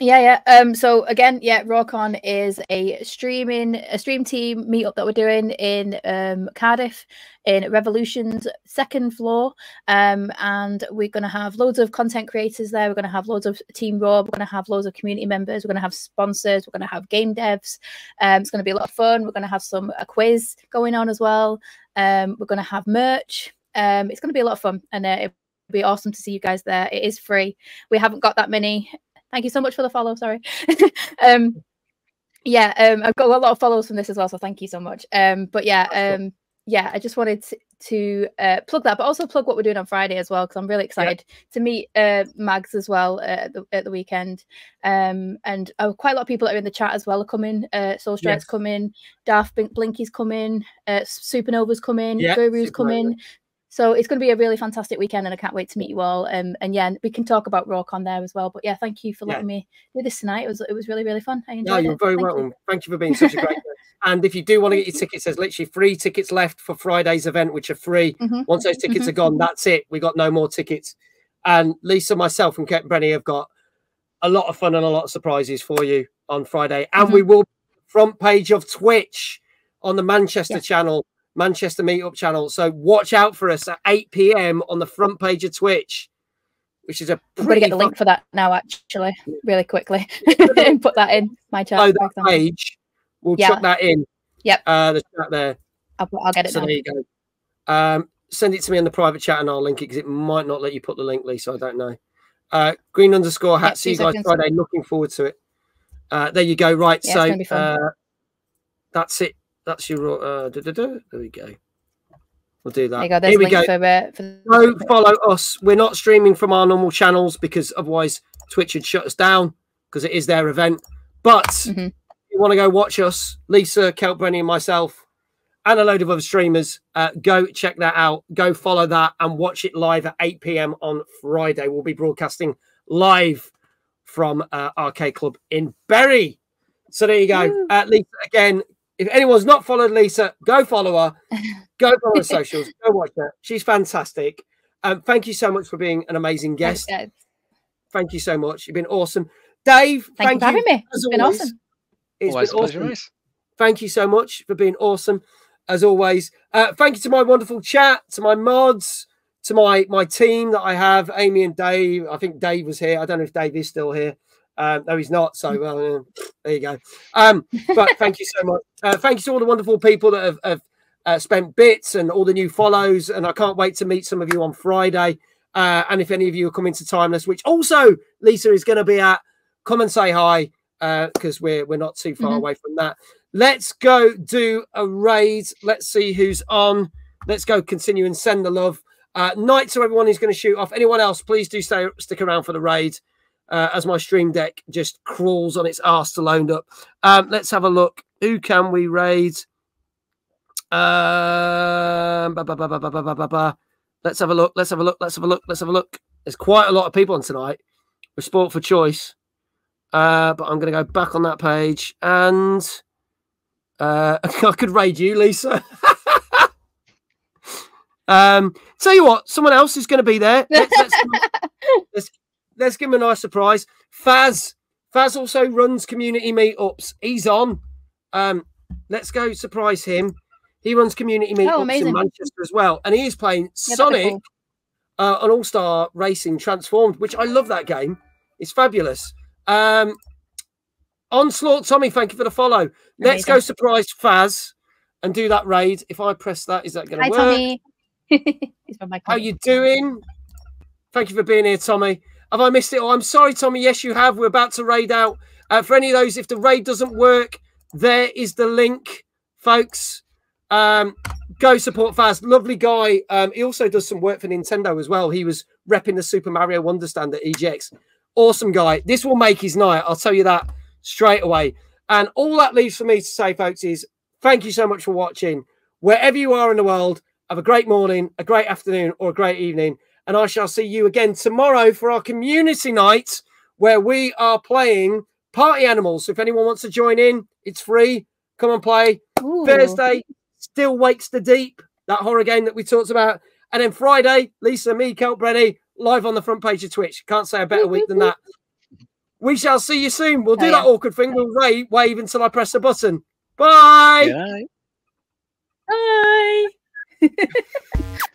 Yeah, yeah. Um, so again, yeah, Rawcon is a streaming a stream team meetup that we're doing in um Cardiff in Revolution's second floor. Um, and we're gonna have loads of content creators there. We're gonna have loads of Team Raw. We're gonna have loads of community members. We're gonna have sponsors. We're gonna have game devs. Um, it's gonna be a lot of fun. We're gonna have some a quiz going on as well. Um, we're gonna have merch. Um, it's gonna be a lot of fun, and uh, it'll be awesome to see you guys there. It is free. We haven't got that many Thank you so much for the follow. Sorry. *laughs* um, yeah, um, I've got a lot of follows from this as well, so thank you so much. Um, but yeah, um, yeah, I just wanted to, to uh, plug that, but also plug what we're doing on Friday as well, because I'm really excited to meet uh, Mags as well uh, at, the, at the weekend. Um, and uh, quite a lot of people that are in the chat as well are coming. Uh, Soul Strike's Yes. coming, Daft Blink- Blinky's coming, uh, Supernova's coming, Yeah, Guru's Supernova. coming. So it's going to be a really fantastic weekend, and I can't wait to meet you all. Um, and yeah, we can talk about Rawcon there as well. But yeah, thank you for Yeah. letting me do this tonight. It was it was really really fun. I enjoyed No, you're it. very Thank you. welcome. Thank you for being such a great. *laughs* And if you do want to get your tickets, there's literally three tickets left for Friday's event, which are free. Mhm. Once those tickets Mhm. are gone, that's it. We got no more tickets. And Lisa, myself, and Kate Brenny have got a lot of fun and a lot of surprises for you on Friday. And Mhm. we will front page of Twitch on the Manchester Yeah. channel, Manchester Meetup channel. So watch out for us at 8 p.m. on the front page of Twitch, which is a I'm going to pretty get the link for that now, actually, really quickly, *laughs* and *laughs* put that in my chat. for that page. We'll Yeah. chuck that in. Yep. Uh, the chat there. I'll, I'll get it So now. there you go. Um, send it to me in the private chat and I'll link it because it might not let you put the link, Lisa. I don't know. Uh, green underscore hat. Yeah, See you guys. Friday. Looking forward to it. Uh, there you go. Right. Yeah, so gonna be fun. uh, that's it. That's your. Uh, da, da, da. There we go. We'll do that. There you go. There's Here we go. for, for Go follow us. We're not streaming from our normal channels because otherwise Twitch would shut us down because it is their event. But Mhm. if you want to go watch us, Lisa, Kelp Brenny, and myself, and a load of other streamers, uh, go check that out. Go follow that and watch it live at 8 p.m. on Friday. We'll be broadcasting live from uh, Arcade Club in Bury. So there you go. Uh, Lisa, again, if anyone's not followed Lisa, go follow her. *laughs* Go follow her socials. Go watch her. She's fantastic. Um, thank you so much for being an amazing guest. Yeah, Thank you so much. You've been awesome. Dave, Thank, you for having me. as It's been always. awesome. It's Always been a pleasure, awesome. Thank you so much for being awesome, as always. Uh, thank you to my wonderful chat, to my mods, to my my team that I have, Amy and Dave. I think Dave was here. I don't know if Dave is still here. Um, no, he's not. So uh, there you go. Um, but *laughs* thank you so much. Uh, thank you to all the wonderful people that have, have uh, spent bits and all the new follows. And I can't wait to meet some of you on Friday. Uh, and if any of you are coming to Timeless, which also Lisa is going to be at, come and say hi because we're we're not too far Mhm. away from that. Let's go do a raid. Let's see who's on. Let's go continue and send the love. Uh, night to everyone who's going to shoot off. Anyone else, please do stay stick around for the raid uh, as my stream deck just crawls on its ass to load up. Um, let's have a look. Who can we raid? Um, let's have a look. Let's have a look. Let's have a look. Let's have a look. There's quite a lot of people on tonight. with sport for choice. Uh, but I'm going to go back on that page and uh, *laughs* I could raid you, Lisa. *laughs* um, tell you what, someone else is going to be there. Let's, let's, let's, give him a nice surprise. Faz, Faz also runs community meetups. He's on. Um, let's go surprise him. He runs community meetups in. Manchester as well, and he is playing Yeah, Sonic cool. uh, an All Star Racing Transformed, which I love that game. It's fabulous. Um, Onslaught, Tommy, thank you for the follow. Let's go surprise Faz and do that raid. If I press that, is that going to work? Tommy. *laughs* He's from my How you doing? Thank you for being here, Tommy. Have I missed it? Oh, I'm sorry, Tommy. Yes, you have. We're about to raid out. Uh, for any of those, if the raid doesn't work, there is the link, folks. Um, go support Faz. Lovely guy. Um, he also does some work for Nintendo as well. He was repping the Super Mario Wonder stand at EGX. Awesome guy. This will make his night. I'll tell you that straight away. And all that leaves for me to say, folks, is thank you so much for watching. Wherever you are in the world, have a great morning, a great afternoon, or a great evening. And I shall see you again tomorrow for our community night where we are playing Party Animals. So if anyone wants to join in, it's free. Come and play. Thursday, Still Wakes the Deep, that horror game that we talked about. And then Friday, Lisa, me, Kelp Brenny, live on the front page of Twitch. Can't say a better week than that. We shall see you soon. We'll do Oh, that awkward thing. We'll wave, wave until I press the button. Bye. Bye. Bye. *laughs*